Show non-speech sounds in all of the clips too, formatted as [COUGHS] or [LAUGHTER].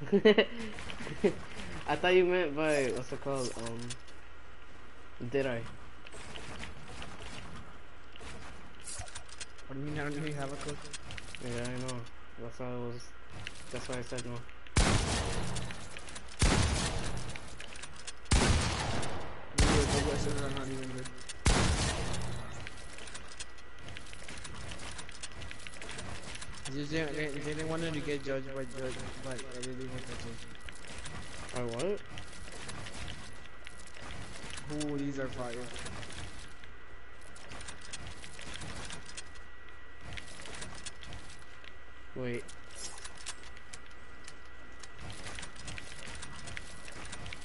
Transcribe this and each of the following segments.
[LAUGHS] I thought you meant by what's it called? Um, did I? What do you mean I don't really have a cook? Yeah, I know. That's why I was. That's why I said no. Maybe your are not even good. Just they, they, they didn't want to get judged by judge, but I really want to I what? Ooh, these are fire. Wait.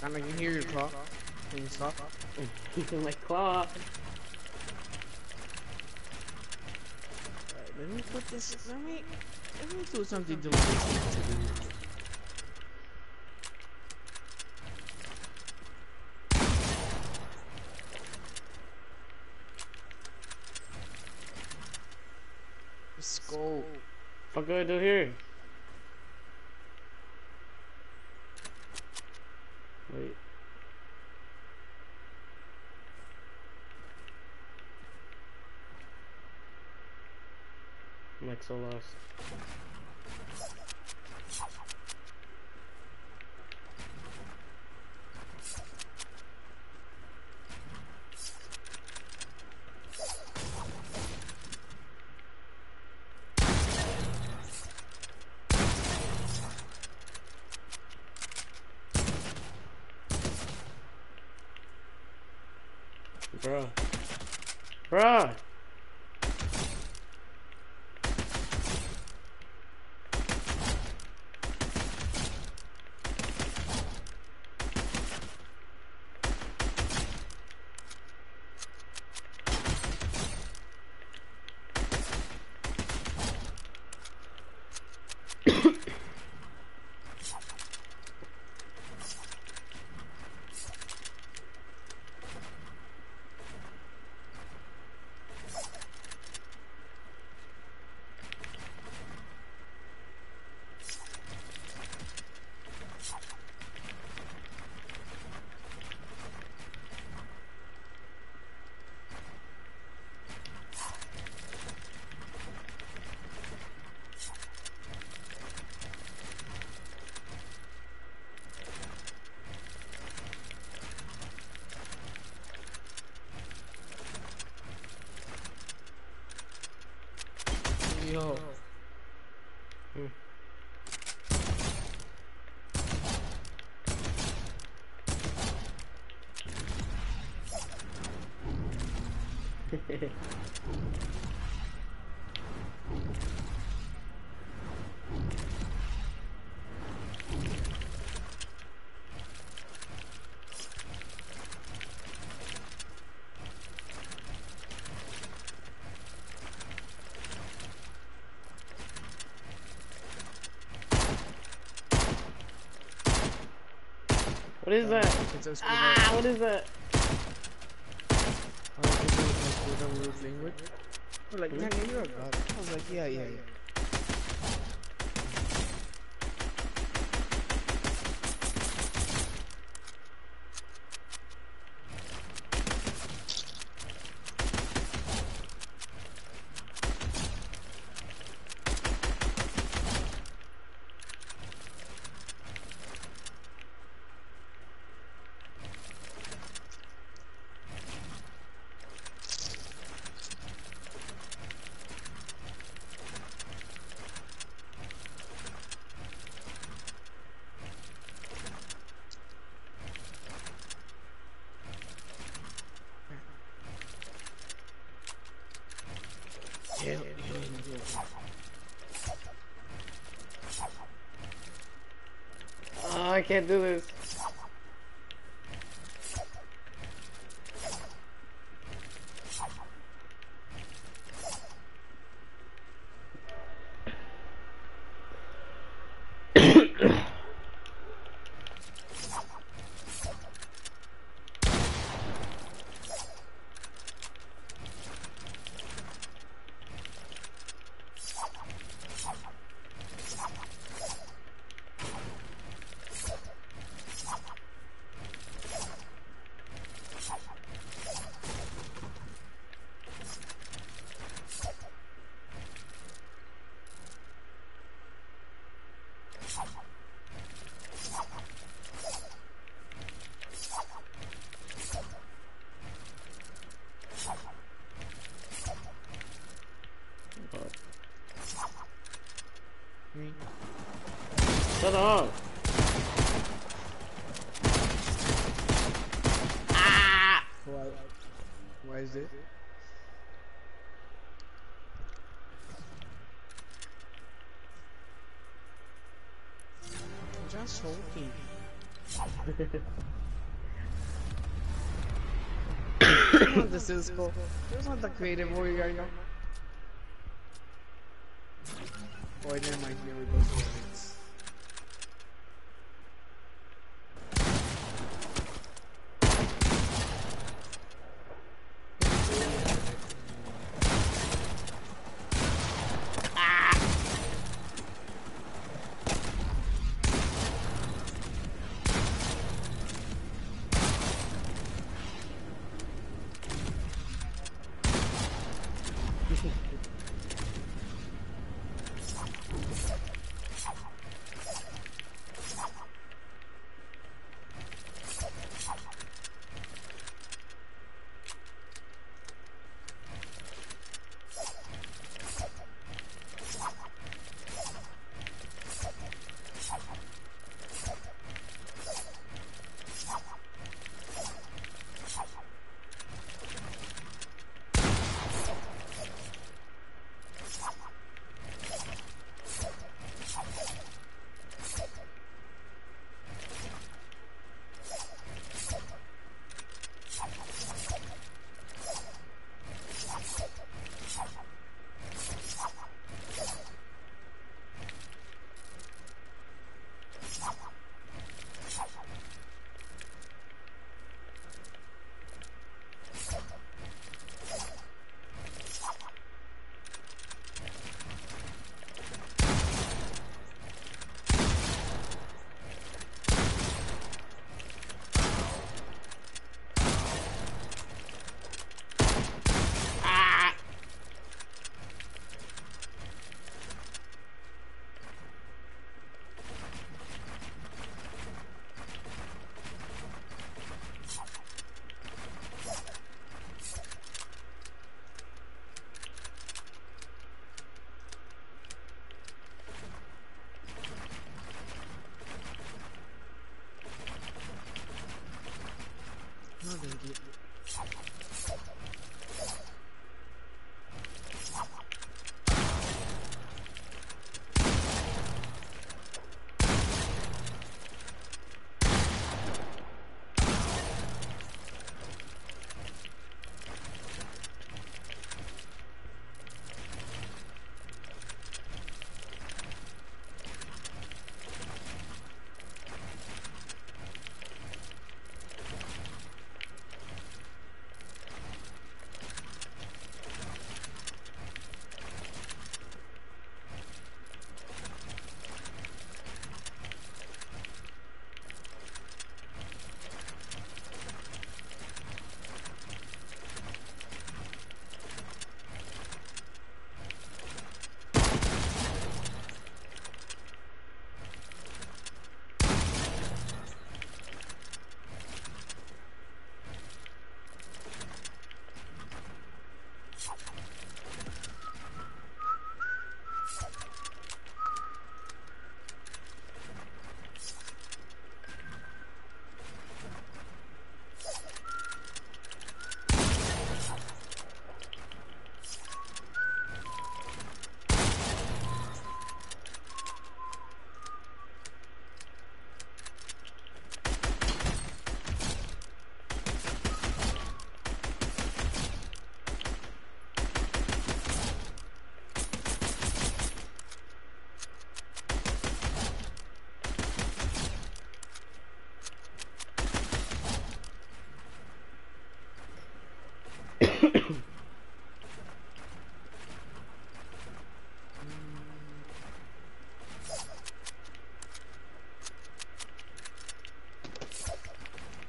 I can hear your claw. Can you stop? [LAUGHS] My claw. Let me put this. Let me. Let me do something delicious. Let's go. What do I do here? Wait. I'm like so lost. Bruh. Bruh! Yo. Hmm. [LAUGHS] What is that? Ah, what is that? With. We're like, man, you're a god. I was like, yeah, yeah. Yeah, Oh, I can't do this. Shut up. Why? Why is it? Just sulking. Come [COUGHS] on, this is cool. Just want the creative warrior. Oh, never mind. Here we go.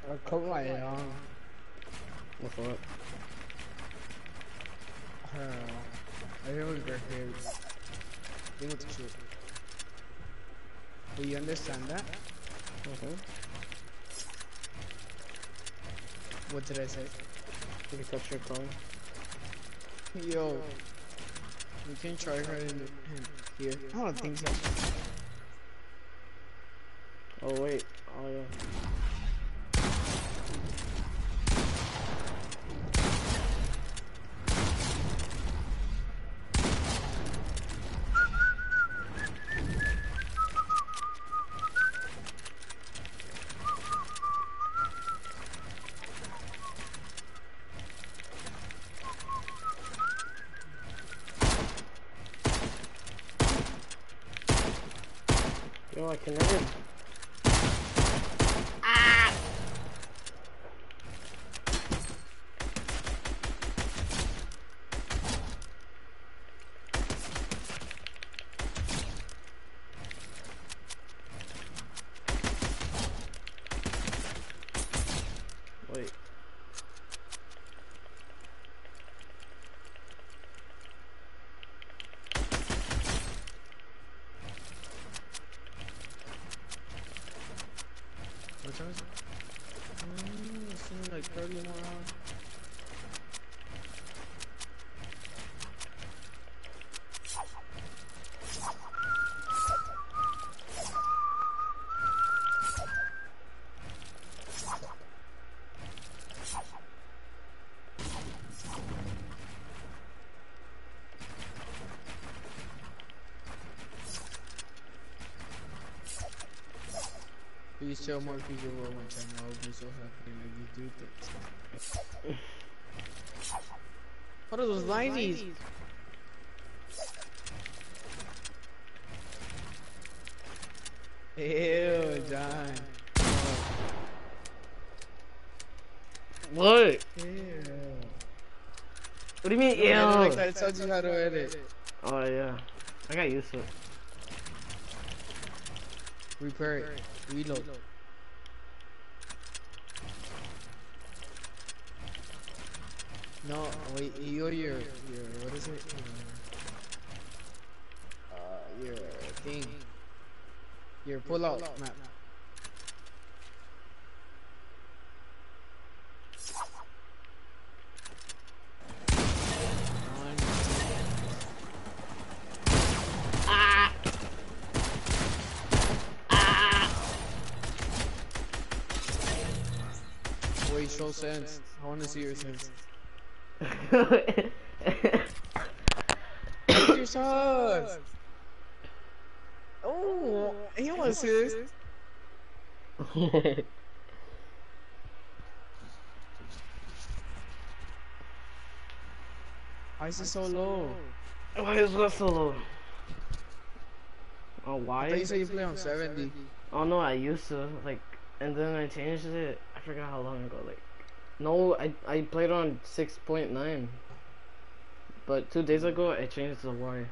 Ờ, không phải uh, What's up? uh, I don't regret it. Think it's cute. Do you understand that? Mm-hmm. What did I say? You can touch your phone. Yo, We can try her in, in here. I don't think so. Oh wait. Oh yeah. Yo, I can never. Wait. What time is it? Mm, it seems like 30 more hours. Please tell more people about my channel. I would be so happy if you do this. What are oh, those 90s? Ew, John. What? Ew. What do you mean, Like ew? I told you how to edit. Oh yeah. I got used to it. Repair it. Reload. You're your, your, what is it? Uh, your thing. Your pull out map. Show sense. I want to see your sense. Your sense! Oh, he wants to see. [LAUGHS] Why is it so low? Why is that so low? Oh, why? thought you said you play on 70. Oh no, I used to like, and then I changed it. I forgot how long ago. Like, no, I I played on six point nine. But two days ago, I changed the Y.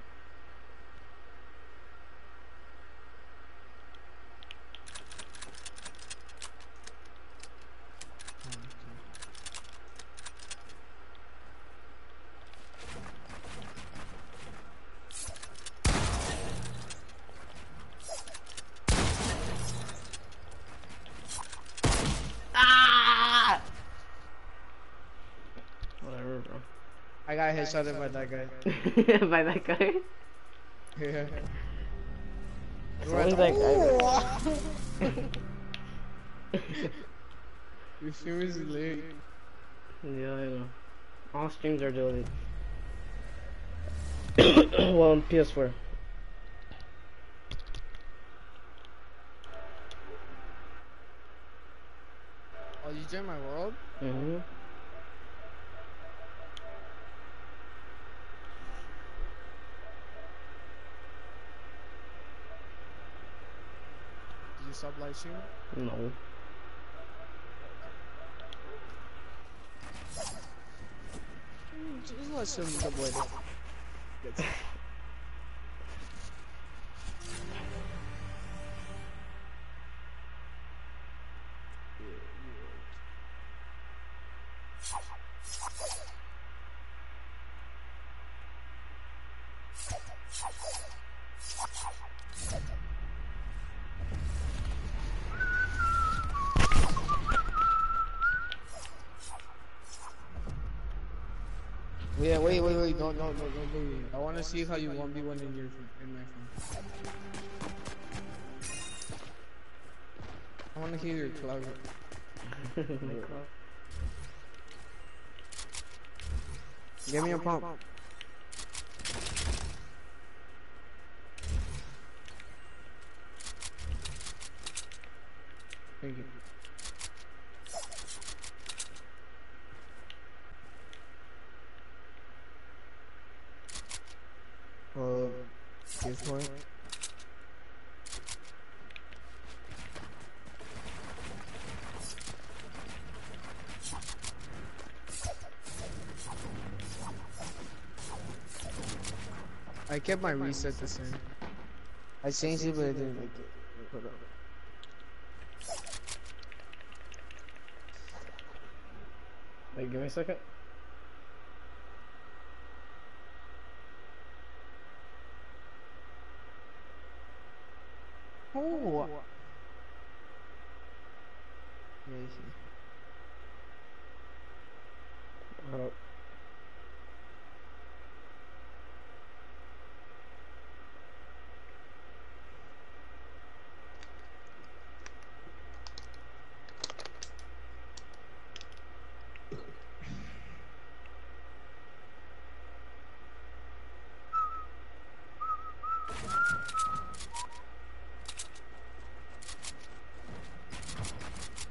Ah! Whatever, bro. [LAUGHS] By that guy. [LAUGHS] By that guy. Yeah. Someone's like, I- Your stream is late. Yeah, I know. All streams are delayed. [COUGHS] well, on PS4. Oh, you joined my world? Mm-hmm. Did you sub live stream? No. Just let the. [LAUGHS] see how you 1v1 in your, in my phone. I wanna hear your cloud. [LAUGHS] Give me a pump. Thank you. Uh, this one. I kept my reset the same. I changed it, but it didn't make it. Hold up. Wait, give me a second. Oh. Yeah, you see. Hold up.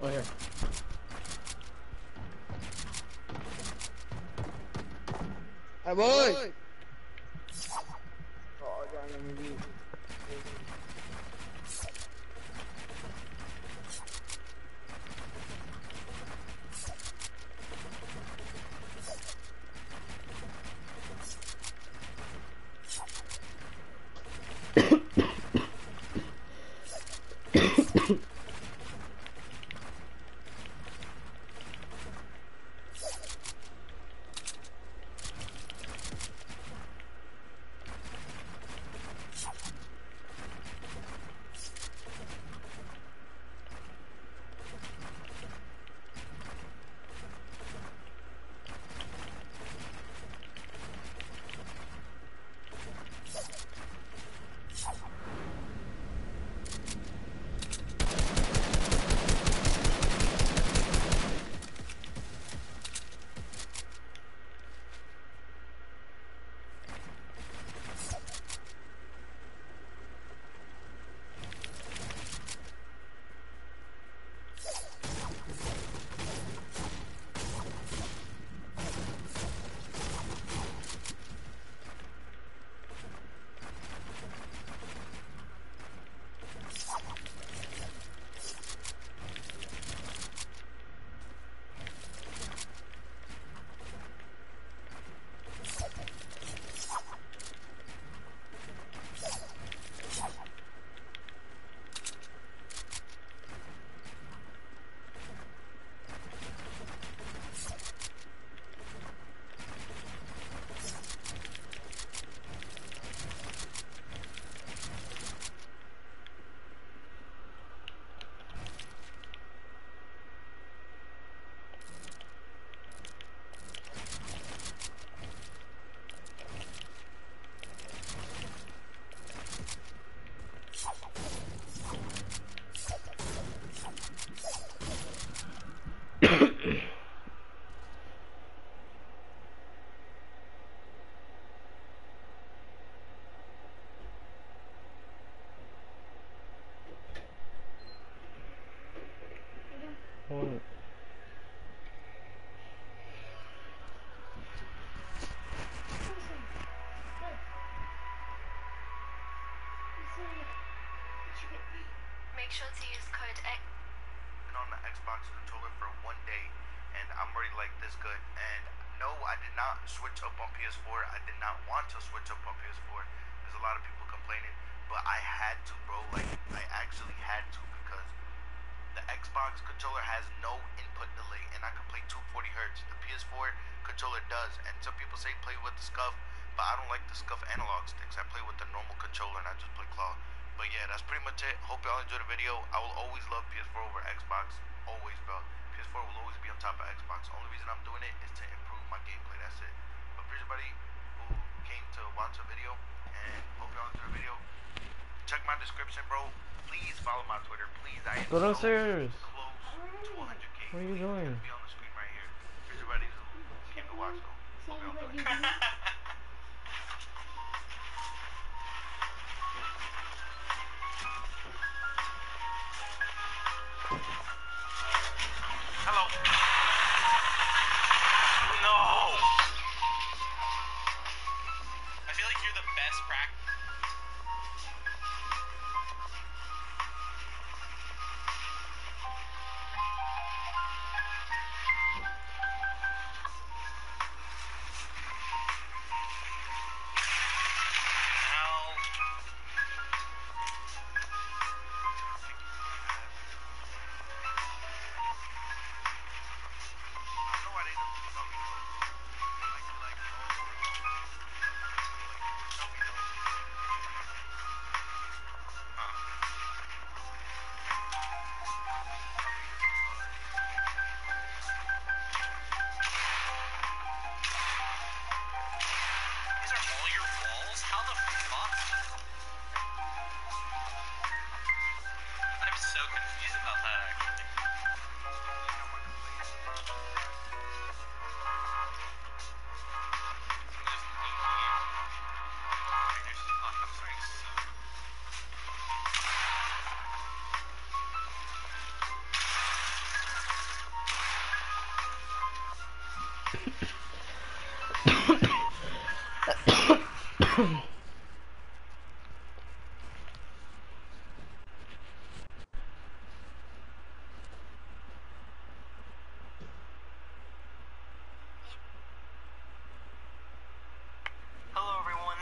Oh, here. Hey, boy! Sure to use code X. on the Xbox controller for one day, and I'm already like this good. And no, I did not switch up on PS4. I did not want to switch up on PS4. There's a lot of people complaining, but I had to, bro. Like I actually had to because the Xbox controller has no input delay, and I can play 240 hertz. The PS4 controller does, and some people say play with the scuff, but I don't like the scuff analog sticks. I play with the normal controller, and I just play. But yeah, that's pretty much it. Hope y'all enjoyed the video. I will always love PS4 over Xbox. Always, bro. PS4 will always be on top of Xbox. Only reason I'm doing it is to improve my gameplay. That's it. But for everybody who came to watch the video, and hope y'all enjoyed the video. check my description, bro. Please follow my Twitter. Please, I am Go so close to 100k. What are you doing?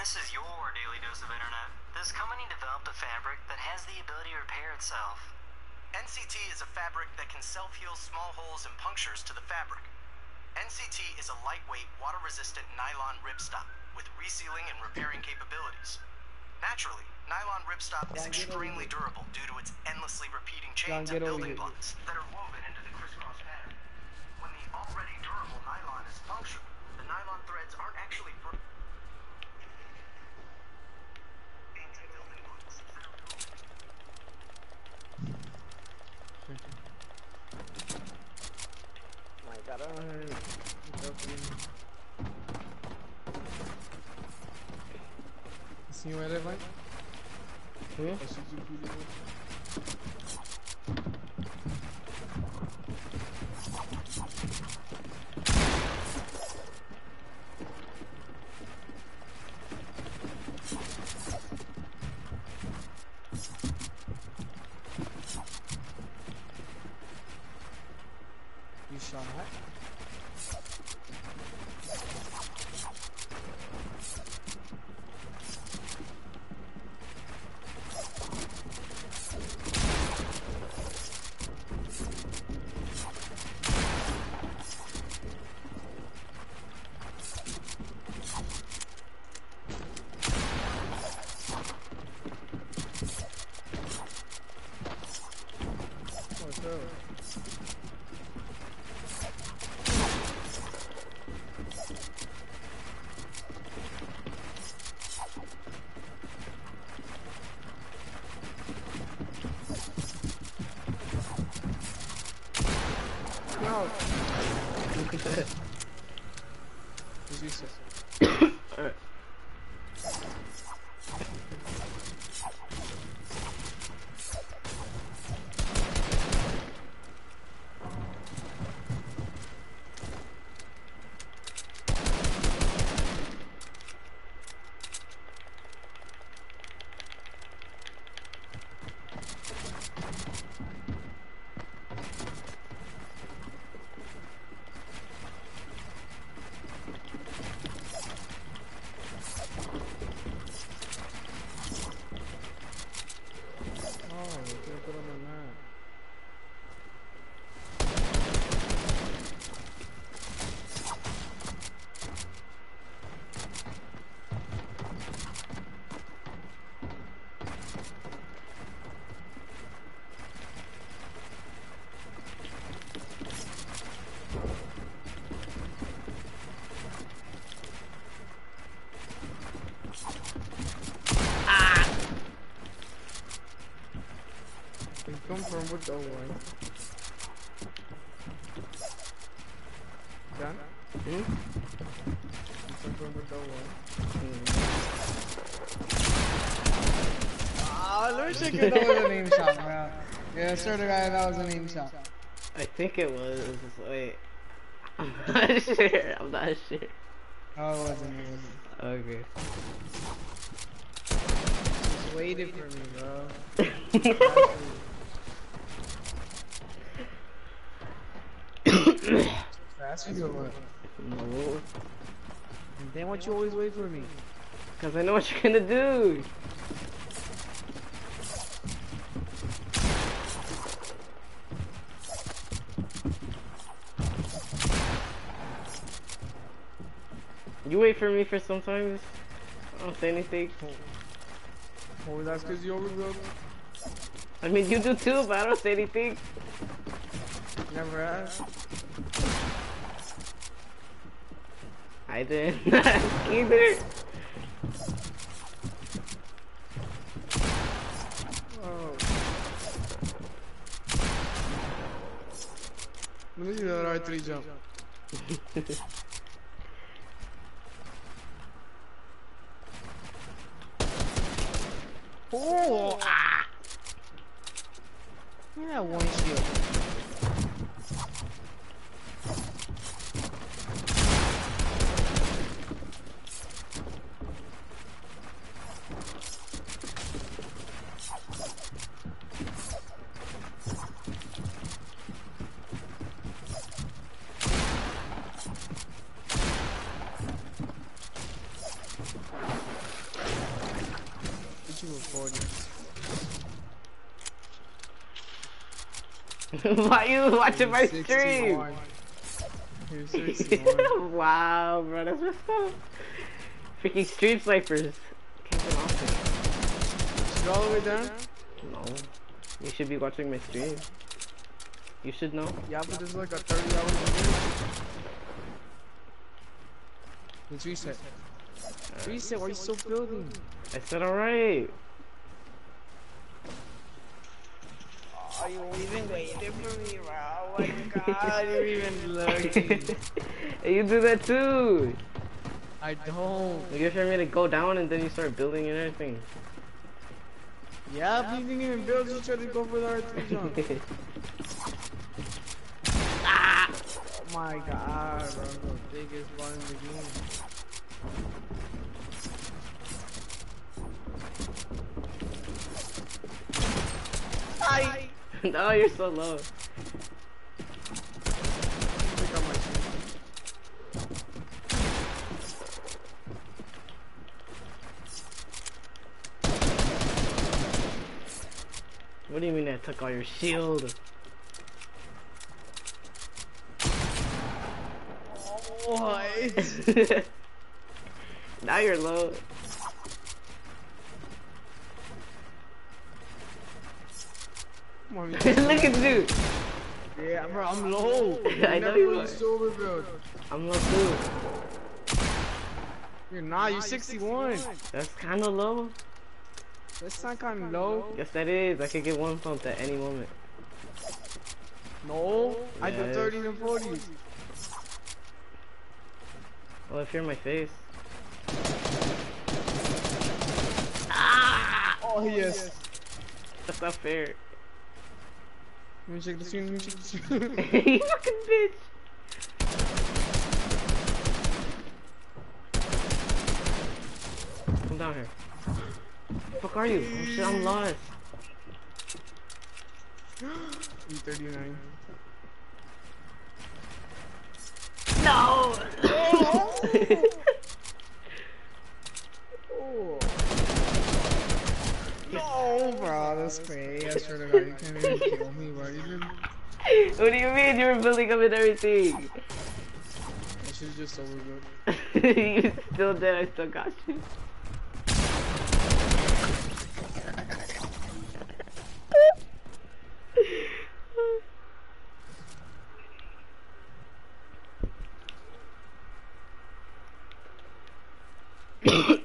This is your daily dose of internet. This company developed a fabric that has the ability to repair itself. NCT is a fabric that can self-heal small holes and punctures to the fabric. NCT is a lightweight, water-resistant nylon ripstop with resealing and repairing capabilities. Naturally, nylon ripstop is John, get over extremely durable due to its endlessly repeating chains get and building blocks that are woven into the crisscross pattern. When the already durable nylon is punctured, the nylon threads aren't actually bro- anti-building blocks that are woven. My god, I don't Assim o Eleven, Who? a confirm with the one. Done? Hmm? You confirm with the one. Ah, let me check if that was a name shot, bro. Yeah, swear to God, that was a name shot. I think it was. Wait. I'm not [LAUGHS] sure. I'm not sure. Oh, it wasn't, it wasn't. Okay. Just waited for me, bro. [LAUGHS] Fast or what? no. And then what you always wait for me? Because I know what you're gonna do. You wait for me for sometimes. I don't say anything. Oh, that's because you overlooked. I mean, you do too, but I don't say anything. Never asked. I didn't ask either. [LAUGHS] Oh. Let me see that R3 jump. oh! Ah! Yeah, one shield. What you recording? [LAUGHS] Why you watching my stream? 61. You're 61. [LAUGHS] wow, bro, that's messed up. Freaking stream snipers. Can't get off Should go all the way down? No. You should be watching my stream. You should know. Yeah, but there's like a 30 hour video. Let's reset. Reset, why are you still building? I said alright. Oh, you even waiting for me, bro. Oh my [LAUGHS] god, you're even lurking. Hey, [LAUGHS] you do that too. I don't. You wait for me to go down and then you start building and everything. Yeah, but you didn't even build, you tried to go for the R3 [LAUGHS] jump. Ah! Oh my god, bro. I'm the biggest one in the game. I no, [LAUGHS] oh, you're so low. pick up my team. What do you mean I took all your shield? What? [LAUGHS] now you're low. Come on, [LAUGHS] Look at you. Yeah, bro, I'm low. [LAUGHS] I know you are. Silver build. I'm low too. You're not. You're 61. That's kind of low. That's not kind of low. Yes, that is. I could get one pump at any moment. No, I do Yes. 30s and 40s. Well, if you're in my face. Ah! Oh yes. That's not fair. Let me check the screen. Let me check the screen. [LAUGHS] [LAUGHS] you fucking bitch. Come down here. Fuck are you? Oh shit, I'm lost. [GASPS] E39. No! [LAUGHS] Oh. oh. Oh, bro, that's crazy. I swear to God, you can't even kill me, bro. What do you mean you were building up and everything? I should've just [LAUGHS] you still dead, I still got you. [LAUGHS]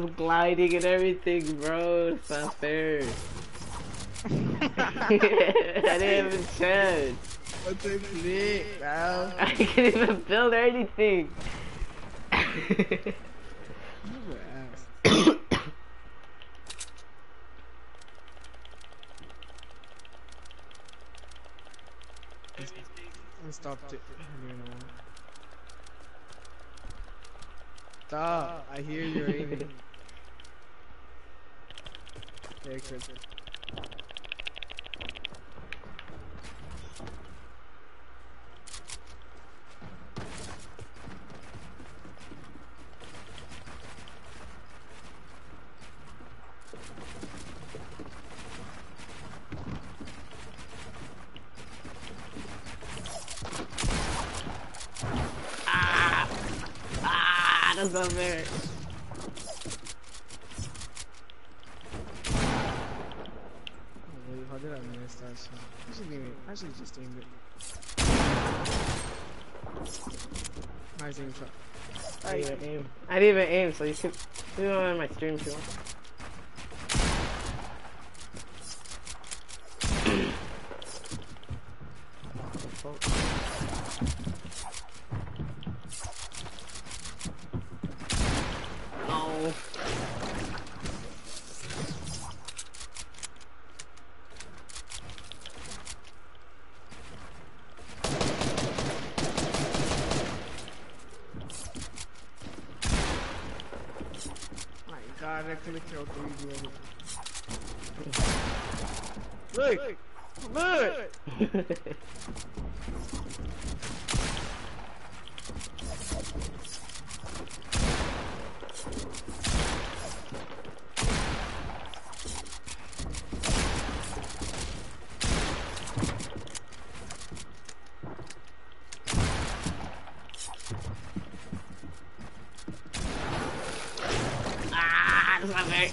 was gliding and everything, bro. It's not fair. [LAUGHS] [LAUGHS] I didn't have a chance. What's a clip, bro? [LAUGHS] I couldn't even build or anything. You ass. I stopped it. Stop! I hear you aiming. Yeah, Chris. ah, that's not fair. Oh, wait, how did I should aim it. I should just aim it. I didn't even aim. I didn't even aim, so you can do it on my stream if. No. My god, I could have killed three duels. Look! Look! ah, that's not fair.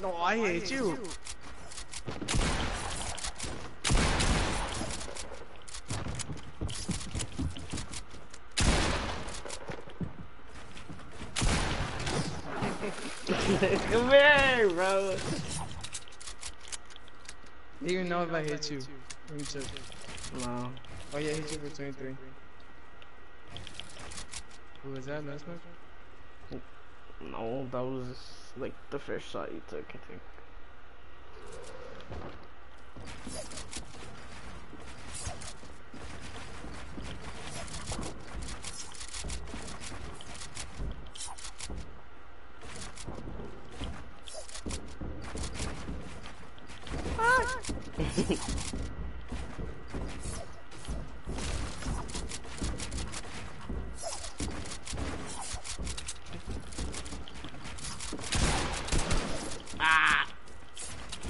No, I hate you. Come [LAUGHS] here, bro. Do you know if I hit you? Let me check. No. Oh yeah, I hit you for 23. Who was that? Last match? No, that was like the first shot you took, I think.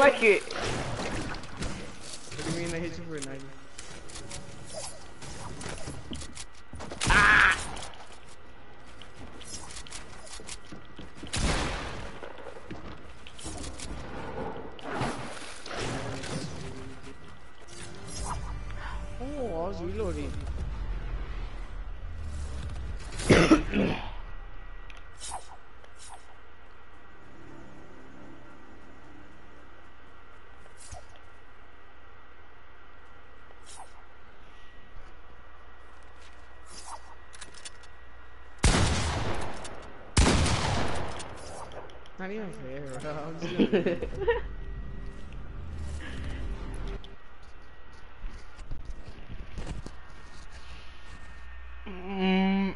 like it? not even fair, bro. [LAUGHS] I'm just gonna... mm.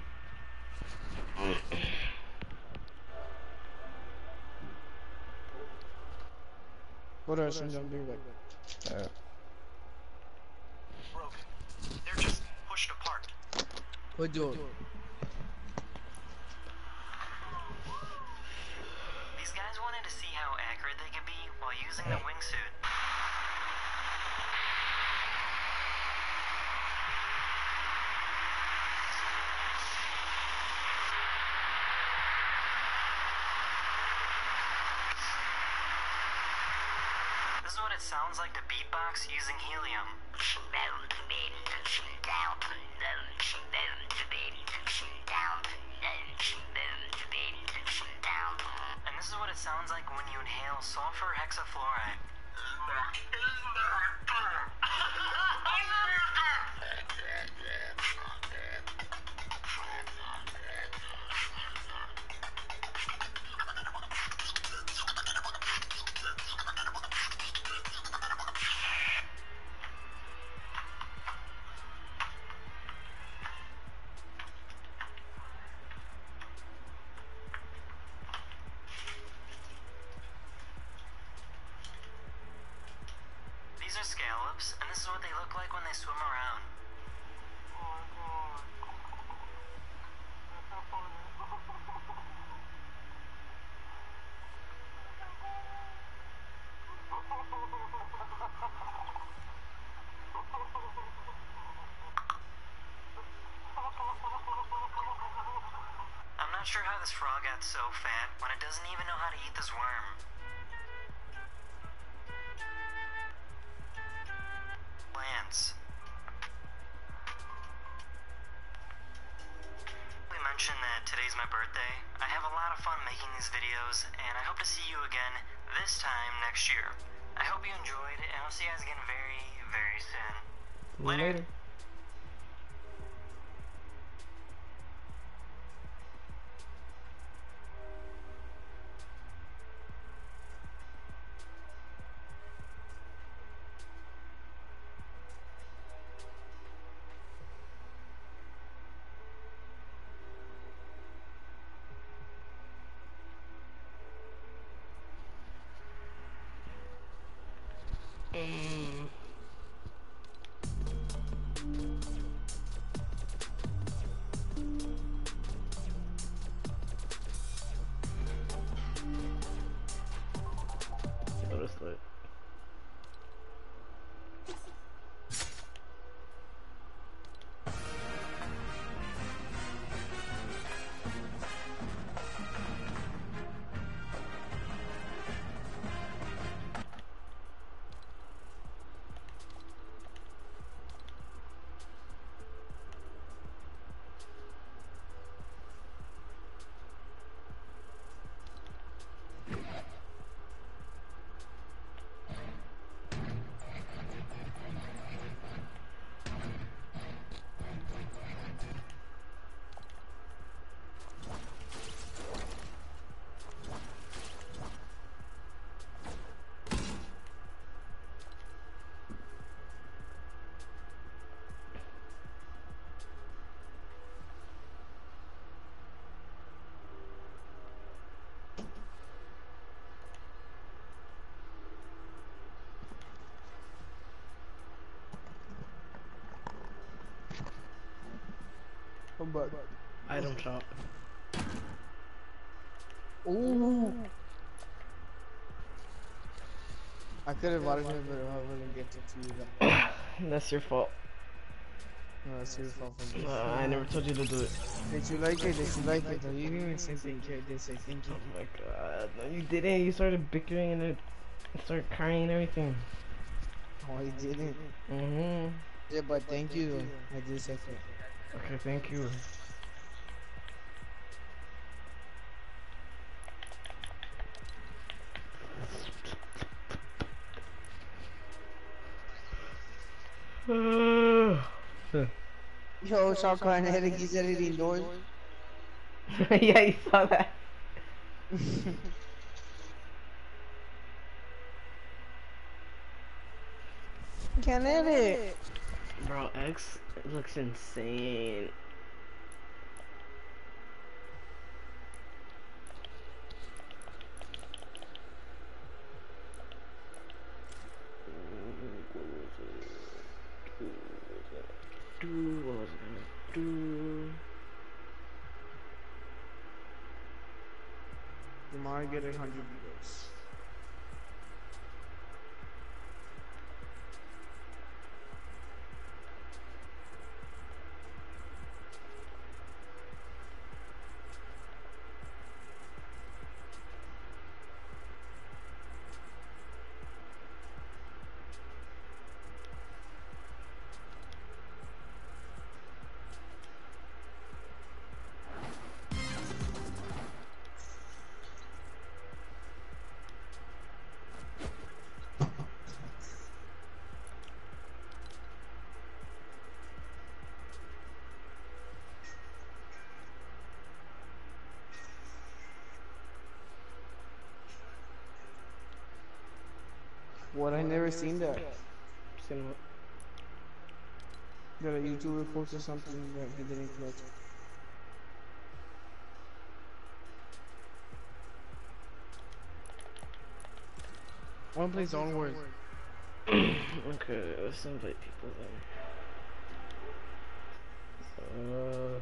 What are some zombie like? Broken. They're just pushed apart. What? Sounds like to beatbox using helium. And this is what it sounds like when you inhale sulfur hexafluoride. Sure how this frog got so fat when it doesn't even know how to eat this worm. Oh, but. Item shop. Ooh. I could have bought it, but I wouldn't get to you. But [SIGHS] That's your fault. no, it's your fault for me. Uh, I never told you to do it. Did you like it? Did you like it? Though you didn't even say thank you. I did say thank you. Oh my god. No, you didn't. You started bickering and it started crying and everything. Oh, I didn't. Mm-hmm. Yeah, but thank you. I did say thank Okay, thank you. you. [SIGHS] Yo, Shaw Kinetic, he said it indoors. yeah, you saw that. Kinetic. Bro, X looks insane. Never seen that. Seen what? That a YouTuber posted something that he didn't click. I wanna play Zone Wars. [CLEARS THROAT] okay, let's invite people then. Uh,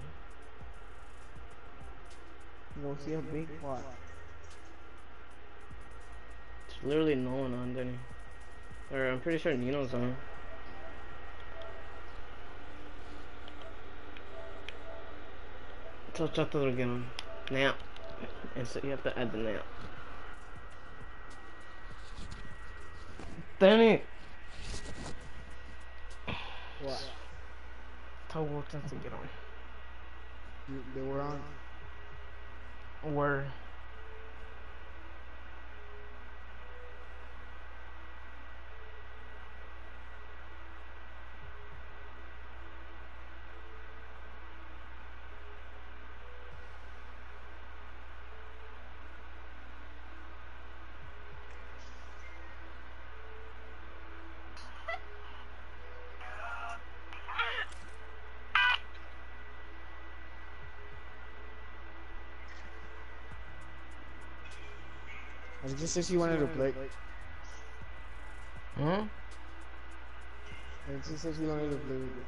You don't see a big pot. there's literally no one on there. Or I'm pretty sure Nino's on. So trato de again. Nap. And so you have to add the nap. Danny! What? Tell Wilton to get on. They were on. Where? I just said she wanted to play. Hmm? And she said she wanted to play with you.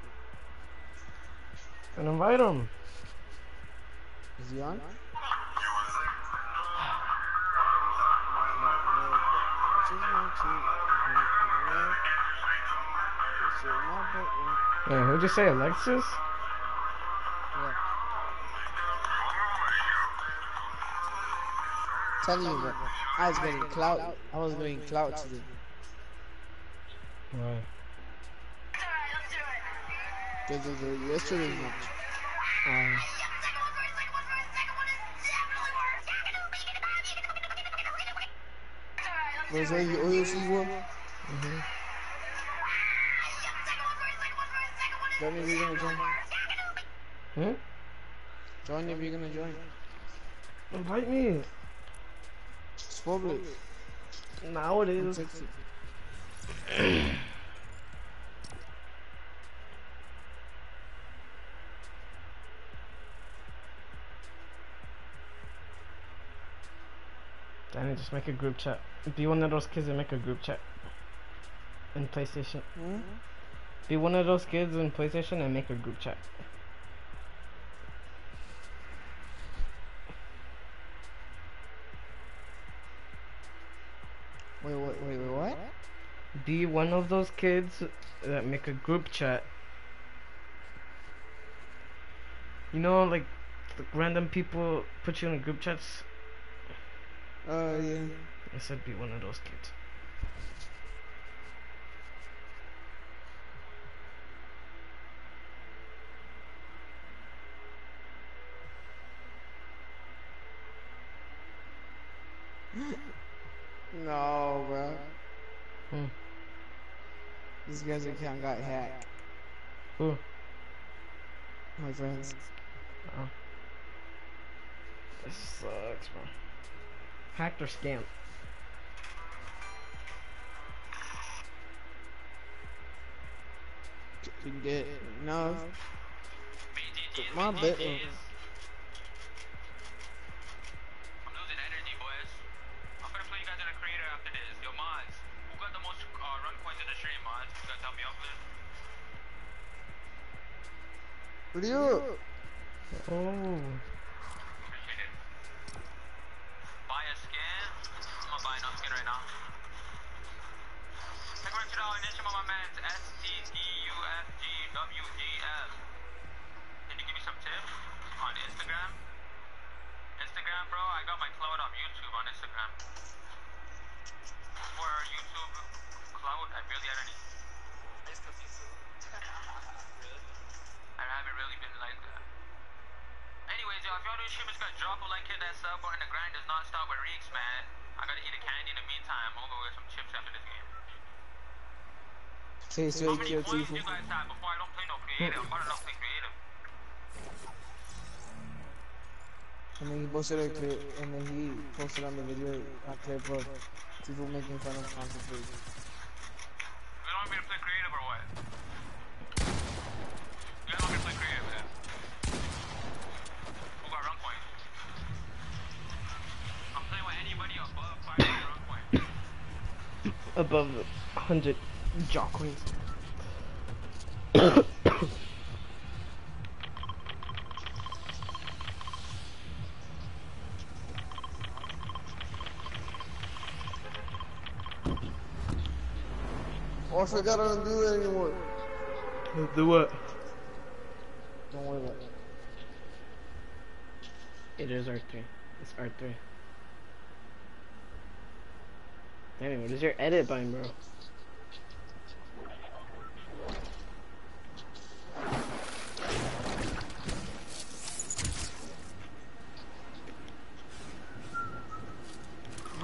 And invite him. Is he on? Yeah, who'd you say, Alexis? Telling you, bro. I was getting clout. I was getting clout today. Right. Because of the yesterday's match. Um, Was that your oil season? mhm. Join if you're gonna join. Hmm? Join if you're gonna join. Invite me. Public. Nowadays. It. Danny, just make a group chat. Be one of those kids and make a group chat. In PlayStation. Hmm? Be one of those kids in PlayStation and make a group chat. Wait, wait, wait, wait, what? Be one of those kids that make a group chat. You know, like, random people put you in group chats. Uh, yeah. I said be one of those kids. No, bro. Hmm. This guy's account got hacked. Who? My friends. Oh. This sucks, bro. Hacked or scammed? You get no. BTTs, My bad. What are you? Oh. Appreciate [LAUGHS] I got my cloud on YouTube on Instagram. For YouTube cloud, I barely had any. I haven't really been like that. Anyways, y'all, if y'all do streamers gonna drop a like, hit that sub button. The grind does not stop with Reeks, man. I gotta eat a candy in the meantime. I'm gonna go get some chips after this game. Say How many points Tfue. you guys have before I don't play no creative? I'm gonna not play creative. And then he posted a clip, and then he posted on the video a clip of Tfue making fun of concentrate. Above 100 jaw coins. [COUGHS] Oh, I forgot I don't do that anymore. Do what? Don't worry about it. It is R3. It's R3. Damn, what is your edit button, bro?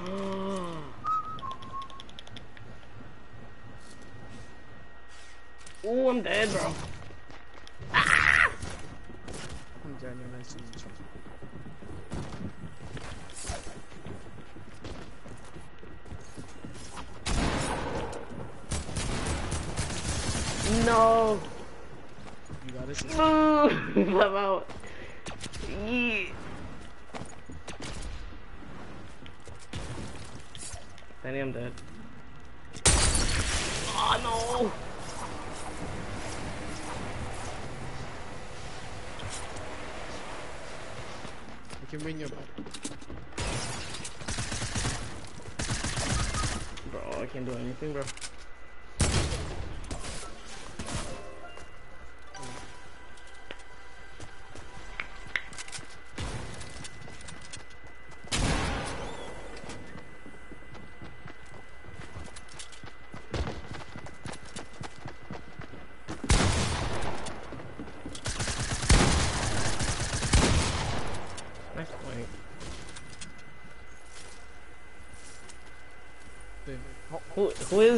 [GASPS] Ooh, I'm dead, bro. Ah! I'm done, No. You got this. Boo! I'm out. Yeah. Danny, I'm dead. Oh no! I can bring you back. Bro, I can't do anything, bro.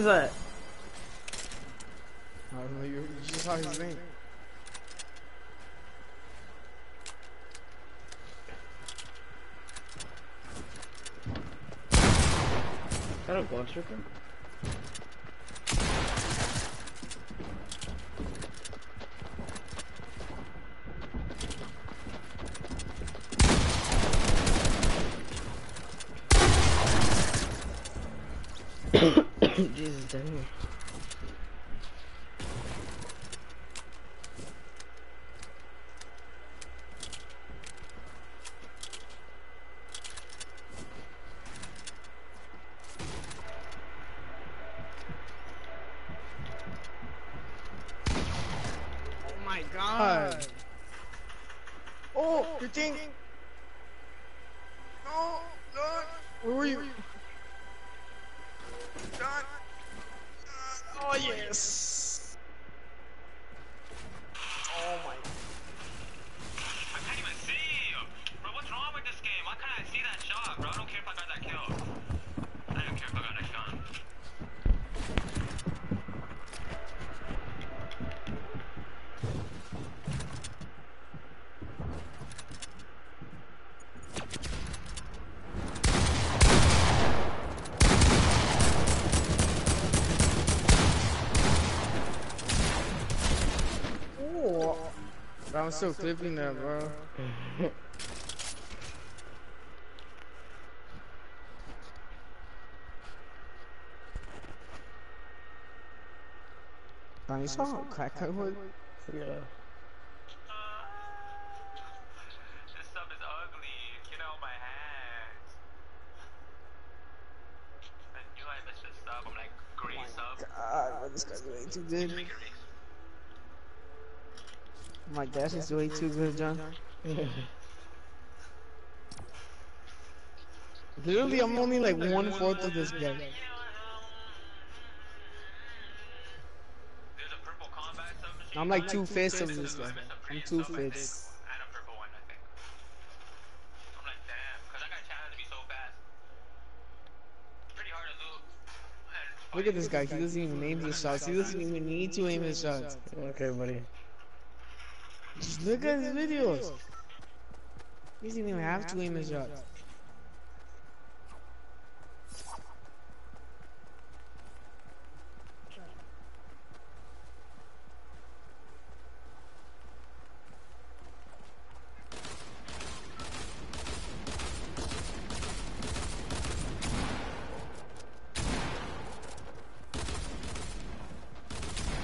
Is that? I don't know, you, you just saw his name. Is that a blood sugar? Jesus, damn. Oh my god. Oh, your thing. No, no. Where were you? John. Oh yes. Oh my. I can't even see! Bro, what's wrong with this game? Why can't I see that shot, bro? I don't care if I got that kill. I don't care if I got that shot. Oh. Bro, I'm still clipping that, bro. Bro, you saw how crack I was? Yeah. this guy's way too good. Make it race. My dash is way too good, John. [LAUGHS] Literally, I'm only like one fourth of this guy. There's a purple combat submachine I'm like two fifths of this guy. I'm two stuff, I think. fifths. And a purple one, I think. I'm like, damn, because I got challenged to be so fast. It's pretty hard to loot. And Look at this guy. He doesn't even aim his shots. He doesn't even need to aim his shots. okay, buddy. Just look at his videos. He doesn't even have to aim his shots.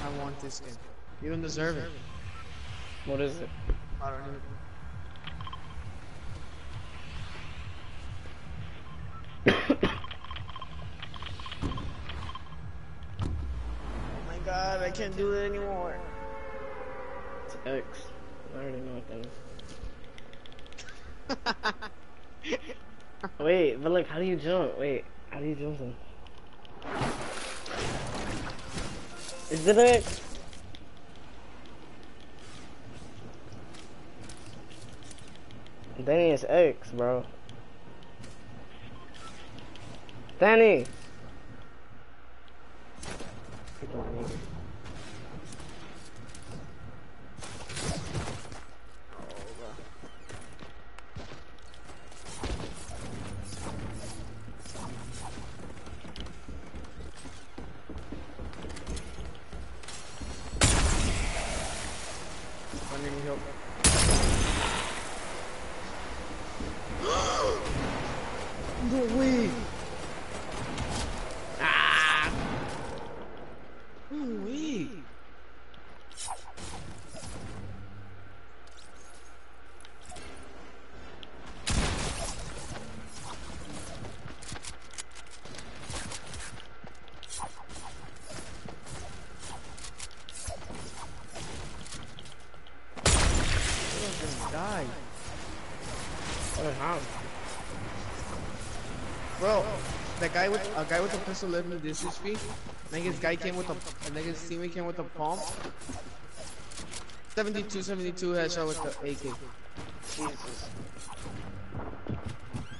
I want this skin. You don't deserve it. What is it? I don't even. oh my god, I can't do it anymore. It's X. I already know what that is. [LAUGHS] Wait, but like, how do you jump? Wait, how do you jump then? Is it X? Danny is X, bro. Danny! Freaking nigga. I need help. no way! Ah! No way! Just die. Oh, how? Bro, that guy with a guy with a pistol let me distance me. Nigga's guy came with a, a nigga's teammate came with a pump. 72, 72 headshot with the AK. Jesus.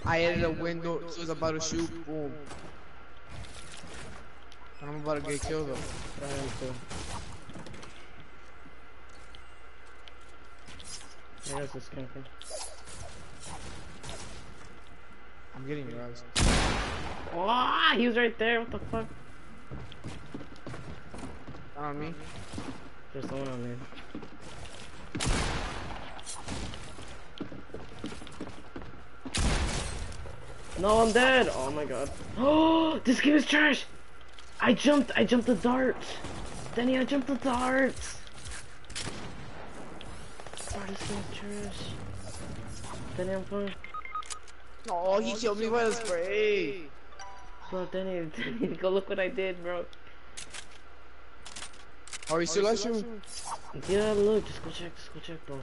I edited a window, so was about to shoot, boom. And I'm about to get killed though. I am too. There's this camper. I'm getting roused. Oh, he was right there. What the fuck? Not on me. There's someone on there. No, I'm dead. Oh my god. Oh, [GASPS] this game is trash. I jumped. I jumped the dart. Danny, I jumped the dart. Oh, this game is trash. Danny, I'm fine. Oh, he oh, killed me by the spray. Bro, Danny, Danny, go look what I did, bro. Are you still at you? Yeah, look, just go check, just go check, bro.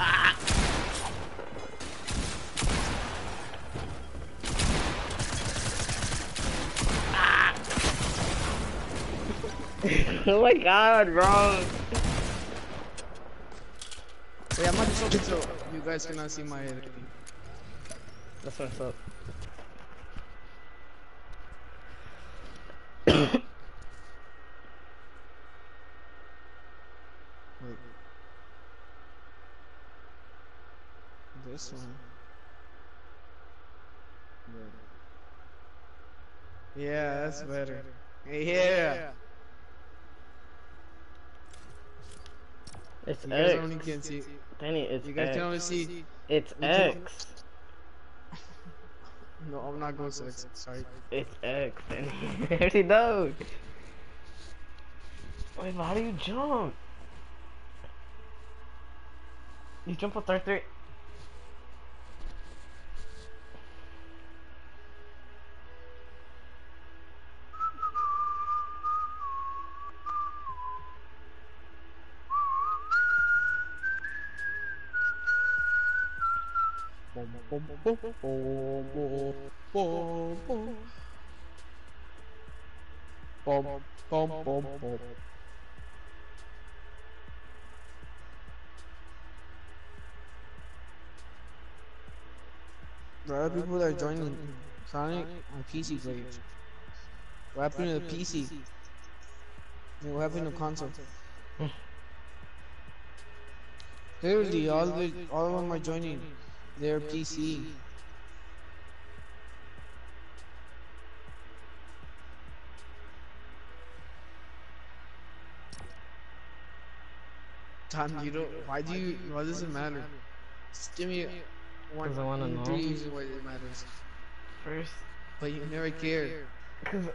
Ah! [LAUGHS] oh my god, bro. Yeah, I'm not just looking so you guys cannot see my editing. That's what's up. Wait. This one. Yeah, yeah that's better. Yeah. It's You guys X. only can see. Danny, it's You guys X. can only see. It's X. [LAUGHS] No, I'm not going to X. Sorry. It's X, Danny. [LAUGHS] I already know. Wait, how do you jump? You jump with R3. A lot of people are joining Sonic on PC players. What happened to the PC? What happened to console? Literally, all the all of them are joining their PC. Tom, you don't. Why do you? Why does it matter? Just give me one. 'Cause I wanna one, know. Three reasons why it matters, First, but you never care. because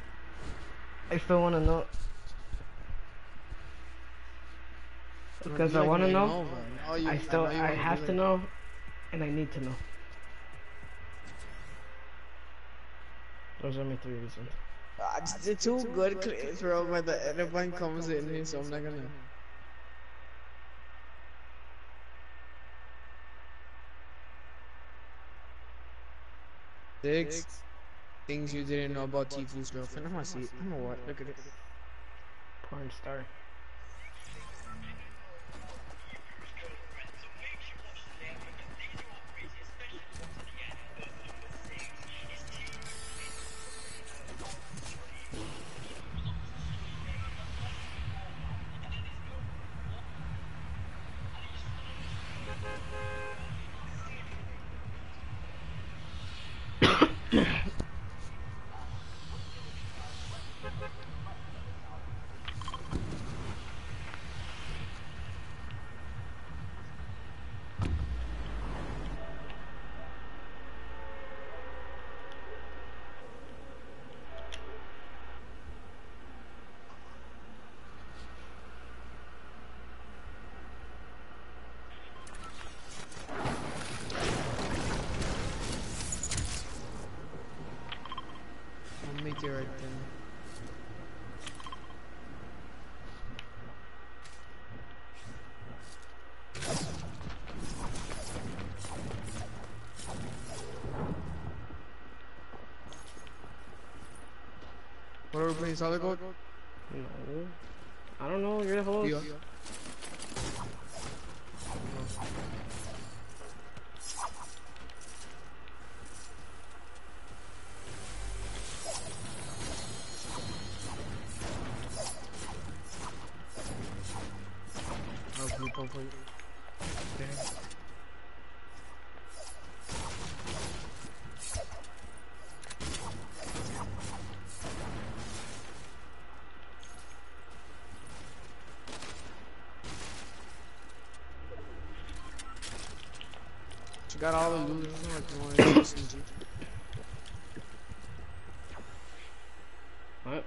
I still want to know. Because I want to me, know. bro. Now you- I still, I have to that. know, and I need to know. Those are my three reasons. Ah, it's- too good clips, bro. But the everyone comes in here, so I'm not gonna. Six things you didn't know about Tfue's girlfriend. I'm gonna see it. I'm gonna watch. Look at it. Porn star. We playing? No. I don't know. You're the host. Got all the loot. It's not like to SMG. What?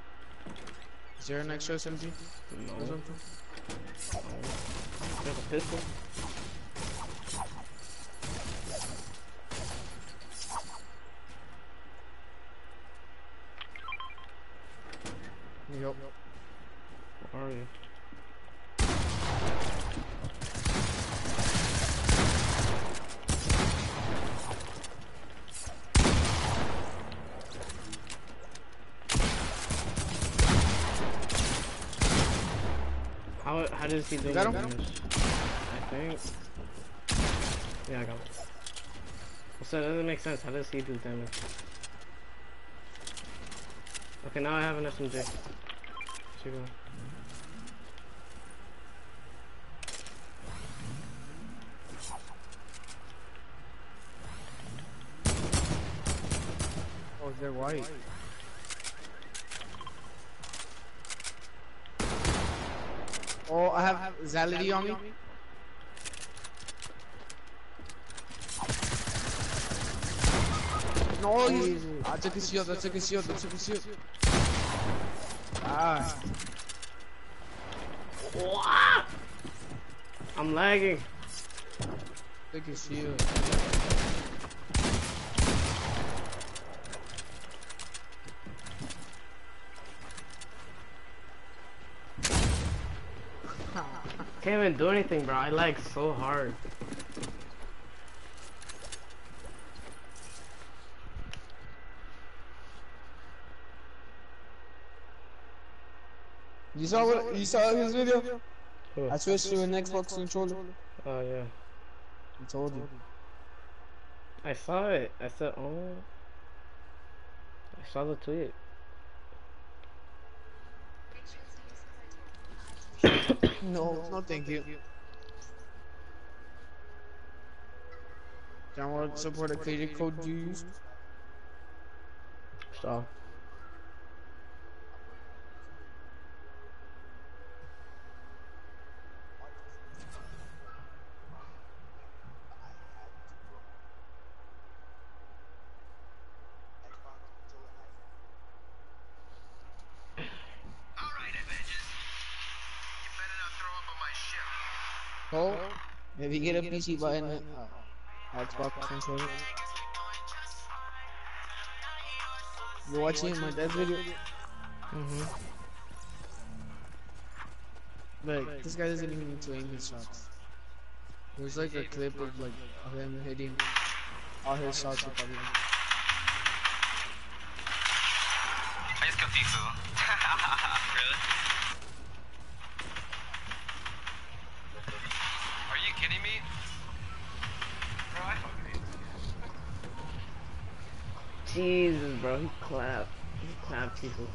Is there an extra SMG? No. Or something? There's a pistol. Yup. Where are you? How how he do got him? damage? I think. Yeah, I got him. So that doesn't make sense. How does he do damage? Okay, now I have an SMG. Let's go. Oh, they're white. Oh, I have Zality on me. No, he's, I took his shield, I took his shield, I took his shield. Ah, ah, ah. I'm lagging. took his shield. can't even do anything, bro. I lag so hard. You saw what you saw his video? Cool. I switched to an Xbox controller. Oh yeah. I told you. I saw it. I said, oh. I saw the tweet. No, no, thank you. Download support a creator code you use. So. Alright, Avengers. You better not throw up on my ship. Oh, maybe get a PC button. Uh, Xbox controller. You watching my dad's video? Mm-hmm. Like, this guy doesn't even need to aim his shots. There's like a clip of like of him hitting all his shots with everything. I just killed Tfue. really? Bro. He clapped. He clapped people.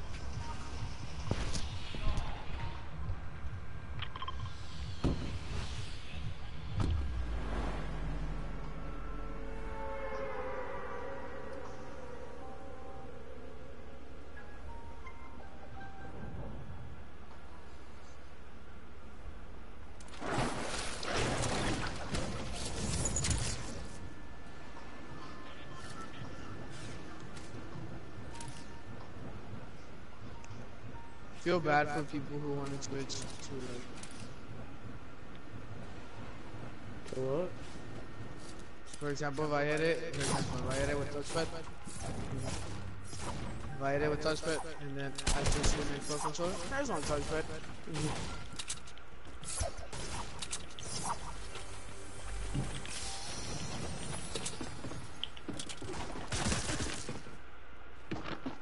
Feel bad for people who want to switch to like To what? For example, if I hit it, for example, if I hit it with touchpad, if I hit it with touchpad, and then I switch to Xbox controller, there's no touchpad. Mm-hmm.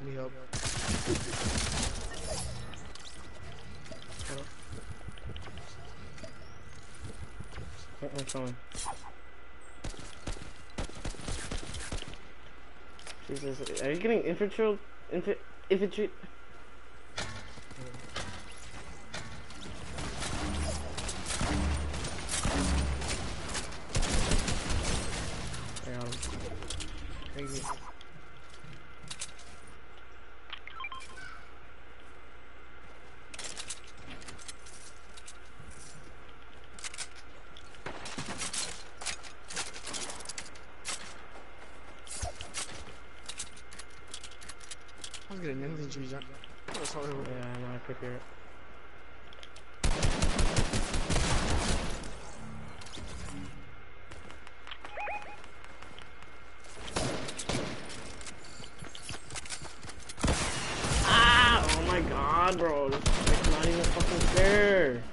Need help. Uh-uh, coming. Jesus, are you getting infantry? Inf infantry? I got him. Thank you. I was getting infantry jump. That's horrible. Yeah, I know, I could hear it. Ah! Oh my god, bro. This is like not even fucking fair.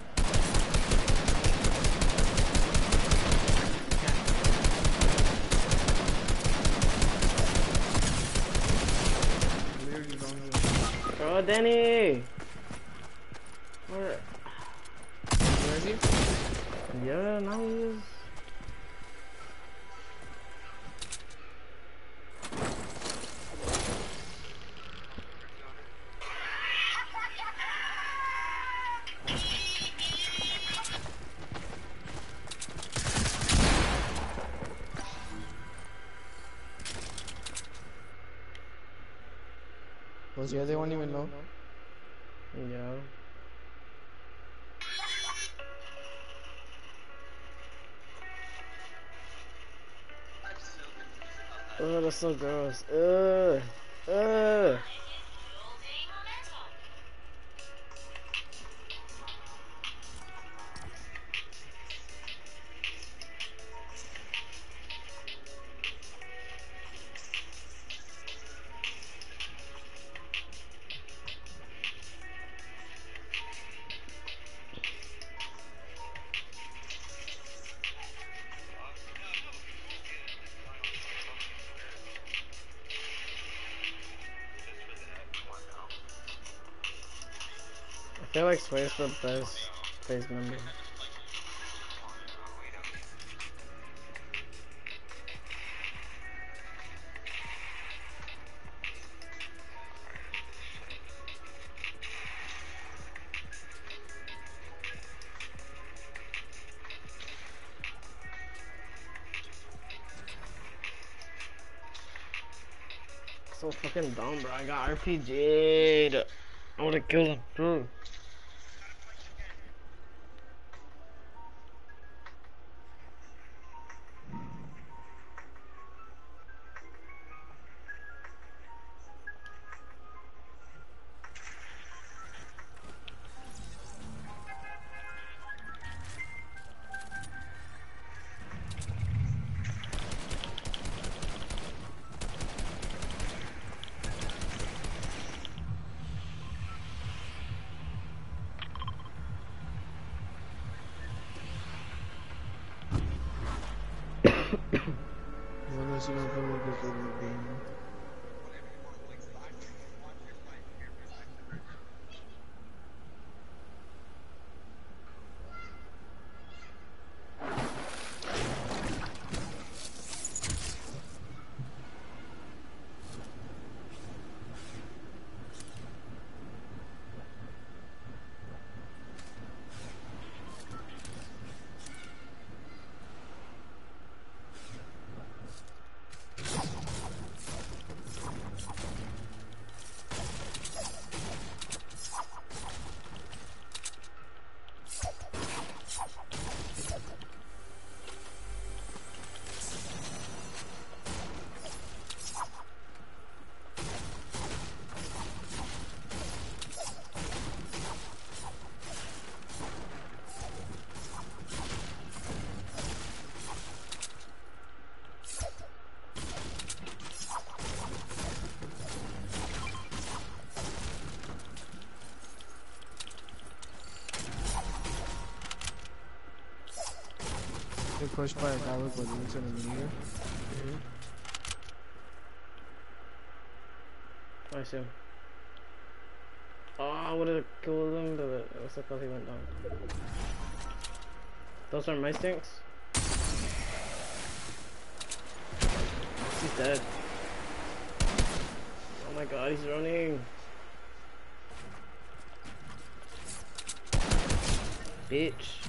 Literally don't know. Oh, Danny! Where? Where is he? Yeah, now he is. Was the other one even low? Oh, that's so gross. Ugh. Ugh. Feel like Sway's the best FaZe member. So fucking dumb, bro. I got RPG'd. I would've killed him, too. Pushed by a guy with balloons in a mirror. Mm-hmm. I see. Oh, I would've killed him, ah, but it looks like he went down. Those are my stinks. He's dead. Oh my god, he's running. Bitch.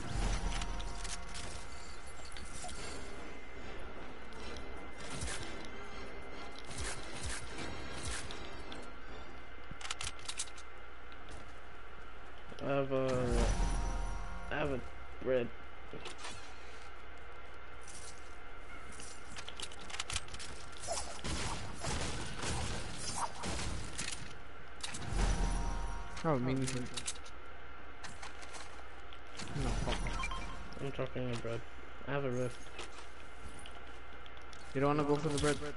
You don't wanna go for the bread?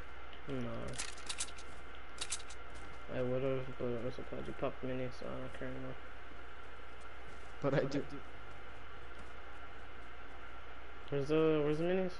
No. I would've, but what's it called? You popped mini, so I don't care anymore. But I do. Where's the, where's the minis?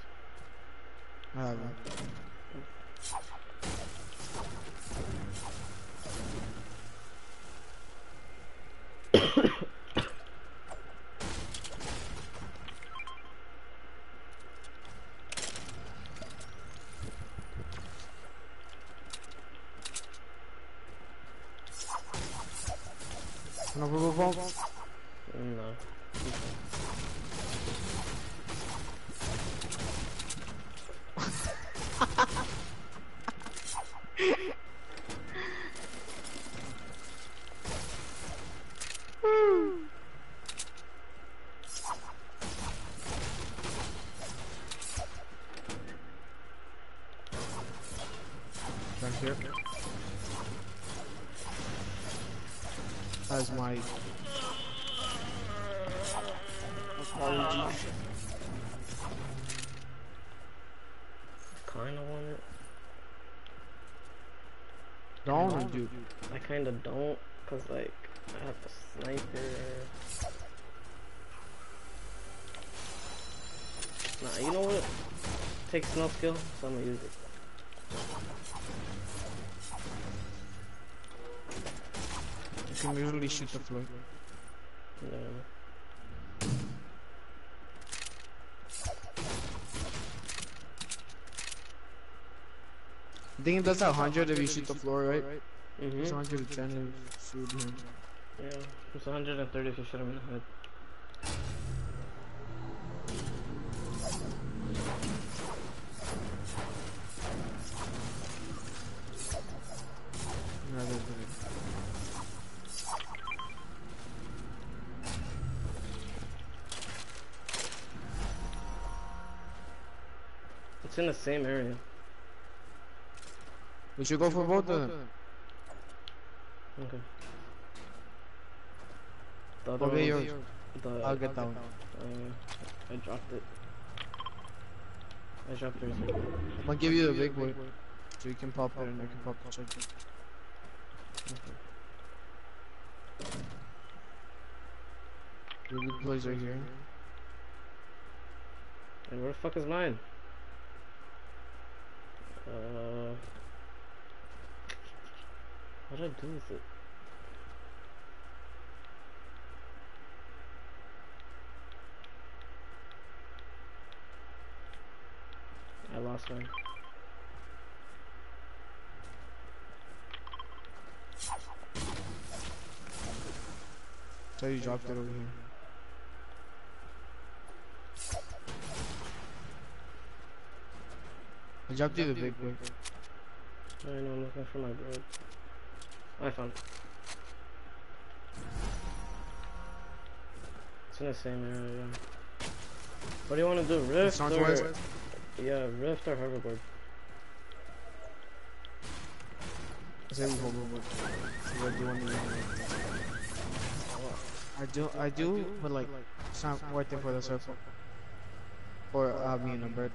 I kinda don't, cause like, I have a sniper. Nah, you know what? Takes no skill, so I'm gonna use it. You can literally shoot the floor. Yeah. I think it does that 100 if you shoot the floor, right? Mhm. It's 110 if you shoot him. Yeah. It's 130 if you shoot him in the head. Yeah, there's the- It's in the same area. We should go for both of them. Okay. The other Okay, yours. The, I'll get down. Uh, I dropped it. I dropped yours. I'm gonna give you the big boy. So you can pop it and I can pop the check. The big boys right here. And where the fuck is mine? Uh, what did I do with it? I lost mine. So you dropped it over here. I dropped you the big boy. I know I'm looking for my bird. I found it. It's in the same area. What do you want to do? Rift or. Yeah, Rift or hoverboard? I say we hold over. So I do want to I do, I do, but like, it's not worth it for the circle. Or, I mean, a bird.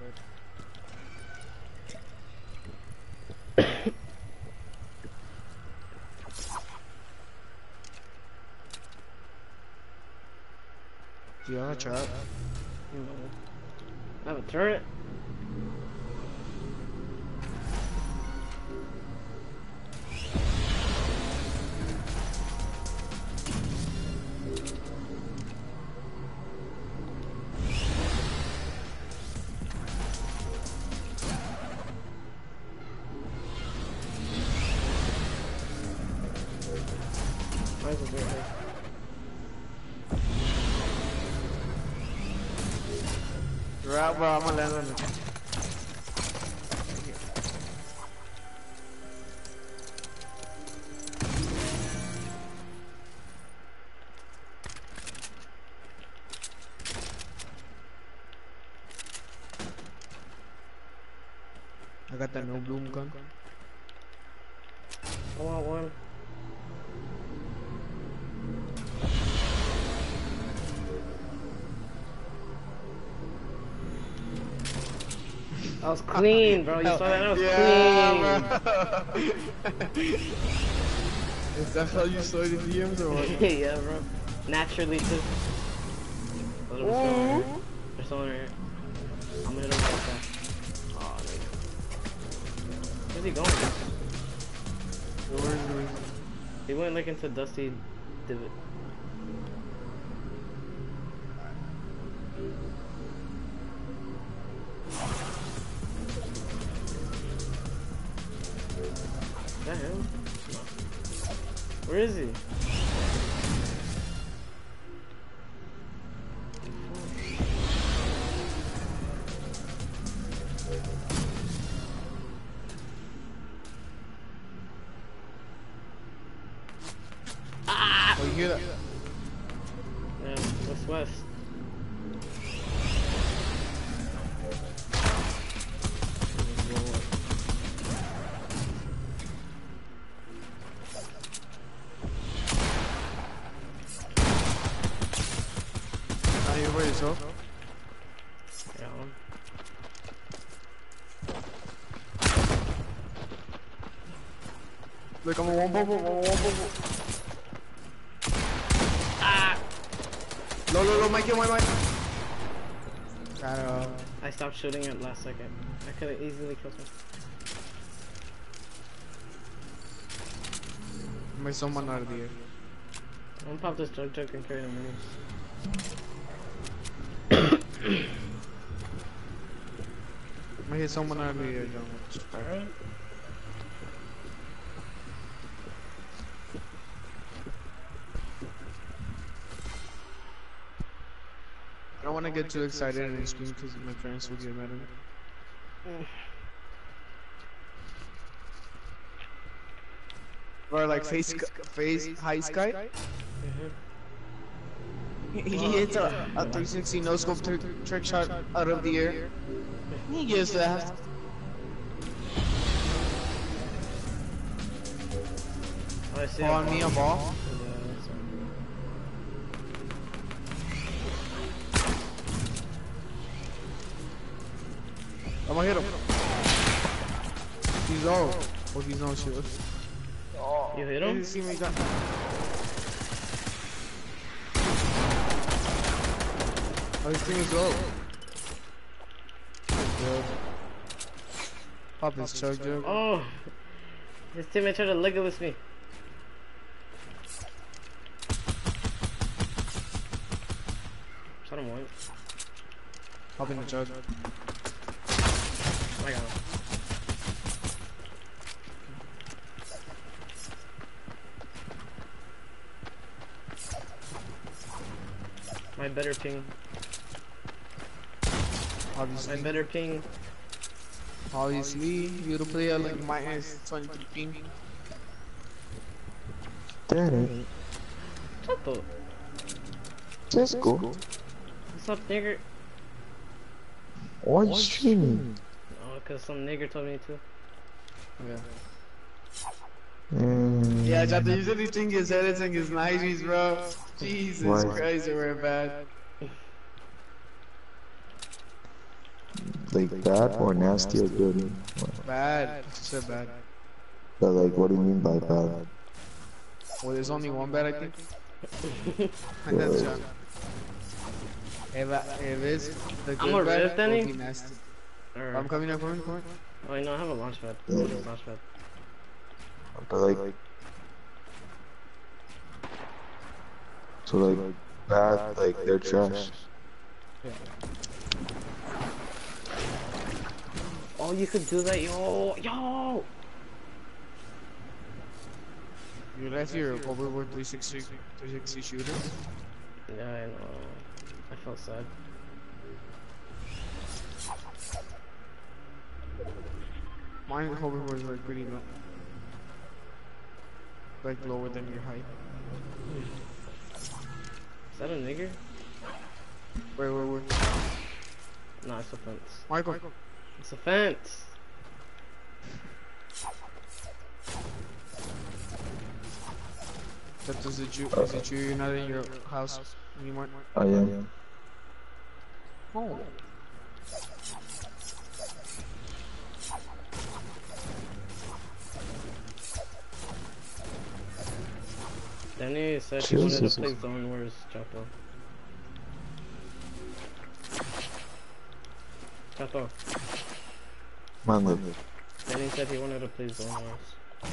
Do you have a trap? No. I have a turret. Was clean, bro. You oh. saw that? I was clean. Is that how you saw the DMs or what? [LAUGHS] yeah, bro. Naturally, too. Oh, there's someone right here. There's someone here. I'm gonna hit him right back. Oh, nigga. Where's he going? Where is it? He went like into Dusty Divot. Look, I'm a one bubble, one bubble. Ah! Low, low, low, Mike, Mike, Mike. Got him. I stopped shooting at last second. I could have easily killed him. May someone out of the air. I'm gonna pop this jug jug and carry the minis. I hit someone out of the air, John. Alright. I don't want to get too excited and scream because my parents will get mad at me. [SIGHS] Or like face, face, high sky. [LAUGHS] He he hits a, a 360 no scope trick, trick shot out of the air. He gets that. I see a on me a ball. Gonna hit him. He's on. Oh, he's no shield. You hit He him? didn't see me gun. Oh, oh, his team is low. Good. Pop his chug jug. Oh! His teammate tried to Legolas me. Shot him once. Pop in the. I got him. My better ping. My better ping. obviously, you to play at like minus 23 ping. Daddy, Shut the. just go. What's up, nigger? Why you streaming? Oh, cause some nigger told me to. Yeah. Mm, Yeah, Chapter, you said you think his editing is 90s, bro. Jesus Why? Christ, they were bad. like bad or nasty or good? Bad. So bad. But like, what do you mean by bad? Well, there's only one bad, I think. And [LAUGHS] that's John. If, I, if it's the I'm good a bad, riff, Danny. it'll be nasty. Or, I'm coming, I'm coming, coming. oh, you know, I have a launch pad. Yeah. What is launch pad? But like, so like bad, like they're trash. Oh, you could do that, yo, yo. You left your Overwatch 360, 360 shooter. Yeah, I know. I felt sad. Mine Overwatch was like pretty low. Like lower than your height. Is that a nigger? Wait, wait, wait. Nah, it's a fence. Michael. It's a fence. That is it you? Is it you? You're not in your house anymore? I am. Oh. Danny said he wanted to Jesus. play Zone Wars, Chapo. Chapo. Man, like, Danny said he wanted to play Zone Wars.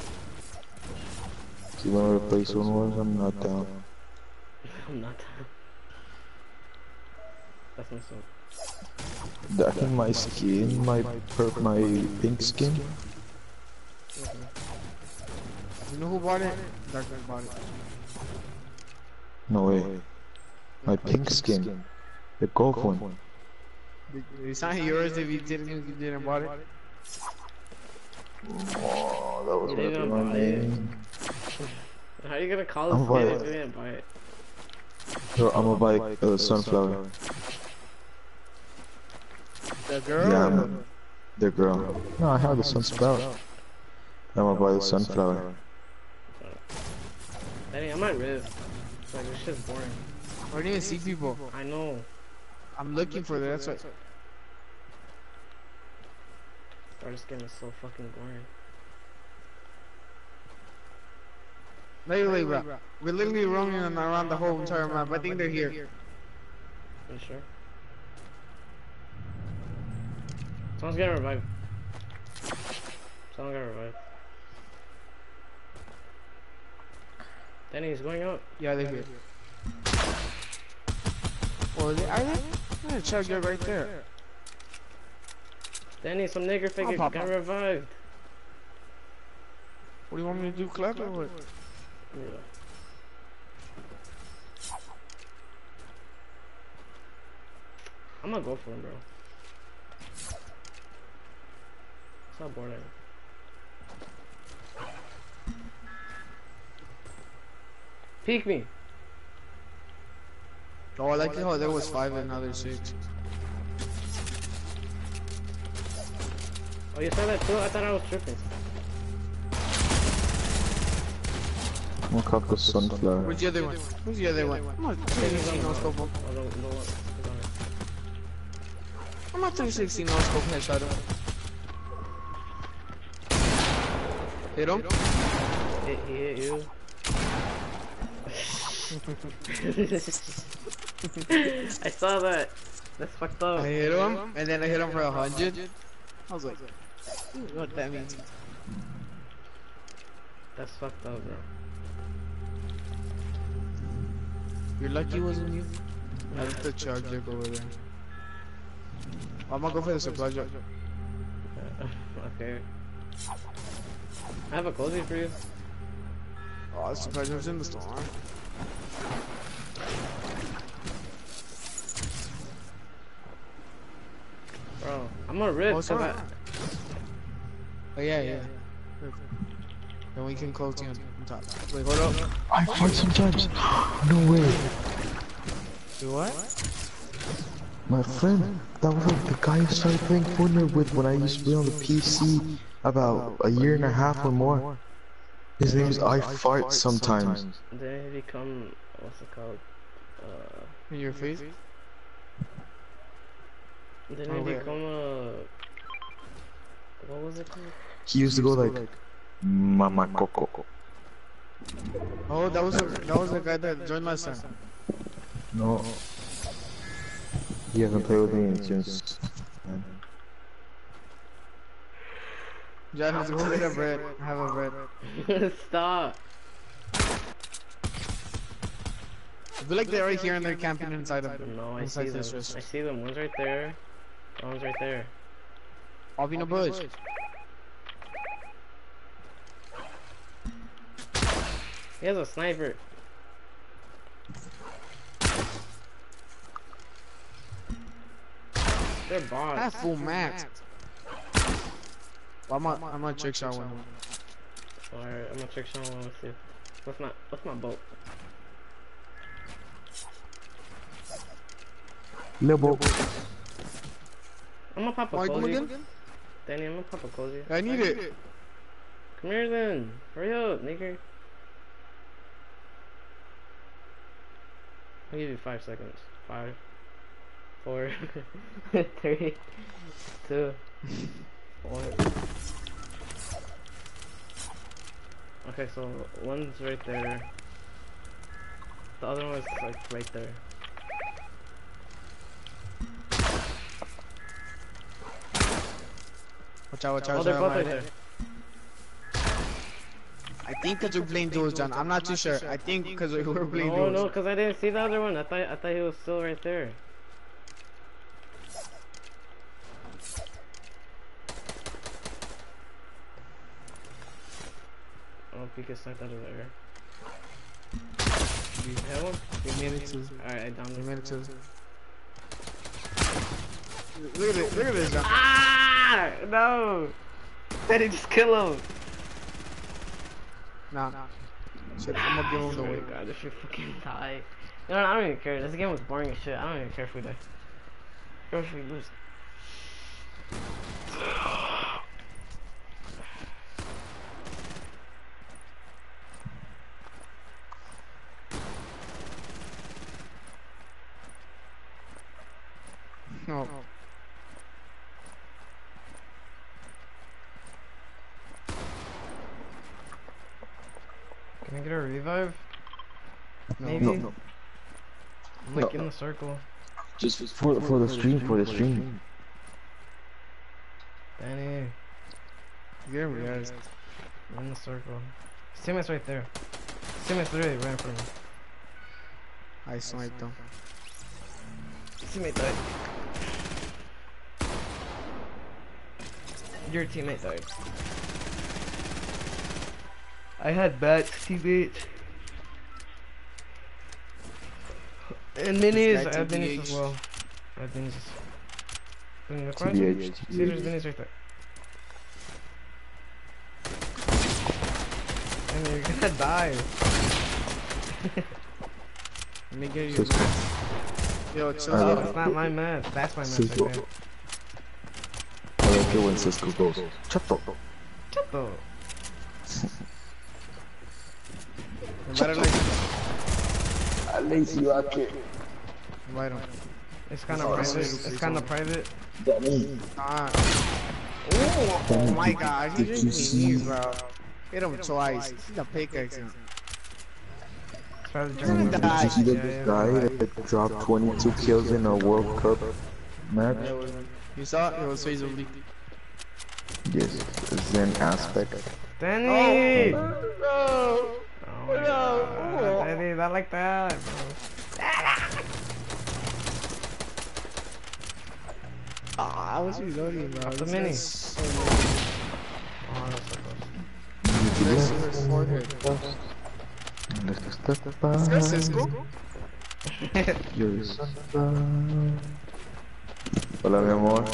if you wanna replace one wars, I'm not down. [LAUGHS] I'm not down. That's my son. That in my skin, my per my pink skin. You know who bought it? Dark Knight bought it. No way. My pink skin. The golf one. It's not yours if you didn't if you didn't bought it. Oh, that was gonna be my buy it. name. [LAUGHS] How are you gonna call I'm this buy it. if you didn't buy it? So I'm gonna buy a sunflower. The girl. Yeah, I'm the girl. No, I have the sunflower. I'm gonna buy the sunflower. Danny, I might riv. It's like, this shit's boring. I don't even see people. I know. I'm looking for that. That's why. Bro, this game is so fucking boring. Literally, bro. We're literally roaming around the whole entire map. I think they're here. You sure? Someone's gonna revive. Someone got revived. Danny, he's going up. Yeah, they're here. Or are they? Are they? Yeah, chug you're right there. Danny, some nigger figure got up. revived. What do you want me to do, clap or what? Yeah. I'm gonna go for him, bro. Stop boarding. Peek me. Oh, I like how there was five and now there's six. Oh, you saw that too? I thought I was tripping. Look up the sunflower. Where's the other one? Where's the other one? I'm not 360 no scope. him. Oh, don't, don't, want- don't. I'm not 360 no scope headshot him. Hit him? Hit, he hit you. I saw that. That's fucked up. I hit him, and then I hit him for a hundred. I was like, what that means? That's fucked up, bro. You're lucky it wasn't you. That's the chug jug over there. I'm gonna go for the supply drop. [LAUGHS] okay. I have a cozy for you. Oh, the supply drop's in the storm. Bro, I'm gonna rip. Oh, 'cause sorry. I, Oh yeah, yeah. Then we can close you on on top. Wait, hold up. I fart sometimes. No way. Do what? My friend, that was like the guy I started playing Fortnite with when I used to be on the PC about a year and a half or more. His name is I Fart Sometimes. then he become what's it called? Uh, In your face? then Oh, he become a what was it called? He used to go like, Mama Coco. Oh, that was a, that was the guy that joined last time. No. He hasn't played with me since. John, let's go get a bread. Have a bread. [LAUGHS] Stop. I feel like they're right here and they're camping inside of No, I see them. I see them. One's right there. One's right there. I'll be no bush. He has a sniper. They're bots. Half full max. Well, I'm not, I'm not trick shot one. Alright, I'm gonna check Sean one with you. What's my what's my boat? Lil I'm gonna pop a Why, come cozy. again? Danny, I'm gonna pop a cozy. I need it. Come here then. Hurry up, nigger. I'll give you five seconds. Five, four, [LAUGHS] three, two, one. Okay, so one's right there. The other one's like right there. Watch out, watch Oh, out, watch out. right there. I think because we're playing duels, John. I'm not too sure. I think because we're playing No, duels. no, cause I didn't see the other one. I thought I thought he was still right there. Oh, think it's sniped out of the air. You hit one? We made it to. Alright, I downed We made it to. Look at this. Look at this, John. Ah! [LAUGHS] No! Daddy, just kill him! Nah. Shit, I'm gonna give him the Oh my win. god, if you fucking die. You know, I don't even care. This game was boring as shit. I don't even care if we die. Or if we lose. No. Can I get a revive? No. Maybe? No, no. I'm like No. in the circle. Just for for the stream, for the stream. Danny, You're embarrassed. I'm in the circle. His teammate's right there. Teammates literally ran from me. I sniped them. Teammate died. Your teammate died. I had bad teammates. And minis, I have minis as well. I have minis. In the corner? TBH, See, there's minis right there. And you're gonna die. [LAUGHS] Let me get you. Yo, chill I Oh, out. it's not my map. That's my map Cisco. right there. I like it when Cisco goes. Chato. [LAUGHS] Oh. Invite him. Lazy rocket. Invite him. It's kind of Oh, private. this is- It's kind of private. Ah. Oh, oh my god, he didn't even knees, bro. Hit him twice. He's a pickaxe. him. It's private He's gonna jungle. die. Did you see Yeah, that yeah. guy that dropped 22 kills in a World Cup match? You saw it? It was Faisal Lee. Yes, Zen aspect. Danny! Oh, Oh Oh, no. Uh, baby, not like that. Ah, I was reloading, bro. The mini. So Let's go, Cisco. Hola, mi amor.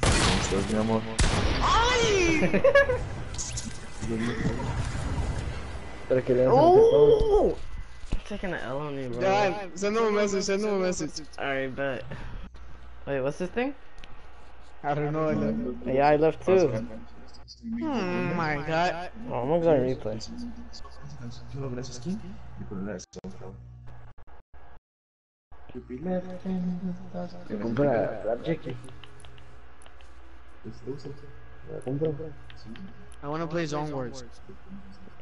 ¿Cómo estás, mi amor? ¡Ay! [LAUGHS] [LAUGHS] Para que le Oh! I'm taking an L on you, bro. God, send him a message, send him a message. Alright, bet. Wait, what's this thing? I don't know. I don't- Yeah, I left too. Oh my hmm, god. Oh, I'm gonna go and replay. Compra Blackjack. I wanna play Zone Wars.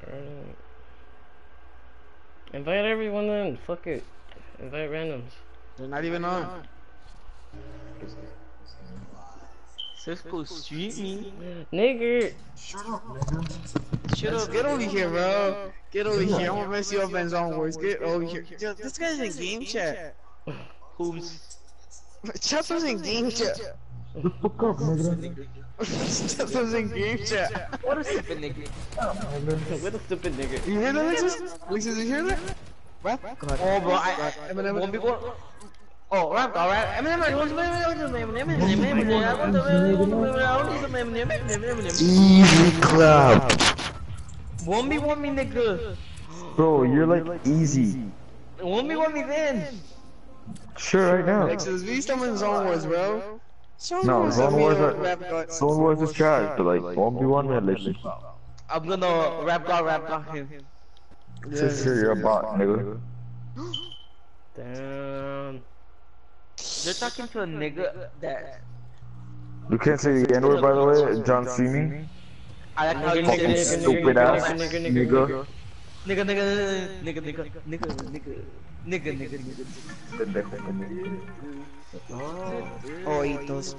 Alright. Invite everyone in. Fuck it. Invite randoms. They're not even on. Cisco streaming. Nigger! Shut up, nigga. Shut up. get over here, bro. Get over here. I'm gonna mess you up in Zone Wars. Get over here. Yo, this guy's in game chat. Who's Chesser's in game chat. Just fuck up, nigga. That's what's in game chat. What a stupid nigga. What a stupid nigga. You hear that, Lexus? Lexus, you hear that? Rap? Oh, bro, I, I, Eminem, one before. Oh, rap, alright. Eminem, I want to Eminem, Eminem, Eminem, Eminem, I want to Eminem, Eminem, Eminem, Eminem. Easy club. 1v1 me, nigga. Bro, you're like easy. 1v1 me then. Sure, right now. Lexus, be someone's own bro. Zone No, Wars, Zone I mean, Wars uh, are- rap god. Zone Wars is trash, but like 1v1 man, listen. I'm gonna rap God, rap God him. For sure, you're a bot, nigga. Damn. They're talking to a nigga that. You can't say the N word, by the way, John Streaming. I like how you Nigga, say Fucking this. nigga, stupid nigga, ass nigga, nigga, nigga. Nigga, nigga, nigga, nigga, nigga, Oh. nigga, nigga, nigga, nigga. Pendejo, pendejo. Oitos.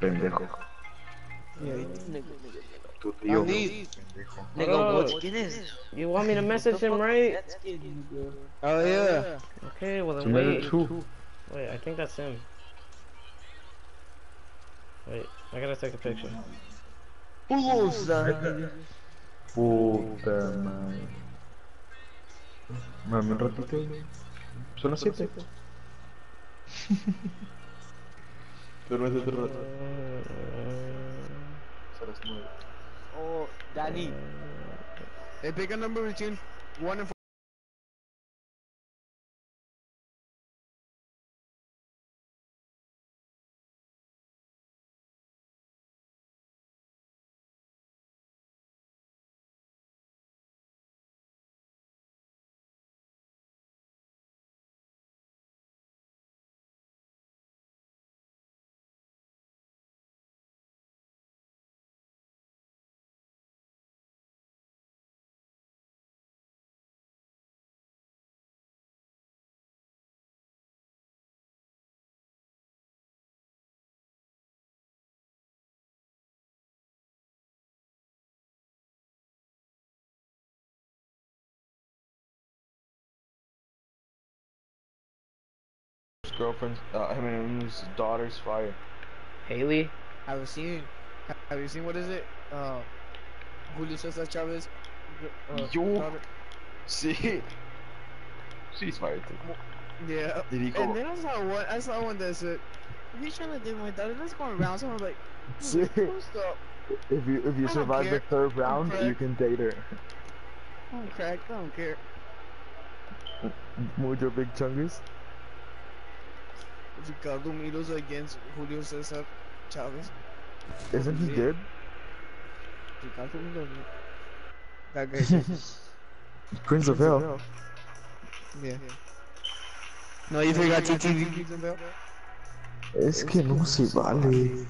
Pendejo. Tu tío. Andy. Nigga, Oh. what skin is it? You want me to message him, right? That skin, nigga. Oh yeah. Okay, well then wait. two. Wait, I think that's him. Wait, I gotta take a picture. Usa. Puta madre. Mami, un ratito. Son las 7. Duérmete [LAUGHS] otro rato. Son las 9. Oh, Danny. Hey, pick a number between one and girlfriend's, uh, I mean, his daughter's fire. Haley. Have you seen? Have you seen what is it? Uh, Julio Cesar Chavez. Uh, Yo. daughter? See? She's fire too. Yeah. Did he And then I saw one. I saw one that said, "If you're trying to date my daughter, let's go around." So I was like, See? If you if you don't survive the third round, you can date her. I'm cracked. I don't care." Mucho big chungus. Ricardo Milos against Julio Cesar Chavez. Isn't he Yeah. good? Ricardo Milos. That guy. Prince of Hell. yeah. No, you forgot TTV. Es que no se vale.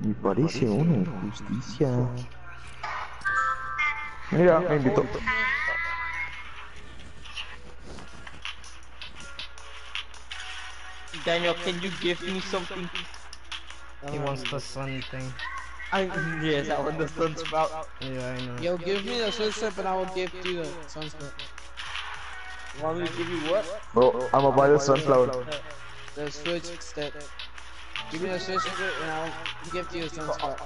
Me parece una injusticia. Mira, me invitó. Daniel, can you give me something? He wants the sun thing. I yes, I want the sun sprout. Yeah, I know. Yo, give me the sunset, and I will give you the sunset. Want me to give you what? Bro, I'm gonna buy the sunflower. The switch step. Give me the switch step, and I'll give you the sunset.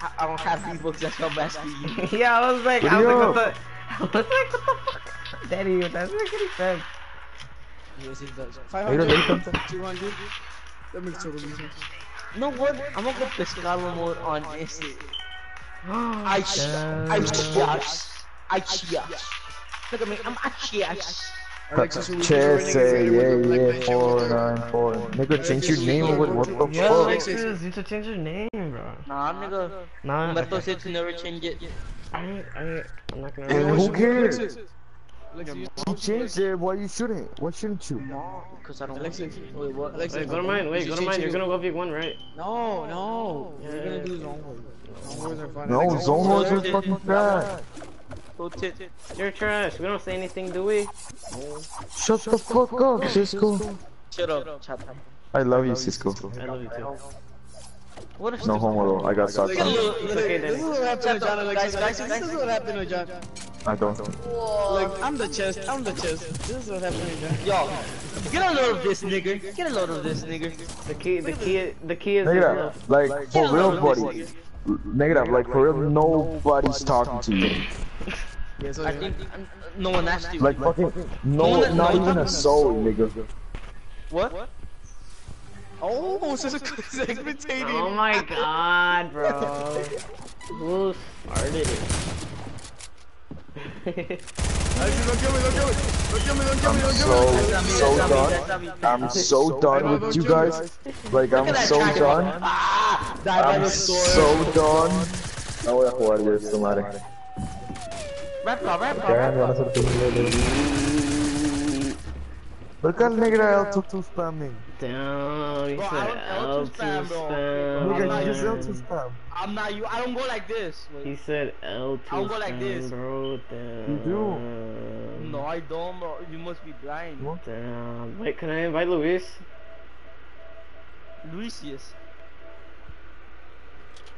I, I don't have V-Bucks, that's why I'm asking you. yeah, I was like, I was like, what the, [LAUGHS] I was like, what the fuck? Daddy, that's not making sense. Yes, does. 500, 200. That makes total sense. You know what? I'm gonna go pescado mode on instant. [GASPS] I sh- I cheers. I cheers. Look at me, I'm a cheers. Alexa, so Chess, just running yeah, a video with the yeah, Black Knight four nine four. Nigga, change your name or what? What the Yeah, fuck? Alexis, you need to change your name, bro. Nah, nigga. Nah, Humberto said to never change it. I, I, I'm not gonna. And remember. who cares? Alexis, Alexis, you- You changed it. Why you shouldn't? Why shouldn't you? Cause I don't Alexis, Wait, what? Alexis, Wait, go to mine. Wait, you go to mine. You're gonna go V1, right? No, no. Yeah. We're gonna do zone wars. Zone wars are fun. No, Alexis, zone wars wars are fucking trash. Go tit. You're trash. We don't say anything, do we? Shut the fuck up, Cisco. Shut up, chat. I love you, Cisco. I love you too. What if No homo though. I got sucked. Look, look, look, It's okay, this is what happened to John Alexis. Guys, guys, This is what happened to John. I don't. Look, I'm the chest. I'm the chest. This is what happened to John. Yo, get a load of this nigga. Get a load of this nigga. The key, the key, the key is your Negative. love. Like for real, buddy. Negative. Like for real, nobody's talking to you. [LAUGHS] Yeah, so I think no one asked you. Like fucking no, not even a soul, nigga. What? Oh, so [LAUGHS] it's segmentating. Oh my god, bro. [LAUGHS] Who started it? Alexis, don't kill me, don't kill me. Don't kill me, don't kill me, I'm don't so kill me. so done. I'm so done with you guys. Like I'm so done. Die by I'm so done. No voy a jugar yo esto, madre. Rap God, rap God, Ya, rap me van a God. hacer tu Look at nigga L2 spamming. Damn, he Bro, I said don't L2 L2 spam, bro. spam. Nigga, you just you. L2 spam. I'm not you. I don't go like this. Wait. He said L2 I'll go like this. bro. Damn. You do. No, I don't, bro. You must be blind. What? Damn. Wait, can I invite Luis? Lucius.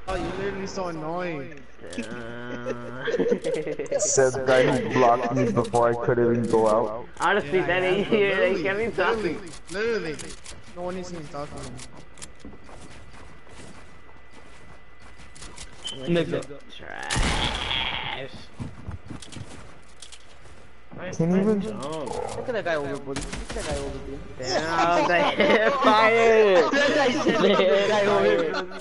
Oh, you're literally so annoying. Damn. [LAUGHS] Said the guy who blocked me before I could even go out. Honestly, Yeah, Danny, yeah, bro, [LAUGHS] you literally, can't be literally, talking. Literally. No one needs to talk to him. Nigga. Trash. Nice, Can't nice even- jump. Look at that guy over, buddy. Look at that guy over there. Damn, the hit [LAUGHS] fire! That guy said, The look hit that guy over [LAUGHS]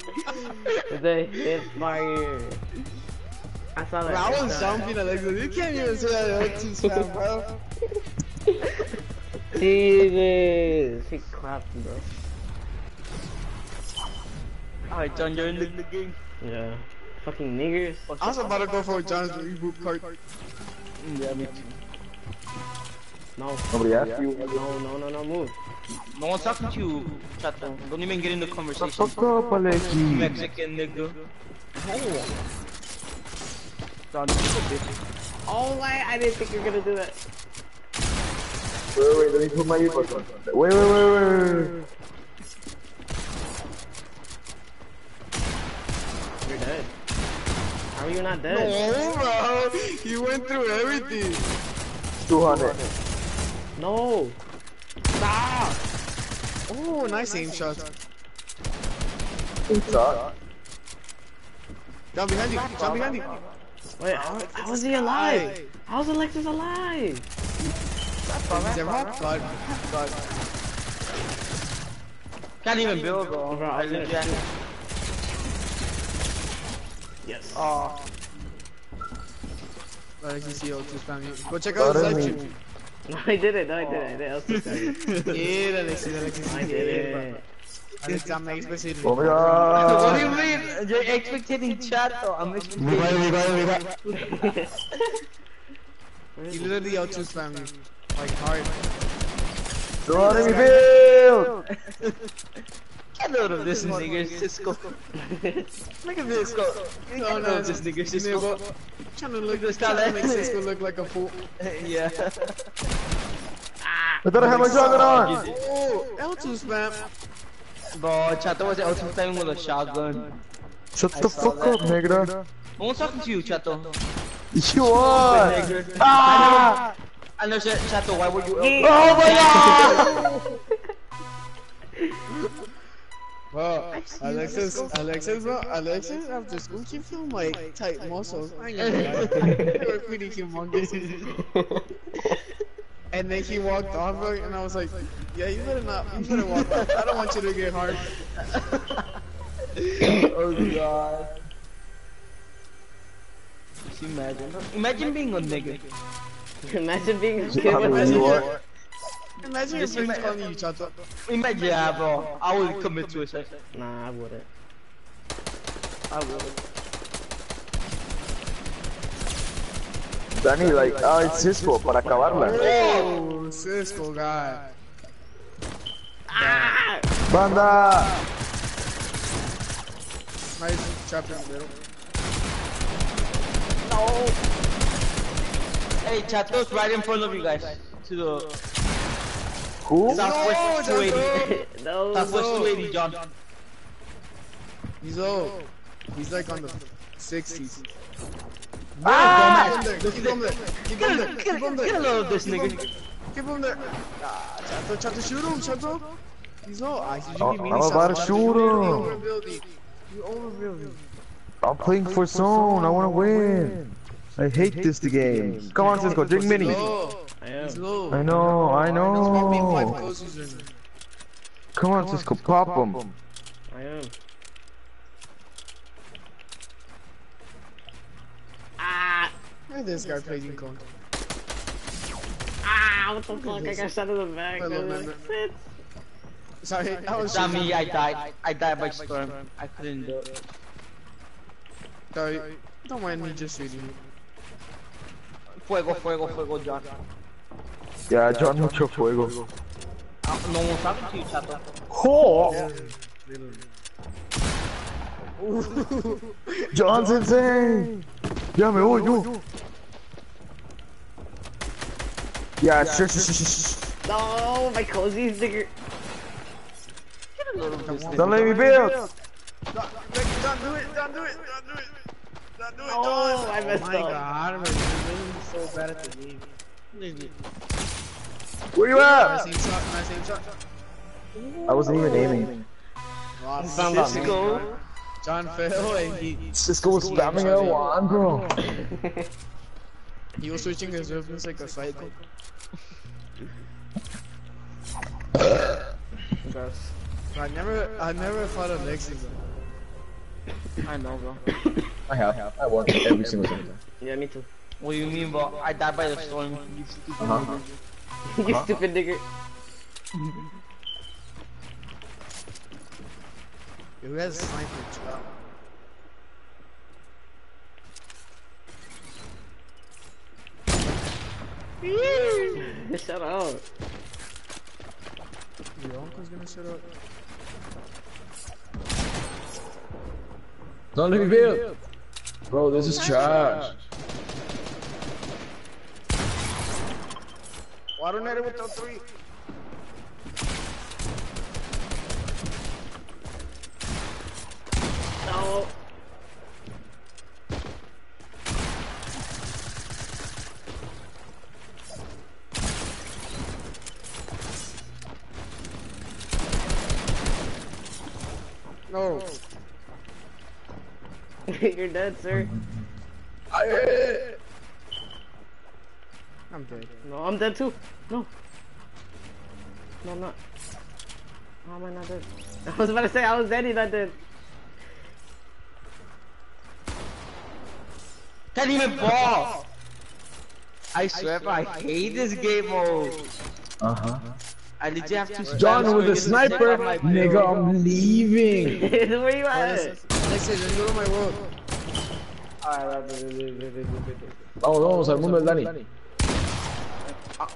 fire! The hit! I saw that. Bro, I was fire. jumping Alexis. You can't even say that too spam, bro. [LAUGHS] Jesus! He clapped, bro. Alright, John, you're in the, the game. Yeah. Fucking niggers. I was about to go for John's reboot card. Yeah, me too. No. Nobody asked you. No, no, no, no, move. No one's talking to you, Chato. Don't even get in the Shut the conversation. fuck up, Aleki. Mexican nigga. John, you a bitch. Oh my, I didn't think you were gonna do that. Wait, wait, let me put my earbuds on. Wait, wait, wait, wait, wait. You're dead. How are you not dead? No, bro. You went through everything. 200. No. Oh, nice aim shot. Shot. John behind you. John behind you. Wait, how, how is he alive? How's Alexis alive? He's a rock god. God. Can't even build, bro. Bro, I was gonna legit- shoot. Yes. Oh, Alright, you see L2 you. Go check out his live Dale, stream. [LAUGHS] No, I did it. No, I did it. I did it. I was too sorry. Yeah, Alexis, Alexis. I did it. Alexis, I'm expecting Oh my what do you god. mean? You're expecting chat, though. I'm expecting. He literally L2 spam you. Like hard. Don't let me build. Get out of this nigga, Cisco. Look at this, go. Get No, out no, of this nigga, Nigga, Cisco. Trying to look, this trying to guy. make Cisco look like a fool. [LAUGHS] yeah. I thought I had my shotgun on. Oh, L2 spam. Bro, Chato was out of time with a shotgun. Shut the fuck up, nigga. No one's talking to you, Chato. You what? Nigga. Ah! I know, Chato, why were you Oh my god! [LAUGHS] [LAUGHS] Bro, Alexis, Alexis, bro, Alexis, after school, she feel like tight muscles. I ain't gonna lie. They were pretty humongous. And then he walked off, bro, and I was like, yeah, you better not, you better walk off. I don't want you to get hard. oh god. Just imagine. Imagine being a nigga. Imagine being a I kid mean, with a what? Imagine friends ima- calling you Chato. Imagine, yeah, bro. I would commit suicide. Nah, I wouldn't. I would. Danny, like, ah, it's Cisco para acabarla. Oh, Cisco guy. Banda! Nice trap in the middle. Hey, Chato's right in front of you guys. To the Who? southwest 280. no. Southwest 280, [LAUGHS] John. He's old. He's like on the 60s. Ah! Keep him there, keep him there, keep Get him there, get keep him a, get a there. load of this nigga. Keep him there. Ah, Chato, Chato, shoot him, Chato. He's old. I see you Oh, I'm about to shoot him. overbuild me. You overbuild me. I'm playing for zone. I want to win. I hate this the game. Come on, Cisco, drink mini. Low. I am. He's low. I know, I He's about being five know. closes in there. Come on, Cisco, pop him. I am. Ah! Why this guy plays in con? Ah! What the fuck? I got shot in the back. Fellow man. Sorry, I was Not me, I died. I died by storm. I couldn't do it. Sorry. Don't mind me just shooting you. Fuego, fuego, fuego, John. Yeah, John mucho fuego. Ah, No one's talking to you, Chato. Oh, [LAUGHS] John's insane. Ya me voy, yo. Yeah, sure, sure, sure, sure. No, my cozy nigga. Don't let me build. Don't, don't do it, don't do it, don't do it. Don't do it, Oh, don't. I messed oh my god, I'm really so bad at the game. Where you at? aim shot, nice shot. I wasn't even aiming. Wow, Found out me. Cisco, John fell and he, Cisco was spamming L1, bro. [LAUGHS] he was switching his weapons like a psycho. Gross. I never, I never fought a Alexis. I know, bro. I have. I have. I won every single time. Yeah, me too. What do you mean, bro? I died by the storm. You stupid You stupid nigga. Who has a sniper trap? [LAUGHS] Shut up. Your uncle's gonna shut up. Don't let me build. Bro, this is trash. Why don't anyone throw three? No. No. [LAUGHS] You're dead, sir. I hit it. I'm dead. No, I'm dead too. No. No, I'm not. How am I not dead? I was about to say I was dead, he's not dead. Can't even ball. I swear, bro, I hate this game mode. Uh huh. I legit have to. John with a sniper, nigga. I'm leaving. Where you at? Alexis, just go to my world. Vamos, vamos al mundo del Dani.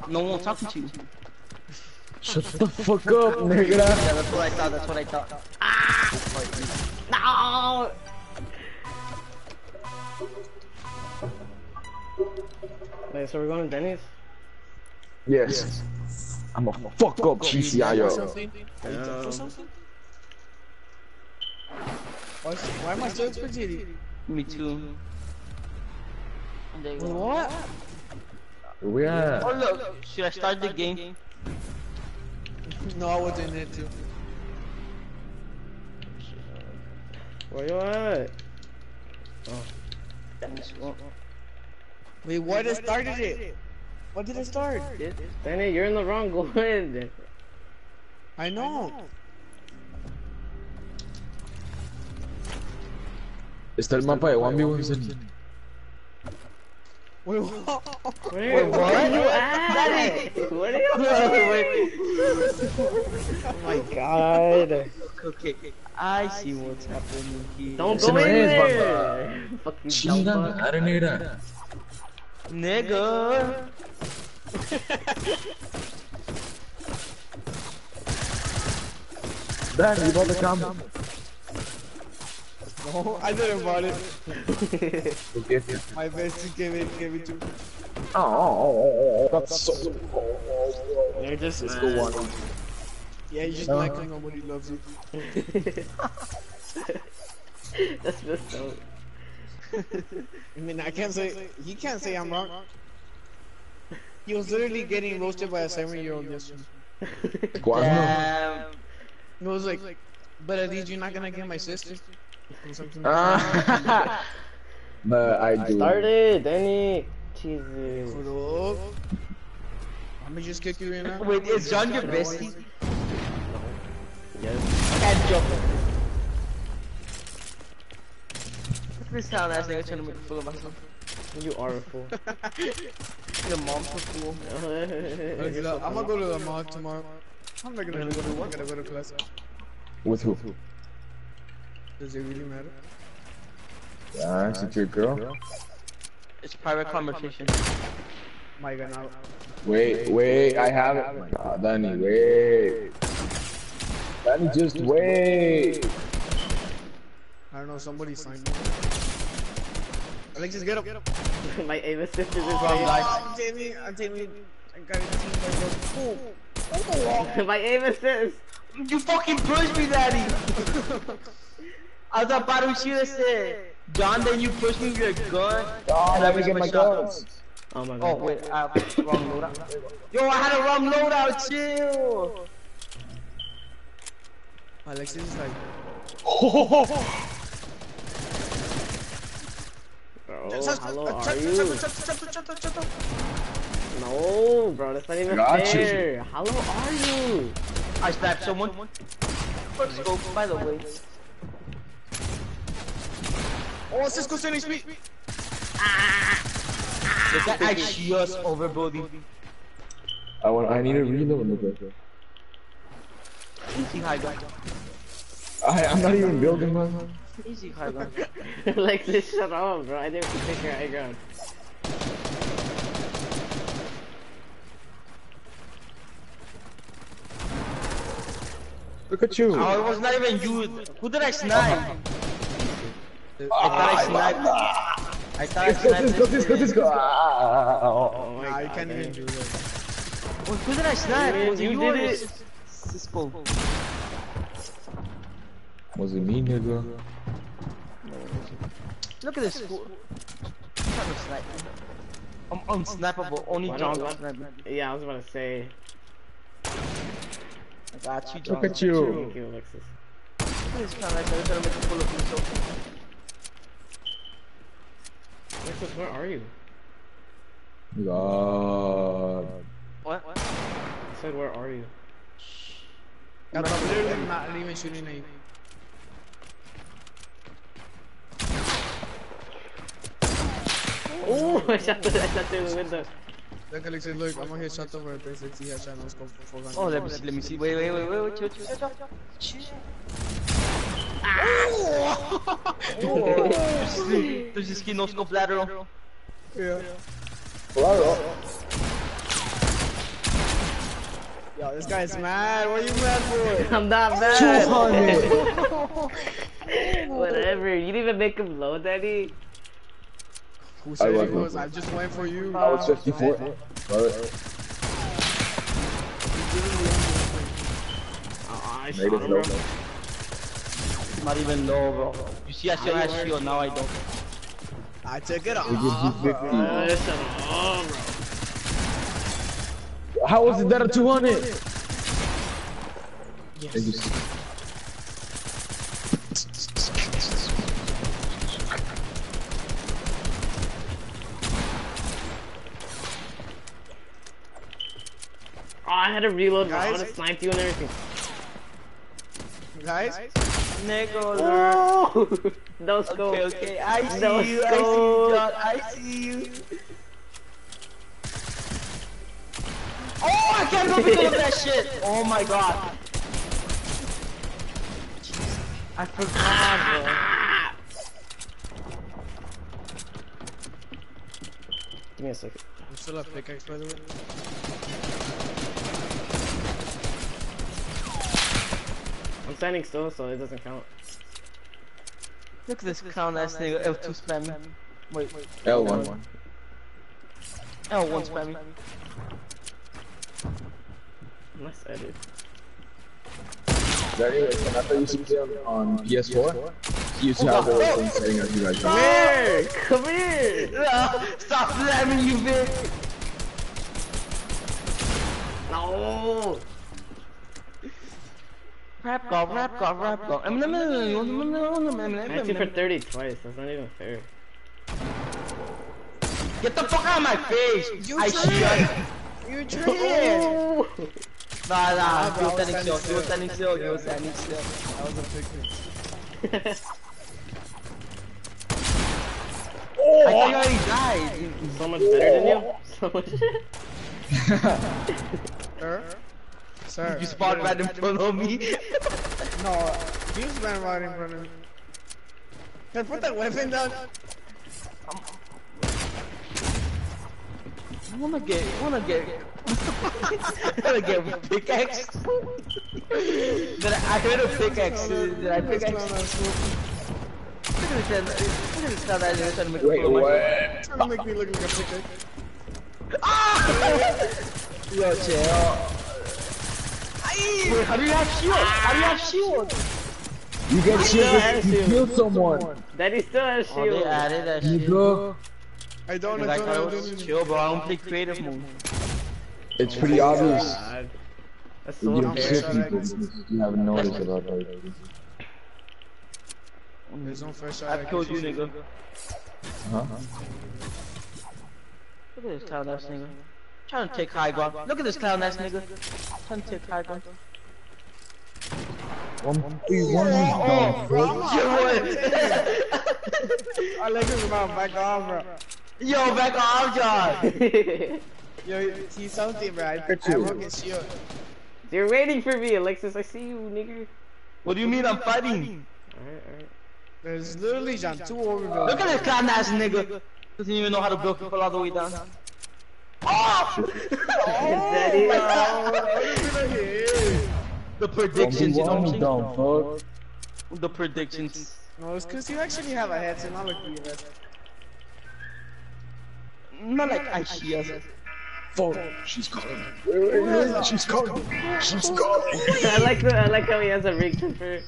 No one talking to you. Shut the fuck up, nigga. Yeah, that's what I thought. That's what I thought. Ah! No! Wait, so we're going to Denny's? Yes. I'm a fuck up GCIO. Something? Are you drunk or something? Why, why am I still spaghetti? Me too. There. What? Where we at? Oh look, should I start the game? No, I was in it too. Where you at? Oh. Wait, what has started it? it? What did it start? Danny, you're in the wrong [LAUGHS] grid. I know. Está el mapa de 1v1 en- Wait, what? Where, what? where you at? Where are you doing? Oh my god. Okay, I see what's happening here. Don't Ese go no in es, there. Fucking Chinga dumb fuck. madre negra. Nigga. Dan, you bought the camera. No, I didn't buy it. Okay. My bestie gave it, gave it to me. Oh, oh, oh, oh, that's so. You're just Let's go one. Yeah, you just No. like when nobody loves you. That's messed up. I mean, I can't say, he can't say I'm wrong. He was literally getting roasted by a seven-year-old yesterday. ¿Cuándo? Damn. He was like, but at least you're not gonna get my sister. Or something like Ah. But I do. Started, Danny. Jesus. Hold up. I'm gonna just kick you in now. Wait, is John your bestie? Yes. Can't jump. This town ass nigga trying to make a fool of myself. You are a fool. [LAUGHS] Your mom's a fool. I'm gonna go to the mall tomorrow. I'm not gonna go to work. I'm gonna go to class. With who? Does it really matter? Yeah, is it your girl? It's private conversation. My God, now. Wait, wait, I have it. Oh my god, Danny, wait. Danny, just wait. I don't know, somebody signed me. Alexis, get up. [LAUGHS] My aim assist is Wrong insane. guy. I'm Jamie. I'm Jamie. I got it. Team by [LAUGHS] My aim assist. You fucking pushed me, daddy! [LAUGHS] I was about to shoot a shit. John, then you push me with your gun. Oh, let me get my guns. Oh my oh, god. Oh, wait, I have the wrong loadout. Yo, I had a wrong loadout, chill! Alexis is like, Oh. Bro, hello, are you? No, bro, that's not even Got you. fair. Hello, are you? I stabbed someone. Let's go, by the way. Oh, Cisco sending speed. Look at I just overbody. I want. I need a reload, nigga. Easy high ground. I, I'm not even building, man. Easy high ground. [LAUGHS] like this, shut up, bro. I didn't pick your high ground. Look at you. Oh, it was not even you. Who did I snipe? I thought I ah, sniped. Ah, ah. I thought I Cisco, sniped. Cisco, this Cisco, thing. Cisco. Ah, oh, oh my Nah, you can't even do that. Well, Who did I snipe? You Was did- it you you or did it. Cis- Cisco? Was it me, nigga? Look at this fool. I'm trying. I'm unsnappable. Only Why John not? can snipe me. Yeah, I was about to say. I got you, John. Look at you. Thank you, Alexis. at this clown ass nigga trying to make a pull up himself. Alexis, where are you? God. What? I said, where are you? I'm literally not even shooting at you. Oh, I shot the, I shot through the window. Look, Alex, look, I'm gonna hit shot over at 360 headshot, no scope for 400. Oh, let me see, let me see. Wait, wait, wait, wait, wait, chill, chill, chill, chill. Oh! There's this kid no scope lateral. Yeah. Yo, this guy's mad. What are you mad for? I'm not mad. Whatever. You didn't even make him low, Daddy. Who I said like he him. was? I just went for you. I was 54. Alright. Oh, I Made shot it him, low. bro. Not even low, bro. You see, I still have shield, oh, now I don't. I took it off. It gives you 50. I shot him. Oh, bro. How was it that a 200? Thank you. Oh, I had to reload, bro. I Guys? would have sniped you and everything. Guys, Nigga, Oh! no scope. Okay, okay, I see No you, I see you. John, I see you. Oh, I can't go because of that [LAUGHS] shit. Oh my god. I forgot, Give me a second. I'm still a pickaxe, by the way. I'm standing still, so it doesn't count. Look at this clown ass nigga L2 spammy. Wait, L1. L1 spammy. Nice edit. That is, and I thought you used to on, on PS4. He used to have the same setting as you guys. Come here! Come here! No, stop slamming you, bitch. No! Rap God, rap God, rap God. I'm I hit for 30 twice. That's not even fair. Get the fuck out of my face! You I tried. You. Oh! Nah, nah, he was I standing still, he was standing still, he was standing still. That was a pickaxe. I thought you already died. so much better than you? So much. Sir? Sir. You spawned right in front of me. [LAUGHS] No, you spawned right in front of me. Can I put that weapon down? I wanna get, I wanna get, [LAUGHS] I wanna get with pickaxe. [LAUGHS] Did I, I heard a pickaxe. Did I Let's pickaxe? go on. Look at this, look at this guy right trying to make a Wait, fool of what? Trying to make me look like a pickaxe. Ah! Yo, chill. Wait, how do you have shield? How do you have shield? You get shit if you kill someone. Daddy still has Oh, they shield. added that You shit. go. I don't know. Like, don't I know, was don't know. chill, bro. I don't play creative mode. It's pretty obvious. God. That's You so don't fair. kill people. You haven't noticed about that. There's no first shot. I killed you, nigga. Huh? Look at this clown ass nigga. Trying to take high ground. Look at this clown ass nigga. Trying to take high ground. One, three, one, Oh, no, bro, bro. I'm [LAUGHS] I like his mouth back off, bro. Yo, back off, John. [LAUGHS] Yo, he's something, bro. I, Look at I you. won't get shield. You're waiting for me, Alexis. I see you, nigga. What do you mean I'm fighting? Alright, alright. There's literally John two over there. Look at this clown ass nigga. Doesn't even know how to build people all the way down. Oh! Daddy. [LAUGHS] The predictions, you know what I'm saying? Fuck. The predictions. No, it's because you actually have a headset, not like you. That's Not like I see us. Fuck. She's coming. Wait, wait, wait. She's coming. She's coming. [LAUGHS] I like the I like how he has a ring trooper.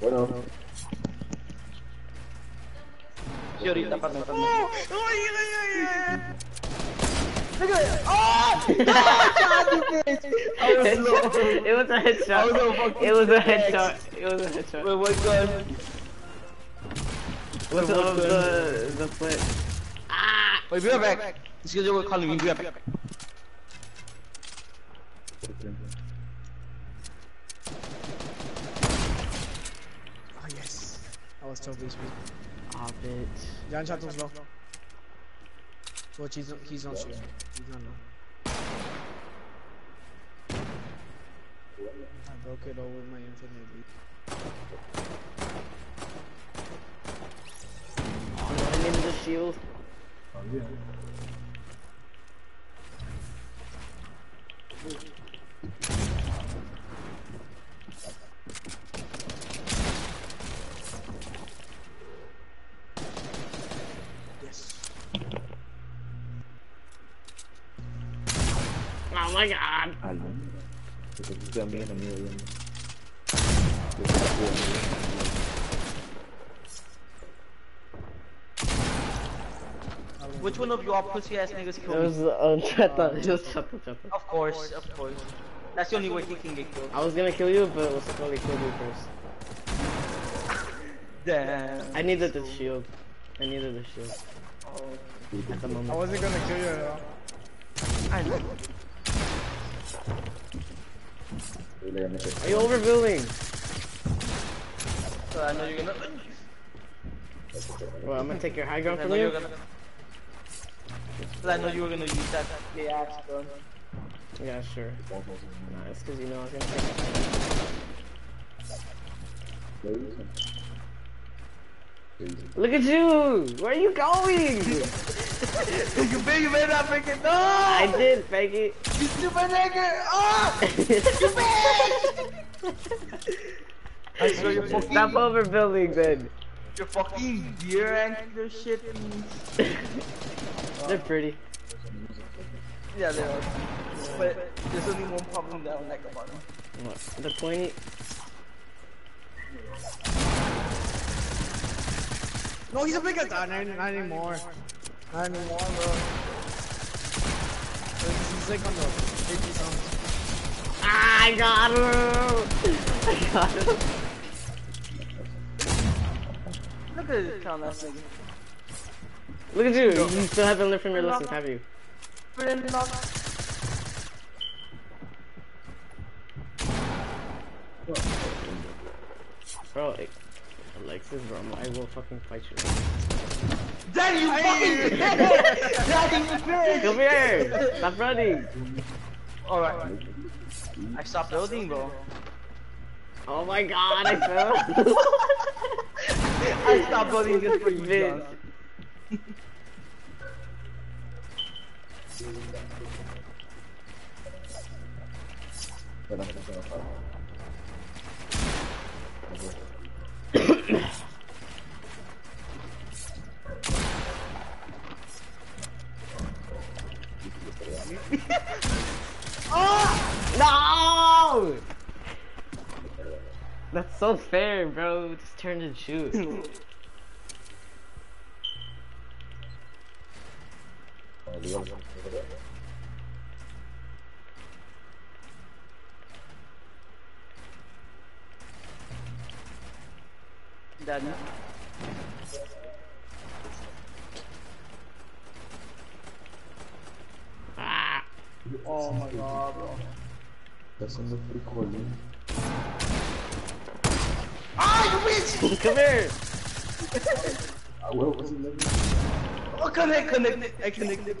What Look at it! Oh! I was low. it was a I was headshot. a fucking It was a X. headshot. It was a headshot. Wait, what gun? What's Wait, up what with gun? the the flip? Wait, be right back. This guy's over calling me. Be right back. Oh yes. I was totally sweet. Bitch. Jan shot was low. Watch, he's, he's on shoot. He's on low. I broke it all with my infinite leap. Oh no, I needed the shield. Oh, yes. Oh my god. Alam. Ito kami na million. Which one of you all pussy ass niggas It was me? uh, [LAUGHS] Chata. It was Chata Chata. Of course, of course. That's the only way he can get killed. I was gonna kill you, but what's probably killed you first. Damn. I needed the shield. I needed the shield. At the moment. I wasn't gonna kill you at all. I know. Wala na siya. Are you overbuilding? So I know you're gonna. Well, I'm gonna take your high ground I from you're gonna. I know you were gonna use that gay ass gun. Yeah, sure. Nah, it's cause you know I was gonna take Look at you! Where are you going? [LAUGHS] you bet you better not make it. No! I did, fake it. You stupid nigga! [LAUGHS] Oh! I swear you're fucking. Stop overbuilding then. Your fucking deer antler shit. They're pretty. Yeah, they are. But there's only one problem that I don't like about them. What? The pointy. No, he's a big guy. Not, not anymore. Not anymore, bro. He's like on the 50 something. Ah, I got him! I got him. Look at this clown ass nigga. Look at you. You still haven't learned from your lessons, have you? Friend. Bro, like, Alexis, bro, I will fucking fight you. Daddy, you fucking [LAUGHS] Daddy, you bitch! Come here! Stop running! Alright. I stopped building, bro. Oh my god, I fell! [LAUGHS] I stopped building just for you, Bitch. [LAUGHS] John. Wala ka sa kapal. No! That's so fair, bro. Just turn and shoot. [LAUGHS] Oh, liwag. Daddy. ah! Oh my god, bro. That's on the free calling. Ah, you bitch! Come here! Ah, well, kasi lang. Oh, connect, connect. I connected.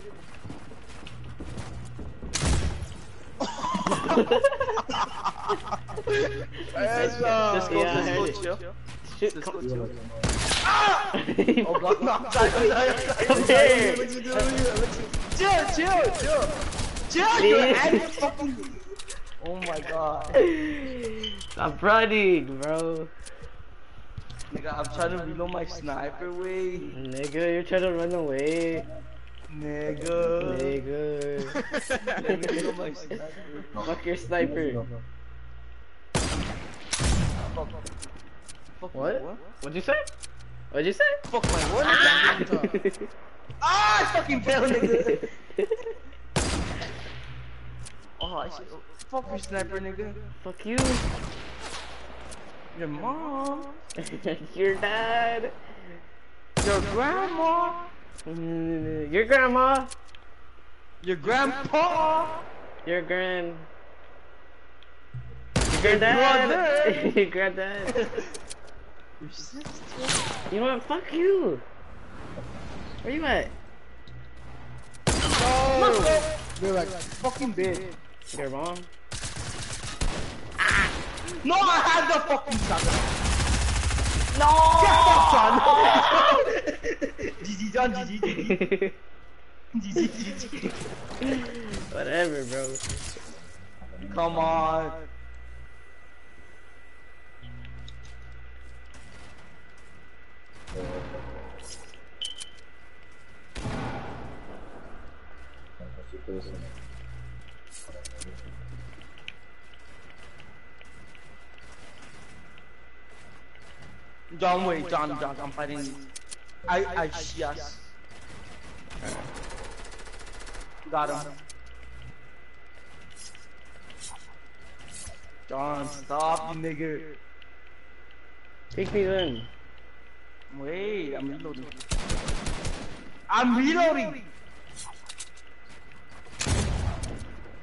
Yes, Let's go, Yeah, I let's go, heard it. chill. Shoot, Let's come, go, chill. come Oh, block, no, I'm sorry, I'm sorry, I'm sorry. here! Chill, chill, chill. You're fucking. Oh my god. Stop running, bro. Nigga, I'm trying to reload my sniper way. Nigga, you're trying to run away. Nigga. Nigga. Let my sniper. Fuck your sniper. Fuck. Fuck What? my What'd you say? What'd you say? Fuck my what? Ah! Ah, I fucking fell, [LAUGHS] nigga. Oh, I see. Fuck your sniper, nigga. Fuck you. Your mom. [LAUGHS] Your dad. Your grandma. Mm, Your grandma. Your grandpa. Your grand. Your Your granddad. [LAUGHS] Your granddad. [LAUGHS] Your sister. You know what? Fuck you. Where you at? No. They're like, Fucking bitch. Your mom. No, I had the fucking shotgun. No. Get the son. GG, [LAUGHS] John. GG, GG. GG, GG. Whatever, bro. Come on. John, wait, John, John, I'm fighting. I, I, yes. Got him. John, stop, you nigga. Take me then. Wait, I'm reloading. I'm reloading.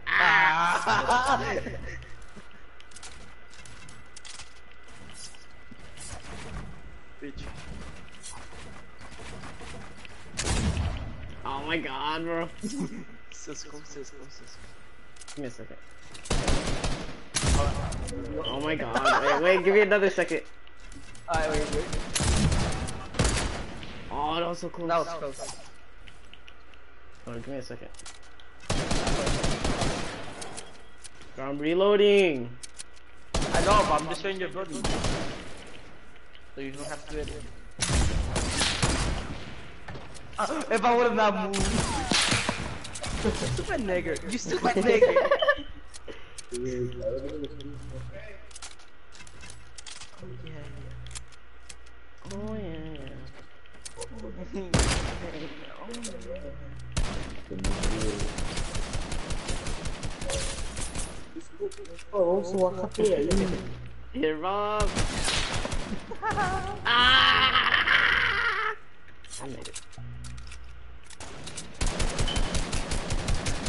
Ah. [LAUGHS] Bitch. Oh my god, bro. [LAUGHS] Cisco, Cisco, Cisco. Give me a second. Oh my god. Wait, wait, give me another second. Alright, wait, wait. Oh, that was so close. That was close. Oh, give me a second. I'm reloading. I know, but I'm just showing your body. So you don't have to do it. Ah, [LAUGHS] if I would have not moved. stupid nigger. You [LAUGHS] stupid nigger. Oh yeah. Oh, sua capoeira aí. Here, Rob. ah! I made it.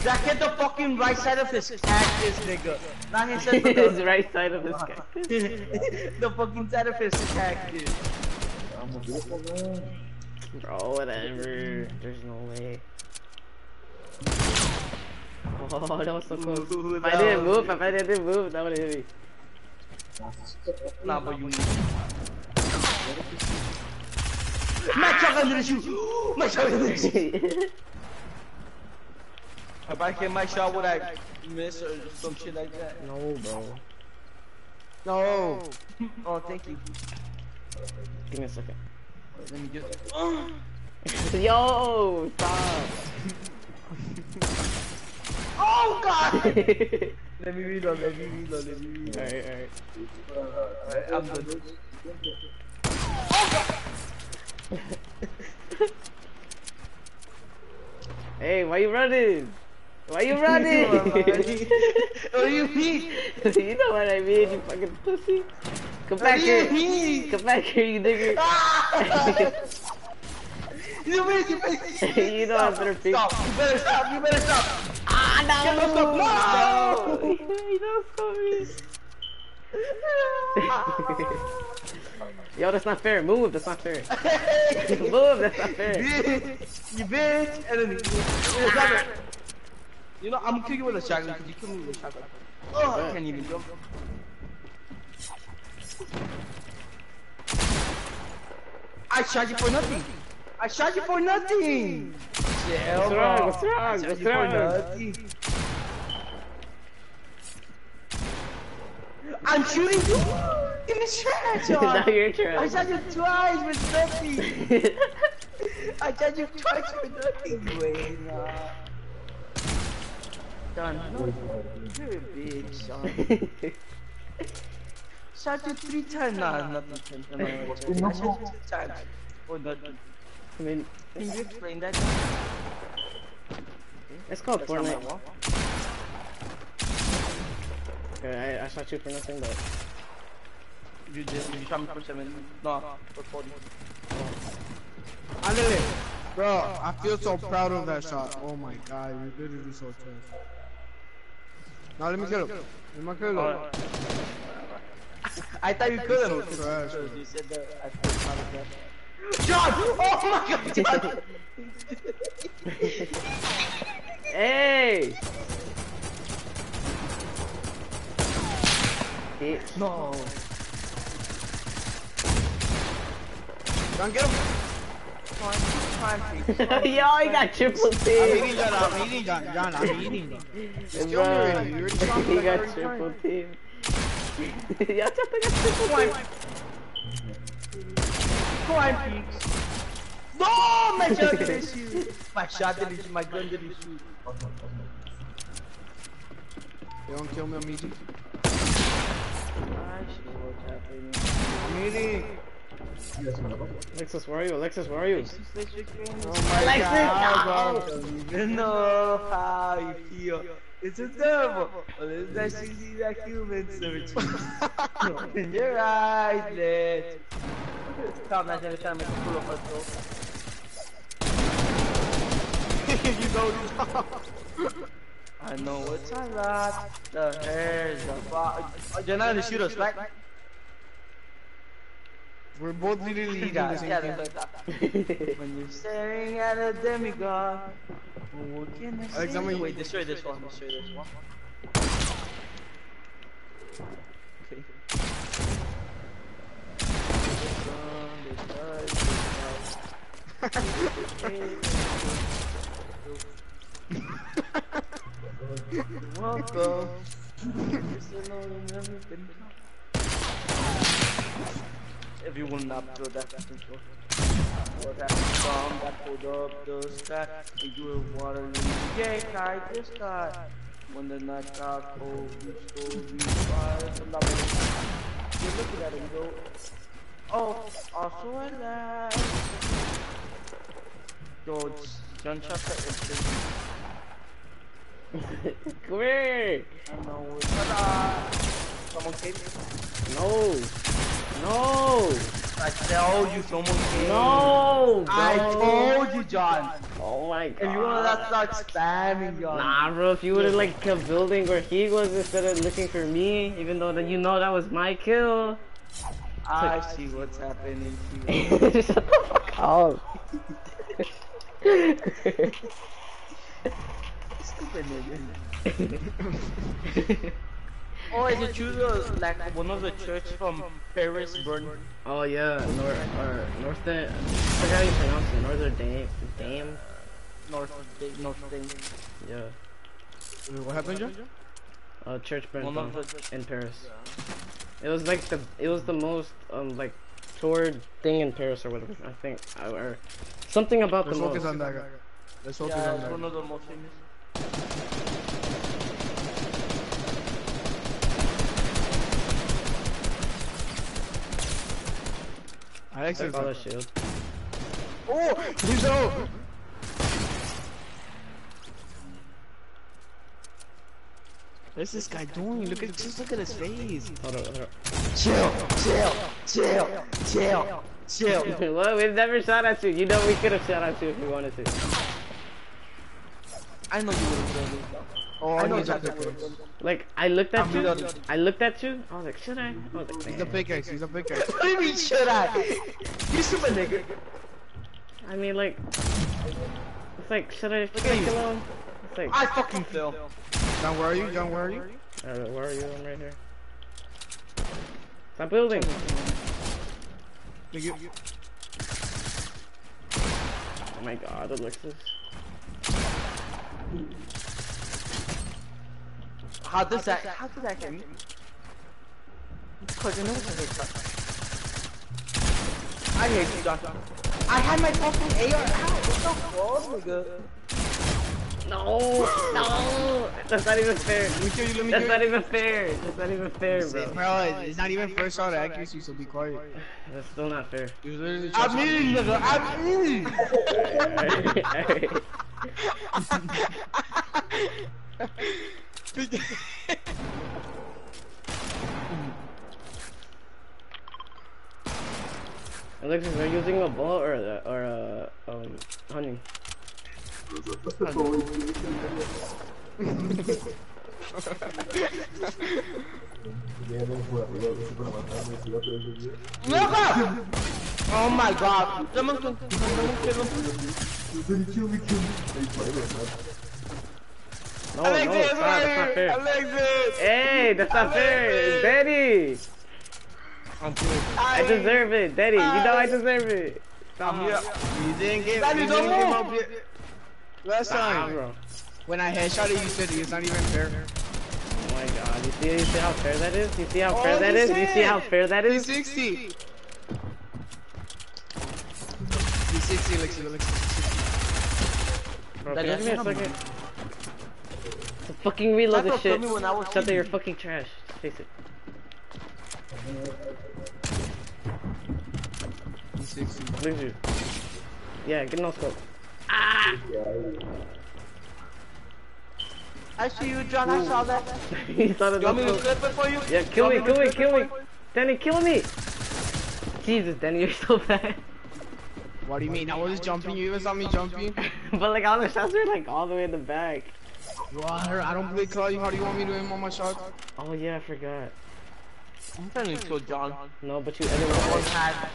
Jack hit the fucking right side of his cactus, nigga. Not his side, but His right side of his guy. [LAUGHS] the fucking side of his cactus. Bro, whatever. There's no way. Oh, that was so close. Ooh, If I didn't move, if I didn't move, that would hit me. Nah, but you need. My shotgun didn't shoot. My shotgun didn't shoot. If I hit my shot, would I miss or some shit like that? no, bro. No. Oh, thank you. Give me a second. Let me just. [GASPS] Yo, stop. Oh God! [LAUGHS] alright, let me reload. Let me reload. Let me reload. alright. Alright, I'm [LAUGHS] done. Hey, why you running? Why you running? [LAUGHS] what do you mean? [LAUGHS] you know what I mean, you fucking pussy. Come back What do you here. Come back here, you nigga. Ah! you mean you better [LAUGHS] You know I better fix- Stop! You better stop! You better stop! Ah, Get no! the fuck- no! You know, sorry. Yo, that's not fair. Move, that's not fair. [LAUGHS] Move, that's not fair. you bitch! And then you shotgun. You know, I'm gonna kill you with a shotgun because you killed me with a shotgun. Oh, I can't even jump. I shot you for nothing. I shot you for nothing. Yeah, What's bro. wrong? What's wrong? I shot What's you for wrong? nothing. I'm shooting you in the trash, [LAUGHS] John. now you're trash. I shot you twice with nothing. [LAUGHS] I shot you twice with nothing. Wait, nah. John, no, you're a bitch, John. [LAUGHS] Shot you three times. Nah, nothing. No, no, no, no. I shot you two times. Oh, for nothing. I mean, Can you explain that? it's called That's not Fortnite. Okay, I, I shot you for nothing, but You just you shot me for seven. No, for forty. Andale. Bro, I feel so proud of that shot. Oh my god, you literally so trash. Now let me kill him. Let me kill him. Alright. I thought you couldn't. Trash, Because bro. you said that I feel proud of that. John! Oh my god, hey! Bitch. No. Don't get him. Come on, come on, please. Yo, he got triple I'm team. eating John. I'm eating John. John, I'm eating John. Just kill me Bro, already. You already shot me he like got every triple time. team. Yo, Chapa got triple Come on. team. Come on, Peaks. No, my shot didn't shoot. My shot didn't shoot. My gun didn't shoot. They don't kill me, I'm eating. I see what's happening. I'm eating. Alexis, where are you? Alexis, where are you? Oh my Alexis, god, no! bro. don't even know how you feel. It's a devil. Well, it's that easy that human search. Open [LAUGHS] your eyes, [LAUGHS] let's. Stop not trying to make a fool of us, you know [LAUGHS] I know it's a lot. The hairs, the bar. Oh, you're not gonna shoot us, right? We're both literally eating the same yeah, thing. that's what When you're staring at a demigod, well, what can I say? Alex, I'm gonna- Wait, destroy this one, destroy this one. Okay. This one, this guy, this guy. Welcome. Just alone and everything. Everyone to that control. What happened from that pulled up the sky? And you were watering the gate, hide the sky. When the night got cold, we stole, the love. You look at and go, oh, also alive. Yo, it's gunshot is Come here! I know it's. Someone came. No! No! I told you someone came. No! I told you, John. Oh my god. If you wanna not start spamming, John. Nah, bro, if you would've like kept building where he was instead of looking for me, even though that you know that was my kill. I see what's happening here. [LAUGHS] Shut the fuck up. [LAUGHS] Stupid nigga. [LAUGHS] oh, is it true the, like one of the church from Paris burned? oh yeah, North or North Dame. I forgot how you pronounce it. Northern Dame. Dame. North, North Dame. Yeah. Wait, what happened, John? Uh, church burned One down of the- in Paris. It was like the it was the most um like toured thing in Paris or whatever. I think or something about Let's the focus most. on that guy. Let's focus Yeah, on it's that one of the most famous. Alex is All the shield. oh, he's out. What's this guy doing? Look at just look at his face. Hold on, hold Chill, chill, chill, chill, chill. [LAUGHS] well, we've never shot at you. You know we could have shot at you if we wanted to. I know you would have done it. Oh, I know he's a exactly. Like I looked at I'm you. reloading. I looked at you. I was like, should I? I was like, He's a pickaxe. He's a pickaxe. [LAUGHS] What do you mean, should I? [LAUGHS] You stupid nigga. I mean, like, it's like, should I? At I you. It's like, I fucking fell. John, where are you? John, where are you? I don't know, where are you? I'm right here. Stop building. Nigga, Oh my God, Alexis. How does that? How did that get me? Cause you know it's a headshot. I hate you, John. I had my fucking AR out. What the fuck, nigga? No, no, that's not even fair. Let me kill you. Let me That's kill not even fair. That's not even fair, bro. Bro, it's not even first shot accuracy, so be quiet. That's still not fair. I'm in, nigga. I'm in. Alright, alright. [LAUGHS] Alexis, are you using a ball or a, or a um, honey? Look Oh my god! Someone, someone. No, no, Alexis, it's not, that's not fair. Alexis. Hey, that's not fair. It's Daddy. I deserve it, Daddy. You know I deserve it. I'm here. You didn't get. Daddy, you don't didn't move. up yet. Last Nah, time, bro. when I headshot it, you said it's not even fair. Oh my god. You see, you see how fair that is? You see how Oh, fair that he is? You see how fair that is? 360. 360, Alexis, Alexis. Bro, can you give me a that's not second? To fucking reload That's this what shit. told me when I was Shut that eating. you're fucking trash. Face it. 360. Lose you. Yeah, get no scope. Ah! I see you, John. I saw that. [LAUGHS] he thought it You want me to was clip it for you? Yeah, kill me, You kill me, kill me. it? Danny, kill me. Jesus, Danny, [LAUGHS] you're so bad. What do you mean? I was jumping. You even saw me jumping. [LAUGHS] but like all the shots were like all the way in the back. What? I don't play Claw. How do you want me to aim all my shots? Oh yeah, I forgot. I'm trying to kill John. No, but you edit one One hand.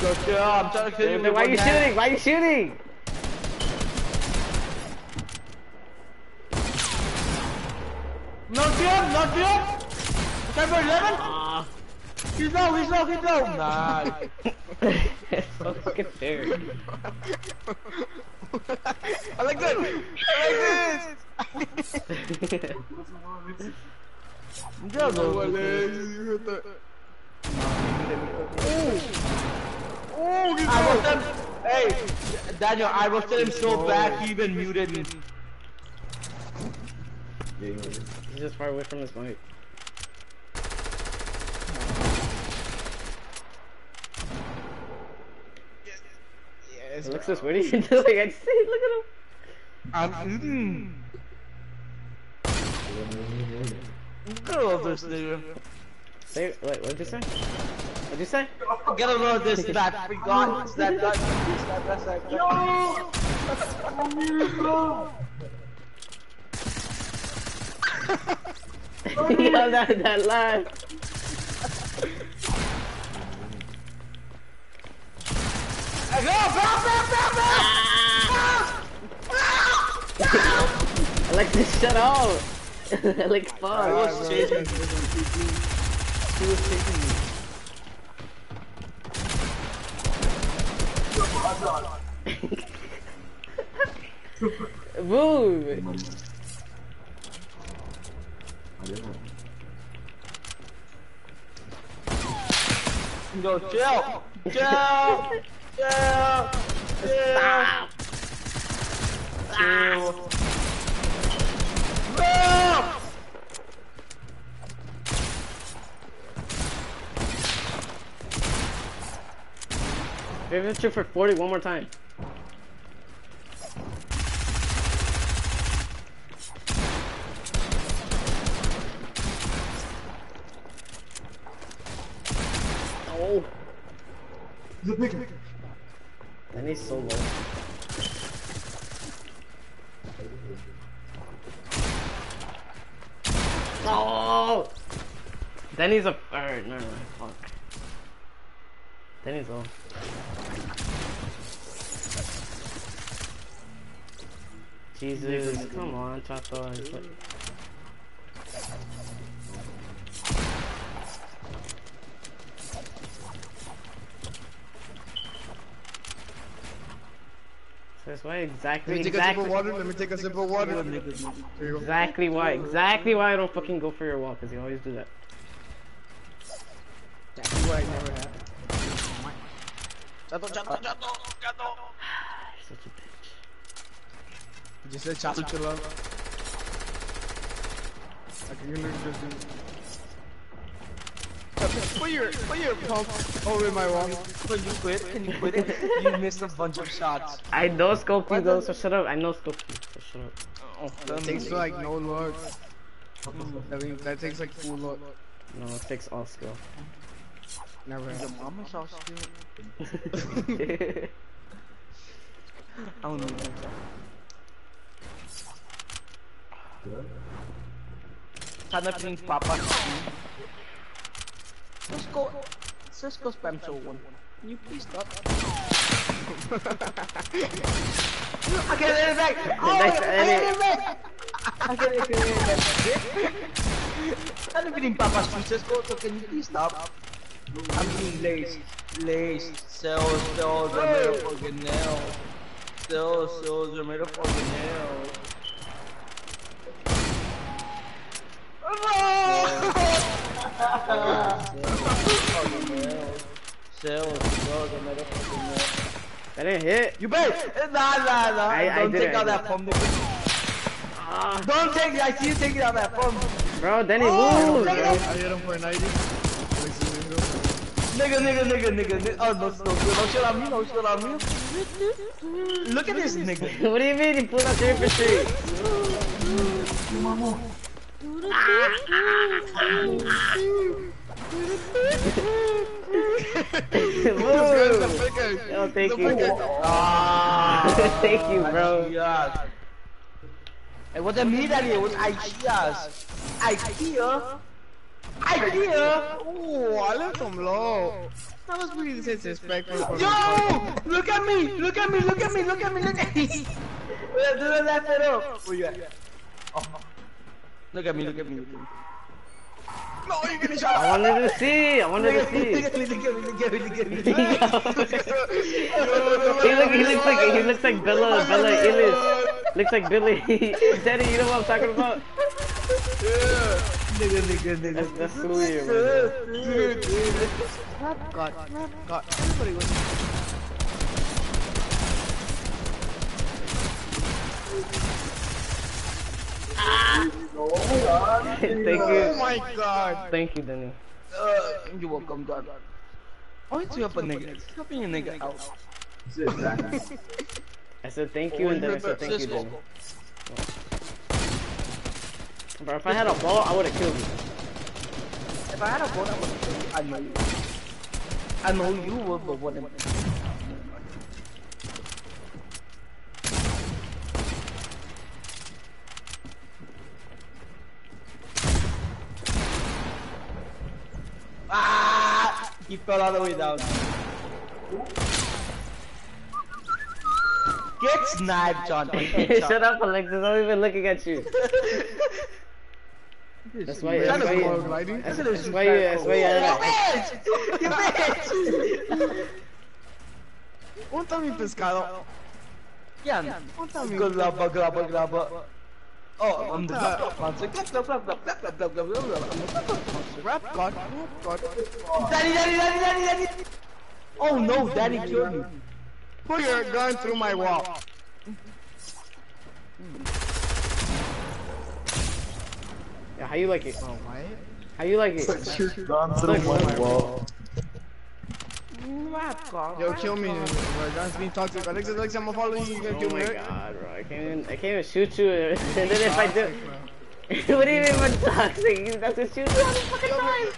Go chill. I'm trying to kill you. Why are you one shooting? Why are you shooting? Not yet, not yet. Number 11? Ah, He's low, he's low, he's low. [LAUGHS] It's so [LAUGHS] fucking fair. [LAUGHS] I like that. I like this. Yeah, Oh, bro. Alexis, you hit that. Oh, I roasted him. Hey, Daniel, I roasted him so bad he even muted me. He's just far away from his mic. Yes, Alexis, what are you doing? I see. Look at him. I'm eating. Get a load of this nigga. Say, wait, what'd you say? What'd you say? Get a load of this that [LAUGHS] we got. That, that, that, that, that, that. Yo, [LAUGHS] that that laugh. Alexis, shut up. like [LAUGHS] I fuck. was chasing. He was chasing me. [LAUGHS] Move. Yo, chill! Chill! [LAUGHS] Chill! Chill! Chill! No! Maybe let's shoot for 40 one more time. Oh. Then he's so low. Oh! He's a. Alright, never mind. Fuck. He's low. Jesus, come on, Chato. So That's why Let exactly, me take a sip exactly, of water. Let me take a sip of water. There you go. exactly why, exactly why I don't fucking go for your wall, cause you always do that. That's why I never have. Chato, chato, chato, chato. You're [SIGHS] such a bitch. Just said chato chill out. I can literally just do. Put your, put your pump over my wall. Can you quit? Can you quit it? You missed a bunch of shots. I know scope you though, so shut up. I know scope you, so shut up. Oh, That takes like no luck. That, means, that takes like full luck. No, it takes all skill. Never Your had. mama sauce still. [LAUGHS] I don't know. Sana ping papa. Cisco, Cisco spams L1. Can you please stop? I can't let it back. Oh, next I let it back. I can't let it back. Sana ping papa Cisco, so can you please stop? I'm being laced, laced, cells, cells, made of organelles. Cells, cells are made of organelles. Oh, that didn't hit. You bet. Nah, nah, nah. I, Don't take out that pump. Uh, Don't take it. I see you taking out that pump. Bro, then he oh, moved. I hit him for 90. Nigga, nigga, nigga, nigga. Oh, no, no, no, no shit on me, no shit on me. Look at this nigga. [LAUGHS] what do you mean he pulled out 3 for 3? oh, thank you. Oh, thank you, bro. Yes. Hey, what the meat that was ideas. Ikea. Ikea. Oh, I left him low. That was really disrespectful. Yo, look at me, look at me, look at me, look at me, look at me. Do the left foot up. Where you at? Oh. Look at me! Look at me! Look at me! No, you're getting shot. I wanted to see. I wanted to Look see. at me! Look at me! Look at me! Look at me! he, look, he looks like he looks like Bella Bella Illis. Looks like Billy. Daddy, you know what I'm talking about? Nigga, nigga, nigga. That's that's Louis right there. Dude, dude. Rap God, rap God. Everybody was. Thank Oh you. Oh my god. Thank you, Denny. Uh, you're welcome, God. Why don't you help a nigga? Helping a nigga out. I said thank you and then I said thank you, Cisco. Denny. Bro, if I had a ball, I would have killed you. If I had a phone, I would have killed you. I know you. I know you would, but what? Ah! He fell all the way down. Get sniped, John. [LAUGHS] Shut up, Alexis. I'm even looking at you. That's why. That That's why. more You, lighting. that's, that's why you. That's why you. You bitch! You bitch! Unta mi pescado. Yan. Glaba, glaba, glaba. Oh, I'm the monster. Rap God, rap God. Daddy, daddy, daddy, daddy, daddy. Oh no, daddy killed me. Put your gun through my wall. Yeah, how you like it? Oh, what? How you like it? Gone through my wall. Rap God. Yo, kill me. My gun's being toxic. Alexis, Alexis, I'm gonna follow you. You gonna Oh kill me, oh my god, bro! I can't even. I can't even shoot you. [LAUGHS] and then if I do, [LAUGHS] what do you mean by toxic? You have to shoot you all the fucking time.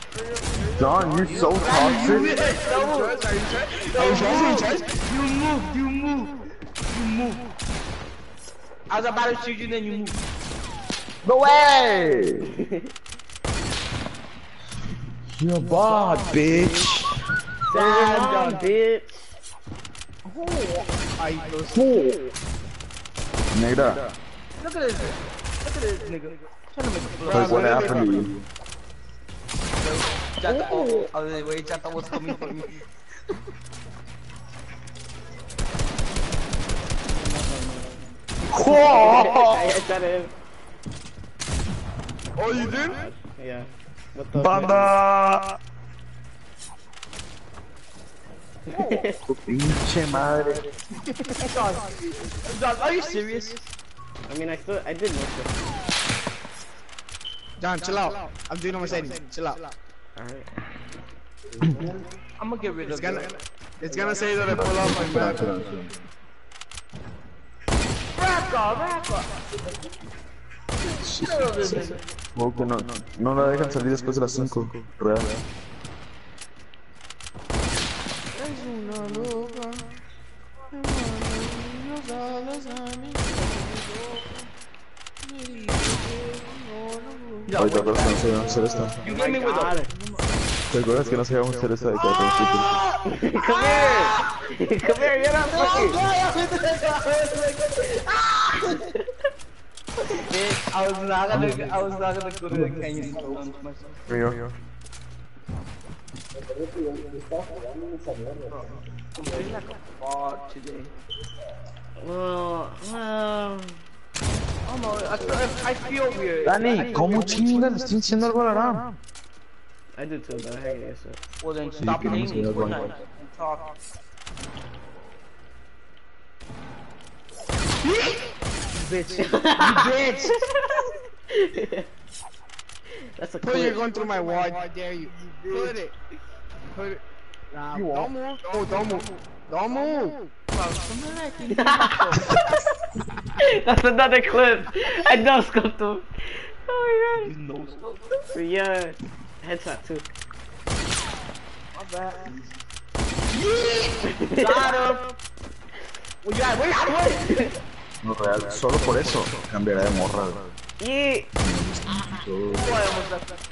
John, you're so toxic. Are you trust? Are you trust? Are you trust? Are you trust? You move, you move, you move. I was about to shoot you, then you move. No way! [LAUGHS] You're a bot, bitch. Damn, Damn, dog, bitch. I go Negra, Look at this. Look at this nigga. Trying to make a flow. like what happened to you? Jata, oh, oh, wait, wait, Jata was coming for me. [LAUGHS] I. [LAUGHS] Oh, you did? Yeah. What the? Banda! Pinche madre. John, John, are you serious? I mean, I still. I did most of it. John, chill out. I'm doing my setting. Chill out. Alright. I'm gonna get rid It's of gonna, it. it's gonna say that I pull off my back. God. Oh, que no, no la dejan salir después de las 5. Real. Es una loca. No sabes a mí. Yeah, Ay, ¿te acuerdas que no sabíamos hacer esto? You get me with Got a. it. ¿Te acuerdas que no sabíamos hacer esto de que al ah. principio? [LAUGHS] Come here! Come here, you're not fucking! Bitch, I was not gonna, I was not gonna go to the canyon so much. I'm feeling like a fraud today. Well, well... I don't know, I, I, I feel weird. Dani, ¿cómo chingas le estoy diciendo algo a la RAM? I do too, but I hate it, so... Well then stop que no playing se da Fortnite cuenta. and talk. bitch. [LAUGHS] Bitch. That's a Put your clip. gun through my wall. I dare you. Put it. Put it. Nah, don't move. Oh, don't move. Don't move. [LAUGHS] That's another clip. I know scoped him. Oh my god. But yeah, headshot too. My bad. [LAUGHS] Got him. Well, you got wait, wait, wait. No, real, solo por eso cambiará de morra. güey. Yeah. Yo- Boy, almost left.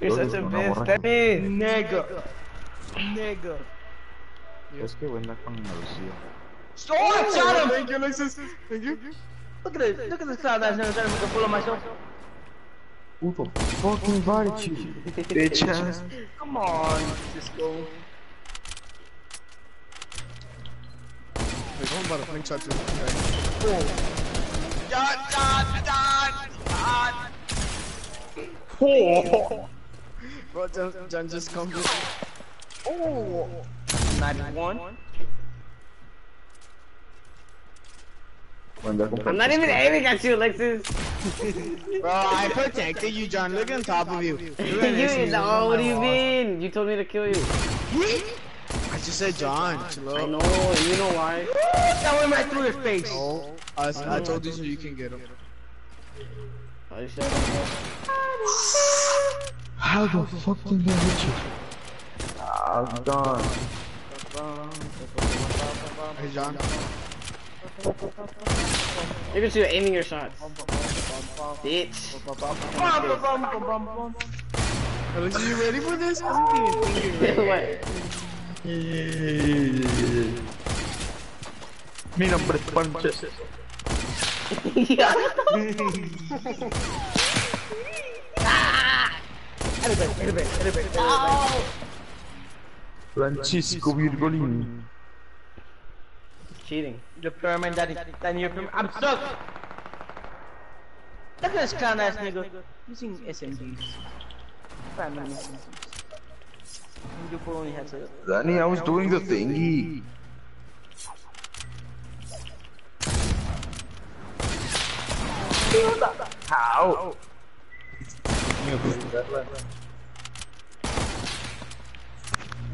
You're such a Una bitch, morra. Nigga. Nigga. Es que buena con Lucía. Stop! Shot him! Thank you, Alexis. Thank you. Look at this. Look at this cloud that's never trying to make a fool of myself. Who the fuck invited you? Bitches. Come on, Cisco. Wait, I'm about to fling shot too. [LAUGHS] Bro, John, John just comes in. Oh! 91. I'm not even aiming at you, Alexis. [LAUGHS] Bro, I protected you, John. Look on top of you. [LAUGHS] You know, oh, what do you mean? You told me to kill you. I just said John. Chill I know, and you know why. That went right through his face. Oh, I, I told you so you can get him. You said How the fuck did I hit you? I'm done. Hey, John. Look at you aiming your shots. Bitch. Alexis, you ready for this? I'm getting thinking, what? Mi nombre es Panches. yeah. Francisco Virgolini. Cheating. The pyramid that is that your pyramid. I'm stuck. Look at this clown ass nigga using SMGs. Family SMGs. You only had to. Danny, I was doing the thingy. How?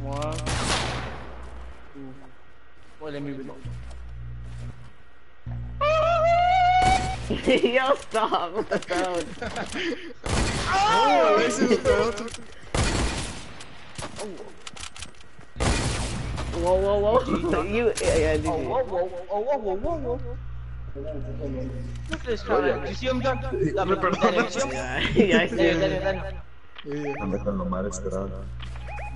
One. Two. Well, let me reload. Yo, stop. What the sound? Oh, Alexis, bro. Whoa, whoa, whoa. [LAUGHS] you, yeah, yeah, Oh, GG. whoa, whoa, whoa, whoa, whoa, whoa, whoa. Look at this clown ass. You see him, John? [LAUGHS] Daniel, Daniel, you see him? Yeah, yeah, I see Daniel, it. Daniel, Daniel. Yeah, yeah. Anda con lo mal esperado.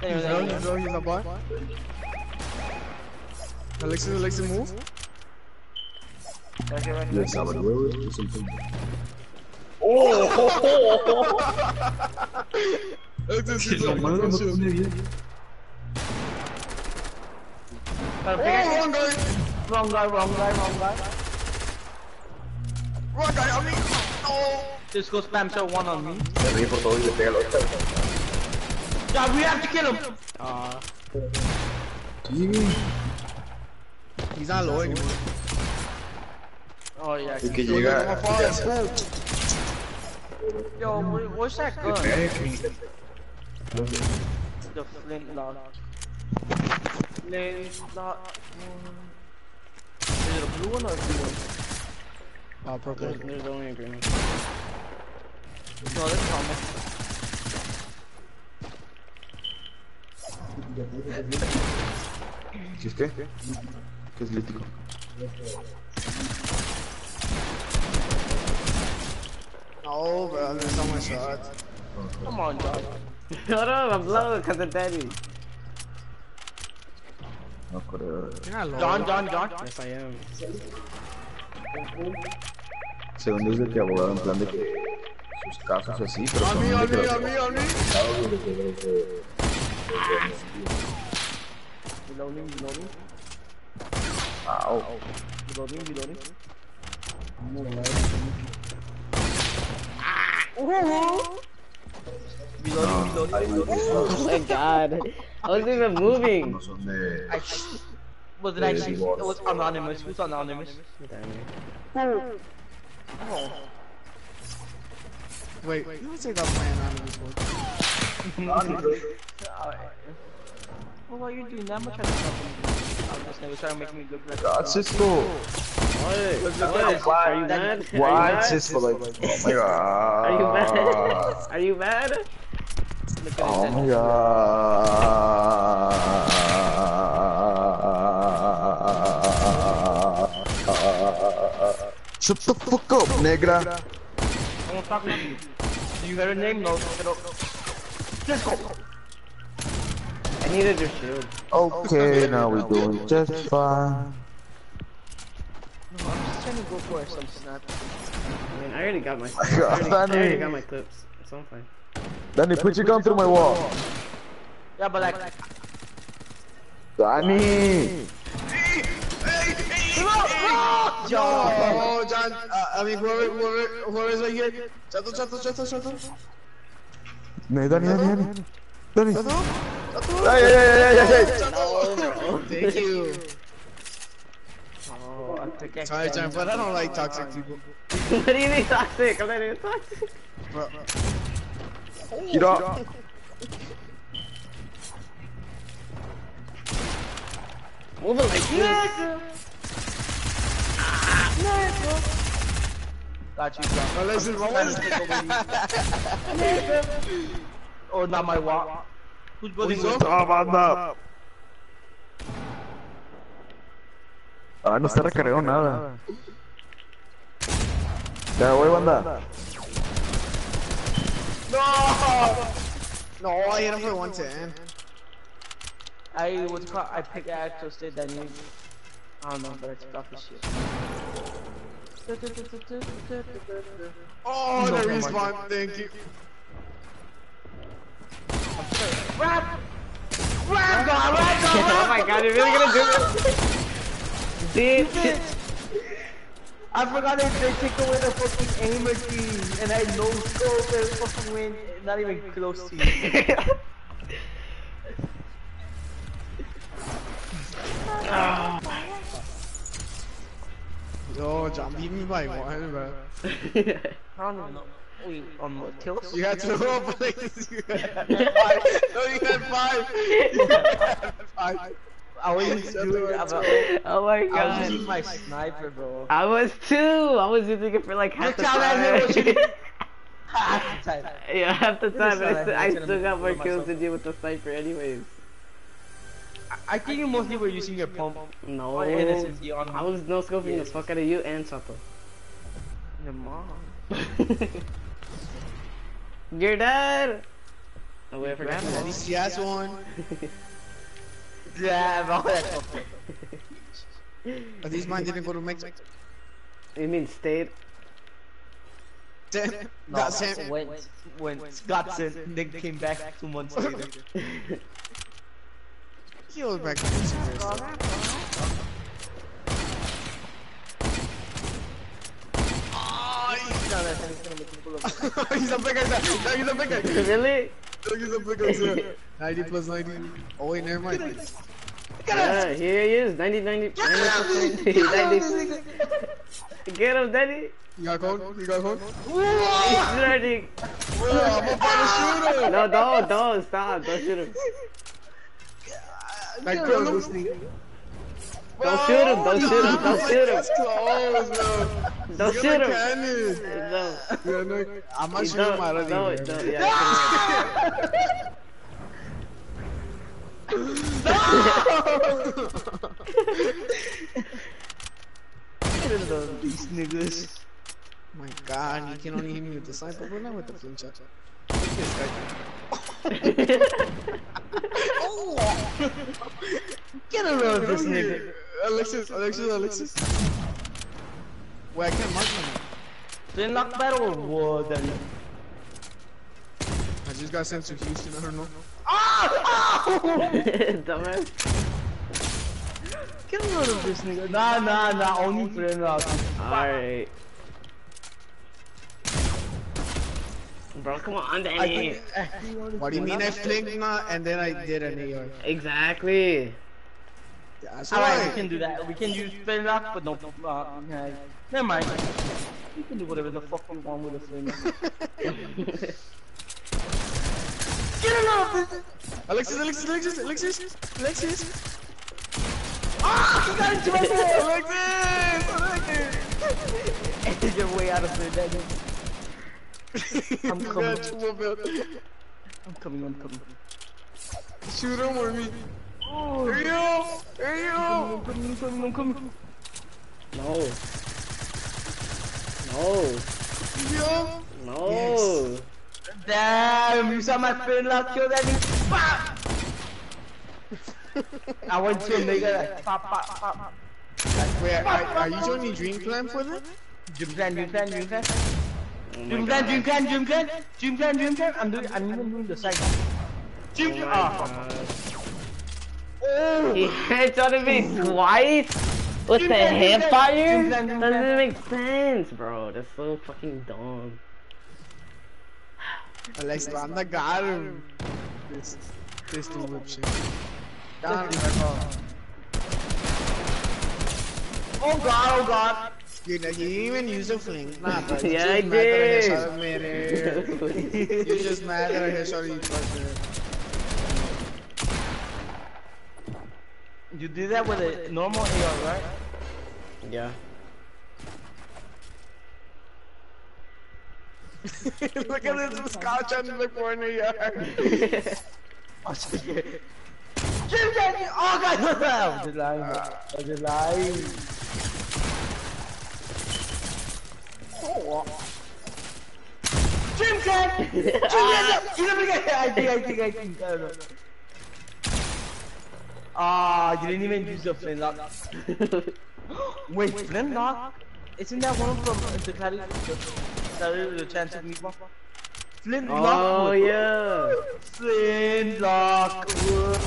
Daniel, No, Daniel. no, he's not bad. Alexis, Alexis, move. Okay, right Ya here. saben, huevos, es el punto. Alexis, he's La like, madre no shoot. pone bien. Gotta Oh, figure- wrong guy. Wrong guy, wrong guy, wrong guy. Wrong guy, I mean, no. Just go spam L1 on me. Se ríe por todo y le pega a la otra. Yeah, we have to kill him. Aw. He's not low anymore. Oh yeah. Y que Yo, llega. yo, my ya father, se- boom. Yo, what- what's that gun? Que- The flintlock. Flintlock. Is it a blue one or a uh, blue one? Oh, purple. There's, there's only a green one. No, that's common. ¿Qué es qué? ¿Qué es lítico? No, bro, there's not my shots. Come on, dog. [LAUGHS] Hold on, I'm low because of daddy. No creo. You're not low. John, John, John. Yes, I am. Según desde que abogado en plan de que sus casos así, pero On son me, de on que me, los- on me. Reloading, reloading. Au. Reloading, reloading. Reloading, reloading, reloading. Oh my god. I wasn't even moving. No. I, was it actually? It was anonymous. Who's anonymous? Damn it. Oh. Wait, wait, let's take that plan out of this one. Alright. [LAUGHS] Well, why are you doing that much? I'm just never trying to make me look like. God, Cisco! What? at Are you mad? Why. Cisco? Like, oh my [LAUGHS] god. Are you mad? Are you mad? Look at Oh it. my god. Shut the fuck up, negra. I'm talking to you. Do you hear her name? No. Pero... Let's go. I needed your shield. Okay, now we're doing just fine. No, I'm just trying to go for some snap. I mean, I already got my. [LAUGHS] I already, I already got my clips, so I'm fine. Danny, put your gun through my wall. Yeah, but like, Danny! Yo, oh, John, uh, I mean, whoever, whoever, whoever's right here. Chato, chato, chato, chato. No, Danny, Danny, Danny. Danny. Chato, chato. Ay, ay, ay, ay, ay, ay. Chato. Thank you. oh, I forget. Sorry, John, but I don't like toxic people. what do you mean toxic? I'm not even toxic. Bro. Get up. Move it like this. Got you, was Oh, not my walk. Who's building up? Ah, banda. Ah, no está recargado nada. Ya voy, banda. No! No, I hit him for 110. I what's it called? I picked actors did that new. I don't know, but it's got the shit. Oh, the respawn, thank you. Rap! Rap God! Rap oh my god, you're really gonna do [LAUGHS] this? Dude. I forgot they, they take away the fucking aimer key, and I no scope and fucking win. Not even close to you. [LAUGHS] Yo, John beat me by one, bro. I don't even know. Wait, on what kills? You had to roll like this. You had [LAUGHS] five. No, you had five. [LAUGHS] You had five. I was [LAUGHS] doing about. oh my god. I was using my sniper, bro. I was too. I was using it for like half Look the how that hit was [LAUGHS] time. Ah, half the time. yeah, half the time. I, how I still, I hate it still got more kills myself. than you with the sniper, anyways. I think you mostly were using your pump. No, Oh, yeah, this is the on- I was no scoping the fuck out of you and Sato. Your mom. [LAUGHS] Your dad. Oh wait, I forgot. Grandma. that. This yes one. Yeah, bro, that's okay. But these mine didn't go to Mexico. You mean state? Damn, No, got sent. Went, went, got sent, then came back two months [LAUGHS] later. He was back to Mexico. No, that's it's gonna make me pull up. He's a big guy. He's a big guy. really? Look, he's a big guy. 90 plus 90. Oh, wait, never mind. Yeah, here he is. 90, 90, 90, 90. Get him, Daddy. You got code? You got code? He's. Bro, I'm about to shoot him. No, don't, don't, stop. Don't shoot him. Like, kill him. Don't shoot him, don't shoot him, don't shoot him. That's close, bro. Don't shoot him. cannon. No. Yeah, no, I'm not You shooting him don't, out no, no, yeah. Get rid of these niggas. [LAUGHS] My god, you can only hit me with the sniper, but not with the flincher. [LAUGHS] Oh. Get rid of this nigga. Alexis, Alexis, Alexis. Wait, I can't mark him. Then knock battle or what? Then I just got sent to Houston, I don't know. Ah! [LAUGHS] Dumbass. get rid of this nigga. Nah, nah, nah. Only flintlock. Alright. Bro, come on, Danny. What do you mean I flinked not and then I did an AR? Exactly. That's Alright, we can do that. We can use flintlock, but no. Uh, never mind. You can do whatever the fuck you want with a friend. [LAUGHS] Get rid of this. Alexis, Alexis, Alexis, Alexis, Alexis. Ah, you got into my [LAUGHS] face. Alexis, Alexis. [LAUGHS] Your way out of there, Danny. I'm coming. two of them. I'm coming. I'm coming. Shoot him or me. Oh. Here you I'm go. coming. I'm coming. I'm coming. No. No. Yo. No. Damn, you saw my flintlock kill that. Pop! I went to a nigga pop, pop, pop. Wait, are, you joining Dream Clan for that? Dream plan, dream plan, dream plan. Oh Dream God. dream plan, dream plan, dream plan, dream plan. I'm doing, I'm even doing the side. Dream Oh plan. my Ah. God. Oh. Me twice with the Dream plan, dream hip plan, fire? dream plan, dream That doesn't make sense, bro. That's so fucking dumb. Alexis, anda got him. This, this dude whip shit. Got him. Oh god, oh god. You, you didn't even use a fling. Nah, but you Yeah, I just mad that I did. headshot him [LAUGHS] midair. You're just mad that I headshot you twice there. You did that with a normal AR, right? Yeah. [LAUGHS] Look at this scotch on the corner yard. Dream plan, [LAUGHS] oh god, lying. I'm just lying. Dream plan! Dream plan! You never get I think, I think, I think, I don't know. Ah, you didn't even use the flintlock. Wait, flintlock? Isn't that one from uh, the Cali? The, the chance of meatball? Flintlock? Oh, wood. yeah. Flintlock wood.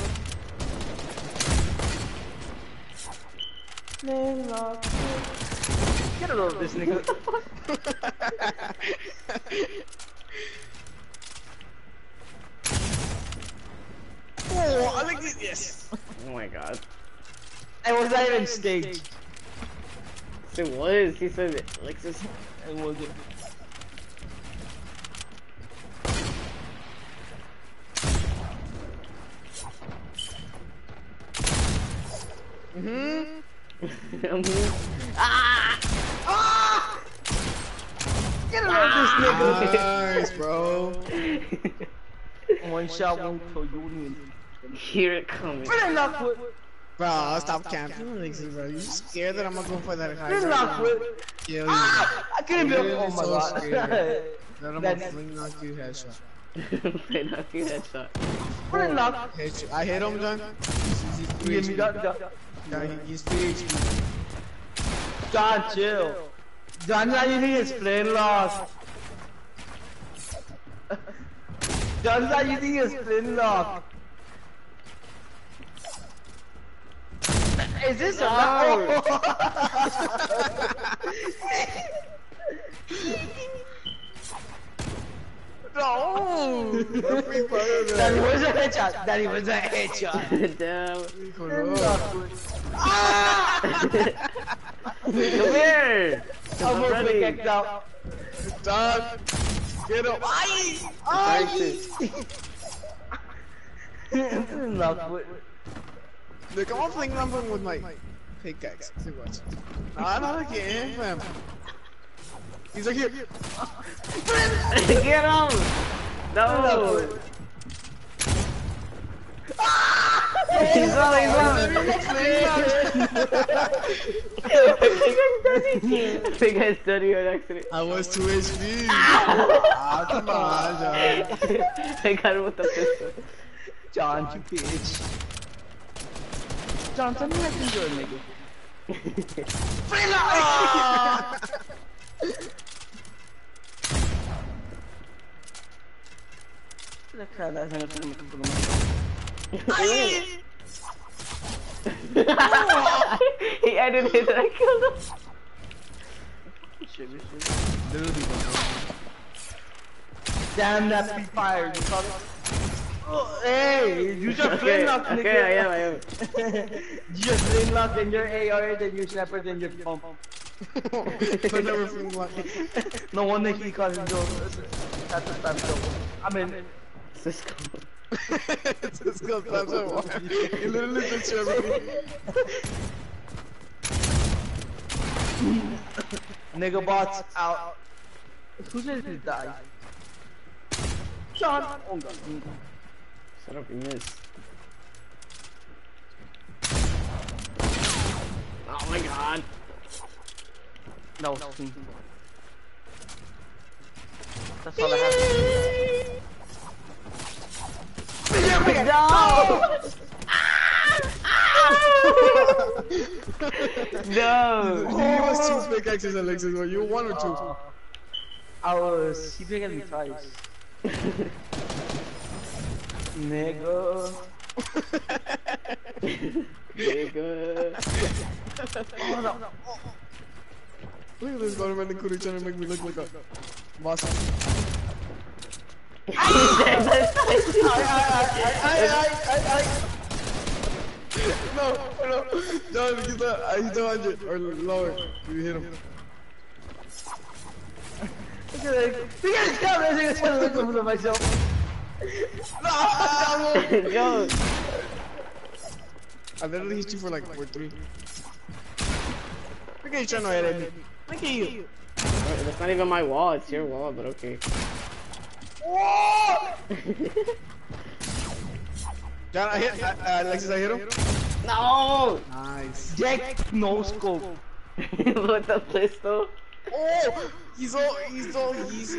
Flintlock wood. Get a load of this nigga. [LAUGHS] Oh, I like this. Yes. Oh my god. I was not even staged. It was. He said it. Like this. It wasn't. [LAUGHS] ah! Ah! Get a load of this nigga. Nice, bro. One shot, one for Union. Hear it coming. Flintlock wood. Bro, stop camping, Alexis, bro. You scared that I'm not going for that high Flintlock wood. Kill you. Ah! I couldn't be. Really Oh my so god. scared. [LAUGHS] That I'm gonna That- flintlock you headshot. [LAUGHS] Play not you headshot. Flintlock. Hit you. I hit him, John. He's, he's You three hear me? HP. John, John, Yeah, he- he's three HP. John, chill. John, not using his flintlock. [LAUGHS] John's not using his flintlock. Is this a No! Every part of Daddy, that. where's the headshot? Daddy, where's the headshot? Damn. Flintlock. Come here. I'm gonna ready. get kicked out. John, get him. Flintlock, what- Look, I'm fling number with my pickaxe. See what? Nah, not again, fam. He's like here. [LAUGHS] Get him. No. He's on, he's on. Think I studied on accident. I was 2 HP. ah, come on, John. [LAUGHS] I got him with the pistol. John, you bitch. John, tell me how you doing, nigga. La cara, se me fue un poco he edited it, I killed him. Shit, shit. Damn that's free fire, you saw that? Oh, hey, you just Okay, flame lock, nigga. okay, I am, I am. [LAUGHS] you just flame lock in your AR, then your sniper, then your pump. [LAUGHS] But never feel like no wonder he calls it Joe. That's a stab Joe. I mean, Cisco. This girl slaps her wife. He literally puts you everything. nigga bots out. Who says this dies? John. Oh god. Shut up, you missed. Oh my god. No, [LAUGHS] no. That's all I have. No! You give us two pickaxes, Alexis. Were you one or two? I was. He picked me twice. [LAUGHS] Nigga. Nigga. Oh, no. Look at this government and Kuri trying to make me look like a boss. No, no, John, he's not, uh, he's 200 or lower. You hit him. Look at that. Look at this camera. Nigga trying to look over myself. [LAUGHS] Yo, I literally hit you for like 4 3. Look at you trying to edit me. Look at you. that's not even my wall, it's your wall, but okay. [LAUGHS] Whoa! John, I hit, uh, uh, Alexis, I hit him. No! Nice. Jack no scope. [LAUGHS] With the pistol? Oh, he's all, he's all, he's.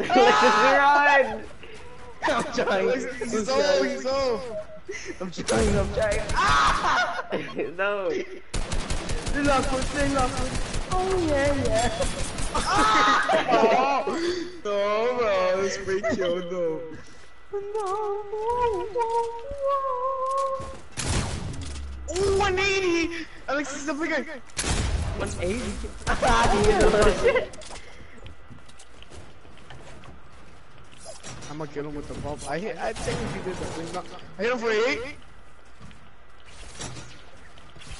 Alexis, run! I'm trying. He's all, he's all. I'm trying. I'm trying. no. Stay locked, foot, stay locked. foot. Oh yeah, yeah. Oh, no, bro, this fake kill, no. Oh, 180! Alexis is a bigger. 180. I'm gonna kill him with the bump. I hit, I technically did the thing. I hit him for 8.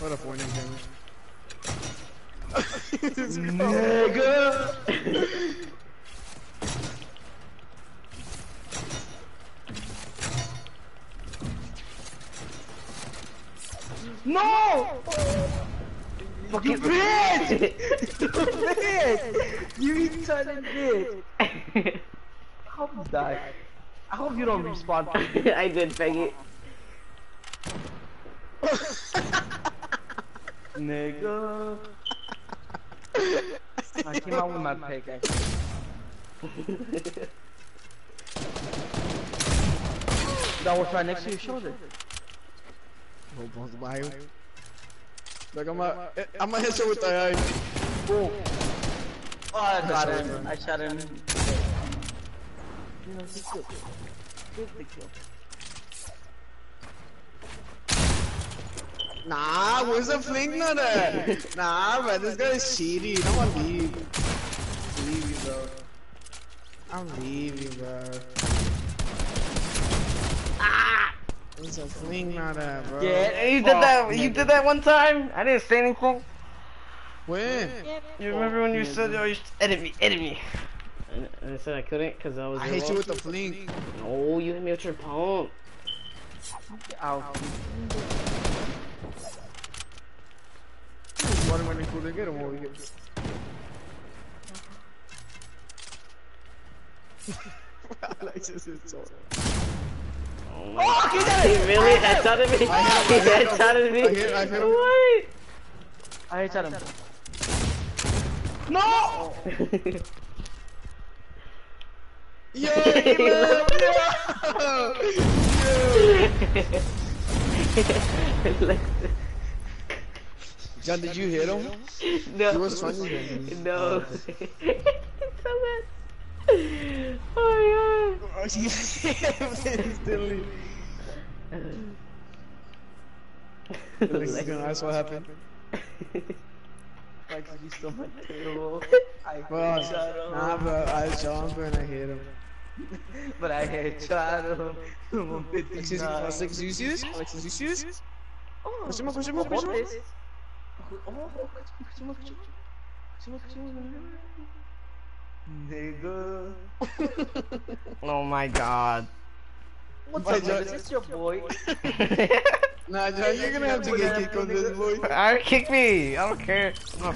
What a 4 name damage. [LAUGHS] Nigga. No! Fucking bitch! [LAUGHS] You bitch! You retarded bitch! [LAUGHS] I hope you die. I hope you don't respawn. [LAUGHS] I did faggot. Nigga. I came out with my pickaxe. That was right next to your shoulder. Oh, bones behind him. Like, I'm gonna, I'm gonna hit you with the eye. Boom. Oh, I got him. I shot him. You know, he's good. Good. Nah, where's the fling at? Nah, man, this guy is cheating. I'm gonna leave. I'm leaving, bro. I'm leaving, bro. Ah! Where's the fling nut at, bro? Yeah, You did that. You did that one time. I didn't say anything. When? You remember when you said, "Oh, you edit me, edit me," and, and I said I couldn't because I was. I your hit you with the fling. No, you hit me with your pump. Ow. Watermelon cooler, get him over here. Alexis is so. Oh my god. Oh, he really headshotted me? He headshotted me? I hit- [LAUGHS] I hit him. What? I hit him. No! [LAUGHS] Yo, [LAUGHS] like, John, did you hit him? no. He was trying to hit me. No. it's oh. [LAUGHS] so bad. Oh Oh, he instantly. my At god. least he's [LAUGHS] gonna ask what happened. Like, you stole my tail. I Well, nah, bro, I saw him, bro, and I hit him. [LAUGHS] But I headshot him. I'm Alexis, 59. Alexis, you see this? Alexis, you? Oh. Nigga. Oh my god. What's Why, up, John? nigga? This your boy. [LAUGHS] Nah, John, you're gonna have to get kicked on this, boy. [LAUGHS] Alright, kick me. I don't care. No.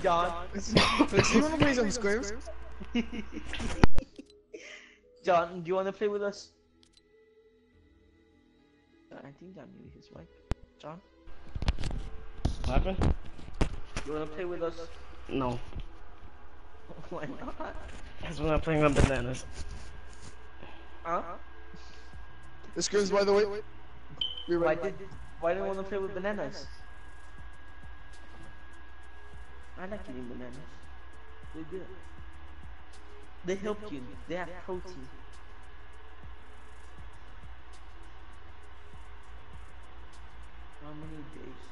John. Alexis, you wanna play some squares? [LAUGHS] John, do you want to play with us? I think John muted his mic. John, What happened? you want to play with us? No. [LAUGHS] Why not? Because we're not playing with bananas. Huh? The squares, by the way. You're Why right. did why do you want to play with bananas? I like eating bananas. They're good. They help you. They have protein. How many days?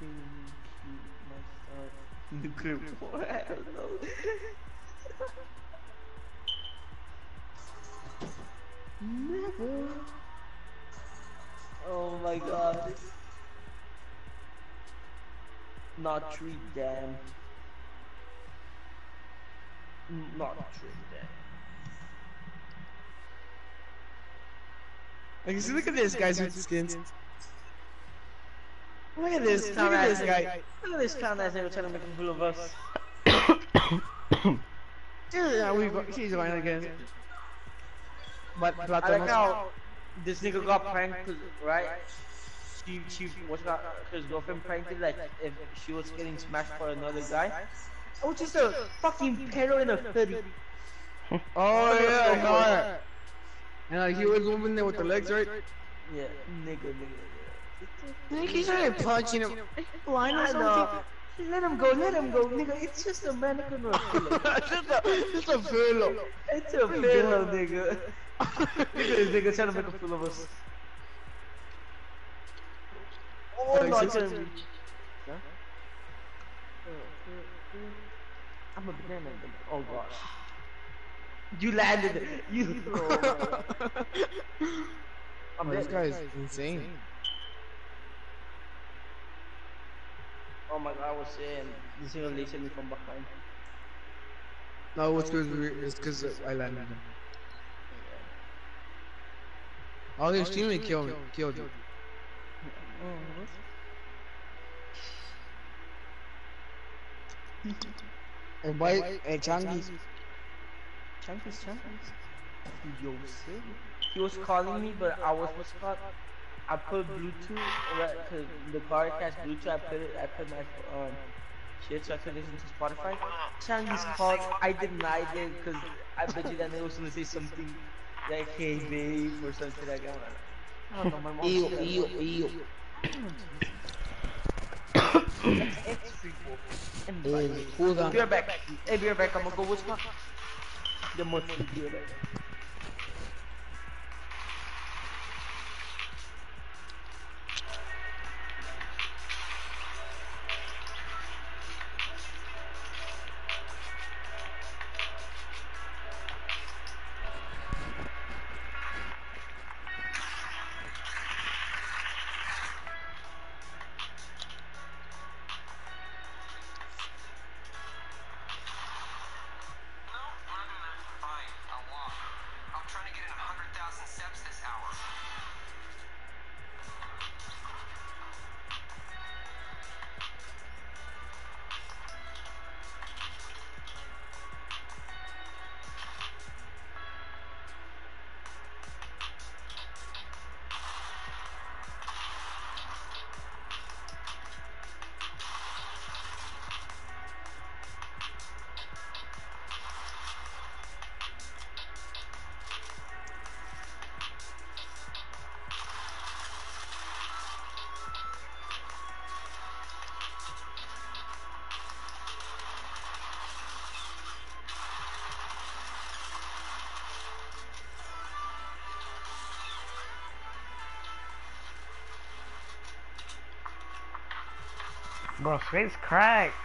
You keep my in the group? I don't know. Never. Oh my god. Not treat them. Not treat them. Like, see, look at this, guys with skins. Look at this, look at this guy. Look at this clown that's never trying to make a fool of us. [COUGHS] Dude, yeah, we go, she's going again. But, but, I like how this nigga got pranked, right? She, she, what's got his girlfriend pranked like if she was getting smashed for another guy. Oh, just a fucking pedo in a hoodie. [LAUGHS] Oh, yeah, I saw that. And like, he was moving there with the legs, right? Yeah, nigga, nigga. Like, he's trying to punch him. Blind or I something? Let him go, let him go, nigga. It's just a mannequin or a pillow. [LAUGHS] just a, just a pillow. It's a pillow, nigga. [LAUGHS] Look at this nigga trying to make a fool of us. Oh, Like, no, I since- couldn't reach. Huh? I'm a banana. Oh gosh. You landed it. You. [LAUGHS] [LAUGHS] I'm oh, This guy is insane. Oh my god, I was saying. This nigga laced me from behind. No, it's because it's because I landed him. All his teammates killed me, killed you. [LAUGHS] And why? And Changi's. Chunkies, chunkies. Yo. He was calling me, but I was what's it called? I put Bluetooth, right? Cause the car has Bluetooth. I put it. I put my um shit so I could listen to Spotify. Chunkies called. I denied it because I bet you that nigga was gonna say something like "Hey babe" or something like that. I don't know. My mom. Ew, said that. ew, ew. [COUGHS] [COUGHS] X people. Hold on. Be right back. Hey, be right back. I'm gonna go. What's called? The most. Be right back. Oh, it's cracked.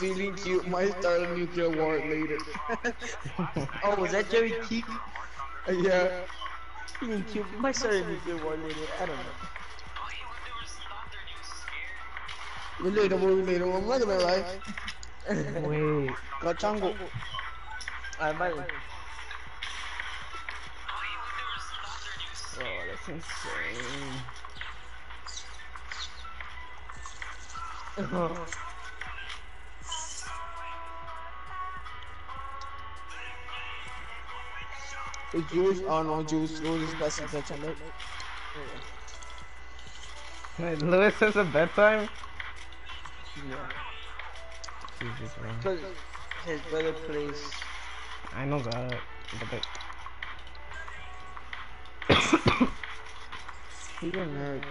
Feeling cute might start a nuclear war later. [LAUGHS] Oh, was that Jerry Keith? yeah. Feeling cute. Might start a nuclear war later. I don't know. Relatable, relatable. I'm not gonna lie. Wait. Kachango. I ah, might. Oh, that's insane. [LAUGHS] Oh. It's Jewish? Oh no, Jewish. Jewish is best in Kachango. Wait, Lewis has a bedtime? Yeah. Jesus, bro. Cause his brother plays. I know that. But they... He's a nerd.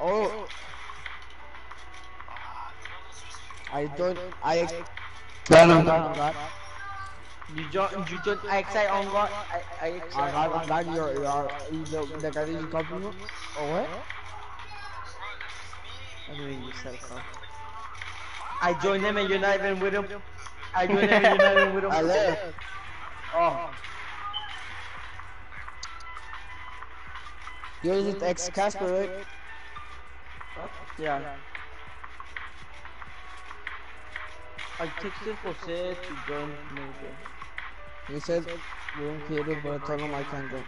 Oh. I don't. I. Ganon, ganon, ganon. You join, you join XI on God. I, I, I got, I got your, your, the, the guy that you copy me. Oh what? I mean, you said so. I joined him and you're not even with him. I joined him and you're not even with him. [LAUGHS] I left. Oh, Yours is ex Casper, right? yeah. I texted Jose to join maybe. He said we don't care but I told him I can't go.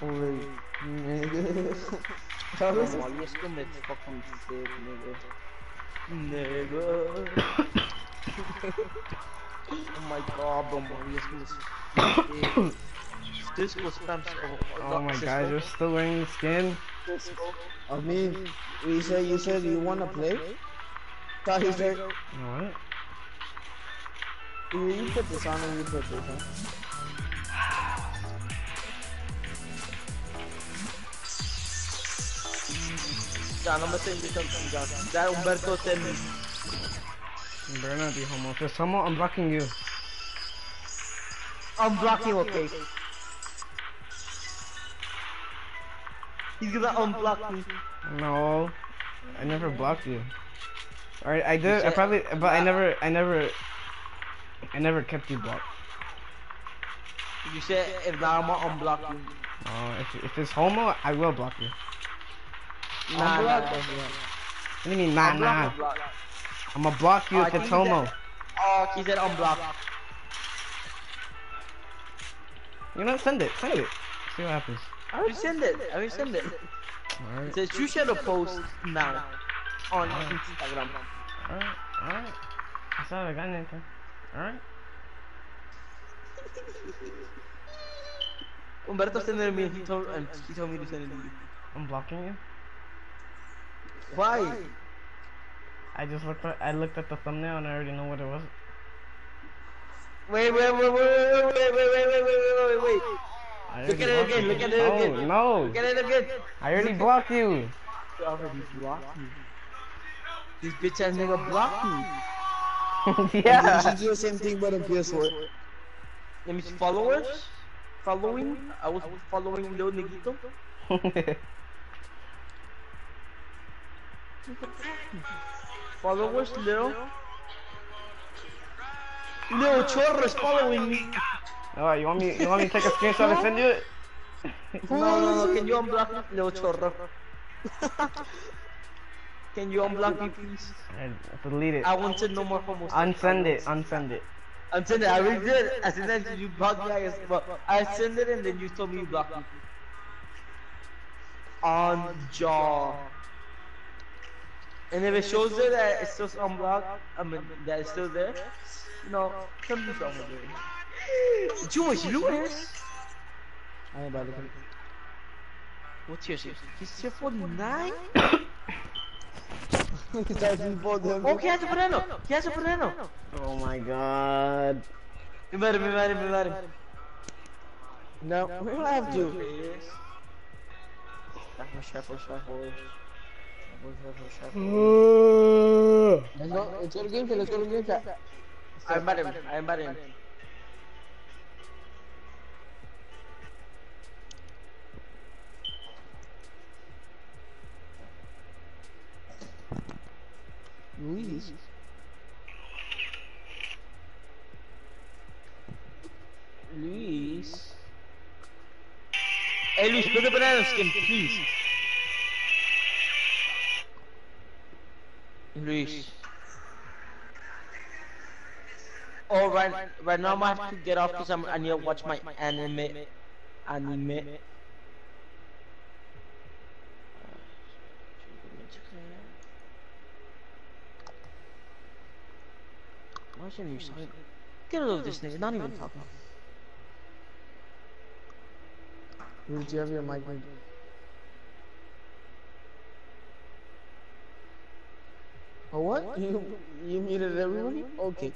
Wait. Nigga. [LAUGHS] How No, is it? y es que me fucking sick, nigga. Nigga. [LAUGHS] oh my god, bro, y es que me sick. Cisco spams. Oh my god, you're still wearing the skin? I mean, you said you said you wanna play? Thought he said What? you, you put this on and you put this on. Ya, no me estoy invitando ya. Ya, Humberto, te... You better not be homo. If it's homo, I'm blocking you. I'm blocking, okay. He's gonna unblock me. No. I never blocked you. Alright, I did, I probably, but I never, I never, I never kept you blocked. You said if not, I'm gonna unblock you. Oh, if, if it's homo, I will block you. Nah, nah, Unblock nah. him. What do you mean, nah, Unblock, nah? unblock. I'm gonna block you Oh, if it's homo. that- Oh, he said unblock. You know, send it, send it. See what happens. I already send it. I already send it. It Alright, says you share the post now on Instagram. Alright, alright. That's all I got, Nathan. Alright. Umberto sent it to me. He told and he told me to send it to you. I'm blocking you. Why? I just looked at, I looked at the thumbnail and I already know what it was. Wait, wait, wait, wait, wait, wait, wait, wait, wait, wait, wait, wait, wait. I Look at it blocked again, you. look at it no, again. No, Look at it again. I already blocked you. You already blocked me. This bitch ass nigga blocked me. [LAUGHS] yeah. You yeah. should do the same thing but on PS4. Let me see followers. Following. I was following Leo Neguito. Follow us, Lil. Lil Chorro is following me. Alright, you want me you want me to take a screenshot and send you it? No, no, no. Can you unblock me, Lil Chorro? [LAUGHS] [LAUGHS] Can you unblock me, please? And delete it. I wanted no more homos. Unsend it. Unsend it. Unsend it. I already did. I said that you blocked me. I guess, but I sent it and then you told me you blocked me. On jaw. And if it shows that it's still unblocked, I mean that it's still there, you know, something's wrong with it. Too much Lewis. I ain't about to. What's your? He's tier 49. Oh, he has a banana. He has a banana. Oh my god. You better be mad, be mad. No, we don't have to. Shuffle, shuffle, shuffle. Let's go. Let's go to game chat. Let's go to game chat. I'm mad him. I'm mad him. Luis. Luis. Hey, Luis, put the banana skin, please. Luis. Oh, right, right now I have to get off because I need to watch my anime. Anime. Why isn't you silent? Get rid of this nigga, not even talking. Do you have your mic? muted? Oh what? You you muted everybody? Okay.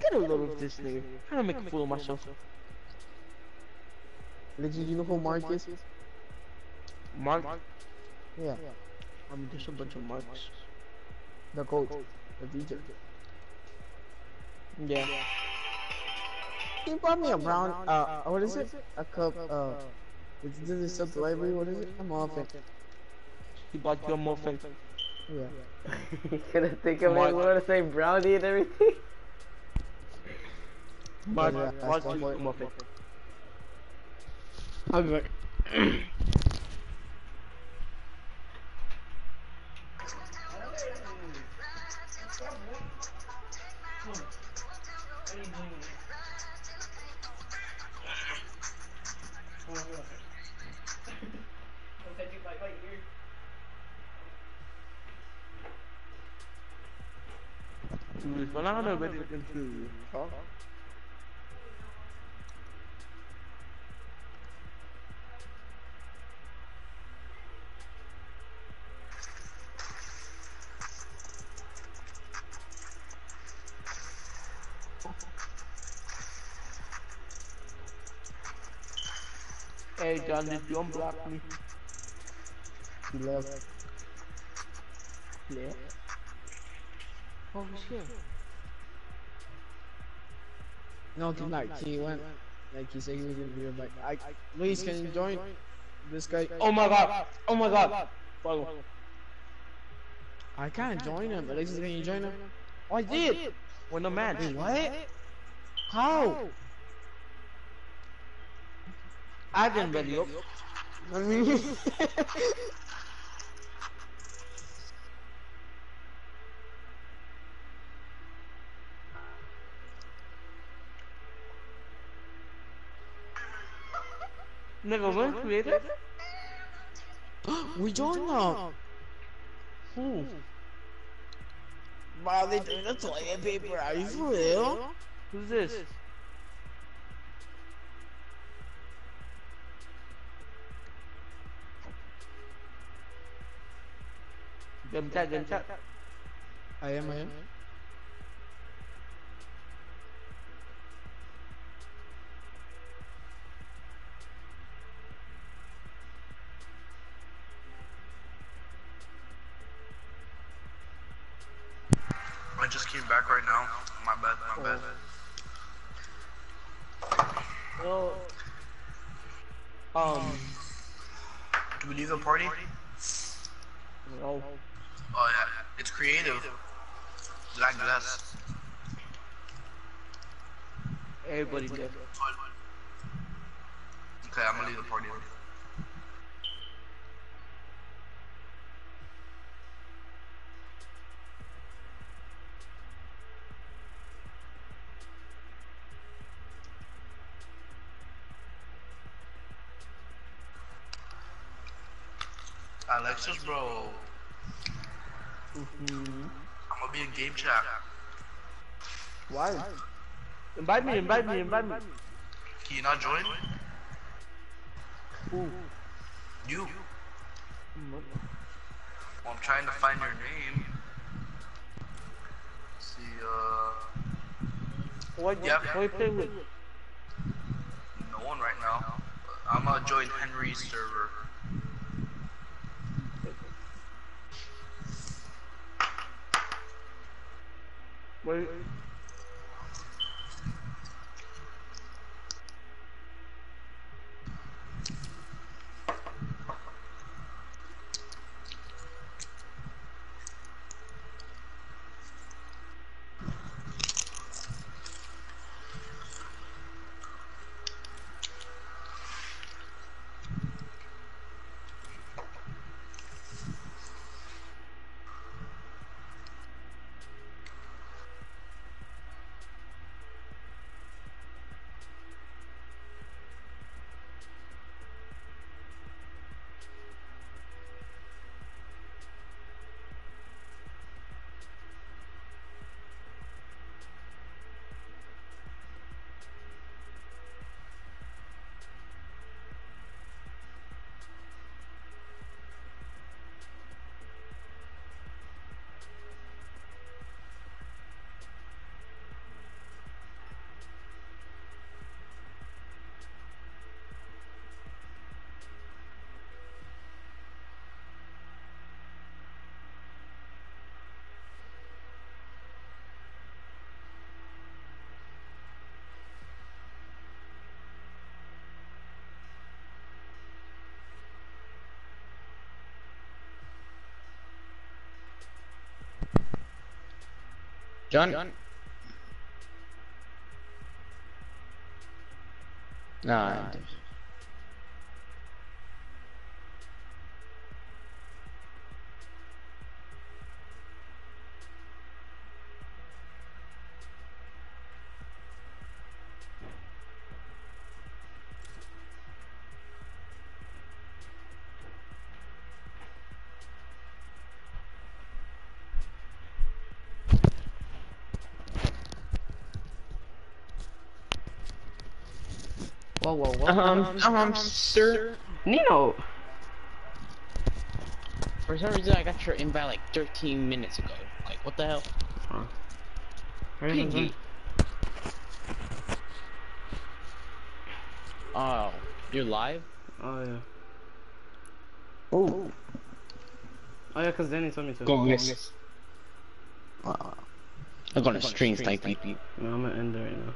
Get a load of this nigga. trying to make a fool of myself. Legit, you know who Mark is? Mark? Yeah, I mean, there's a bunch of marks. the coach, the DJ. Yeah. He brought me a brown, uh, what is it? A cup, uh, which did this stuff library, what is it? A muffin. He bought you a muffin. Yeah. you [LAUGHS] gonna think of it, Mark. want to say brownie and everything? [LAUGHS] Mark Yeah, bought that's you the a muffin. I'll be back. [CLEARS THROAT] Luis, wala ka na ba dito Huh? Hey John, did you unblock me? He left. Yeah. Oh shit. No, tonight he went. Like he said he was gonna be right back. I, Luis, can you join this guy? Oh my god! Oh my god! Follow. I can't join him. but Alexis, can you join him? Oh, I oh, did! When the man. Wait, what? How? I didn't ready up. I mean, Nigga, when created? we joined now. Who? Wow, they doing the toilet paper. Are you for real? Who's this? Game chat, game chat. I am, I am. 40? No. Oh yeah, it's creative. Like less. Alexis, bro. Mm-hmm. I'm gonna be in game chat. Why? Invite me, invite me, invite me. Can you not join? Who? You. Mm, Well, I'm trying to find your name. Let's see, uh, What, Yeah. what you play with? no one right now. I'm gonna join Henry's server. Wait. John? Nah. Whoa, whoa, whoa. Um, um, sir. Nino! For some reason, I got your invite like 13 minutes ago. Like, what the hell? Huh. Where's the Oh, you're live? Oh, yeah. Oh. Oh, yeah, because Danny told me to. Go on, guys. I'm gonna stream snipe you. No, I'm gonna end it right now.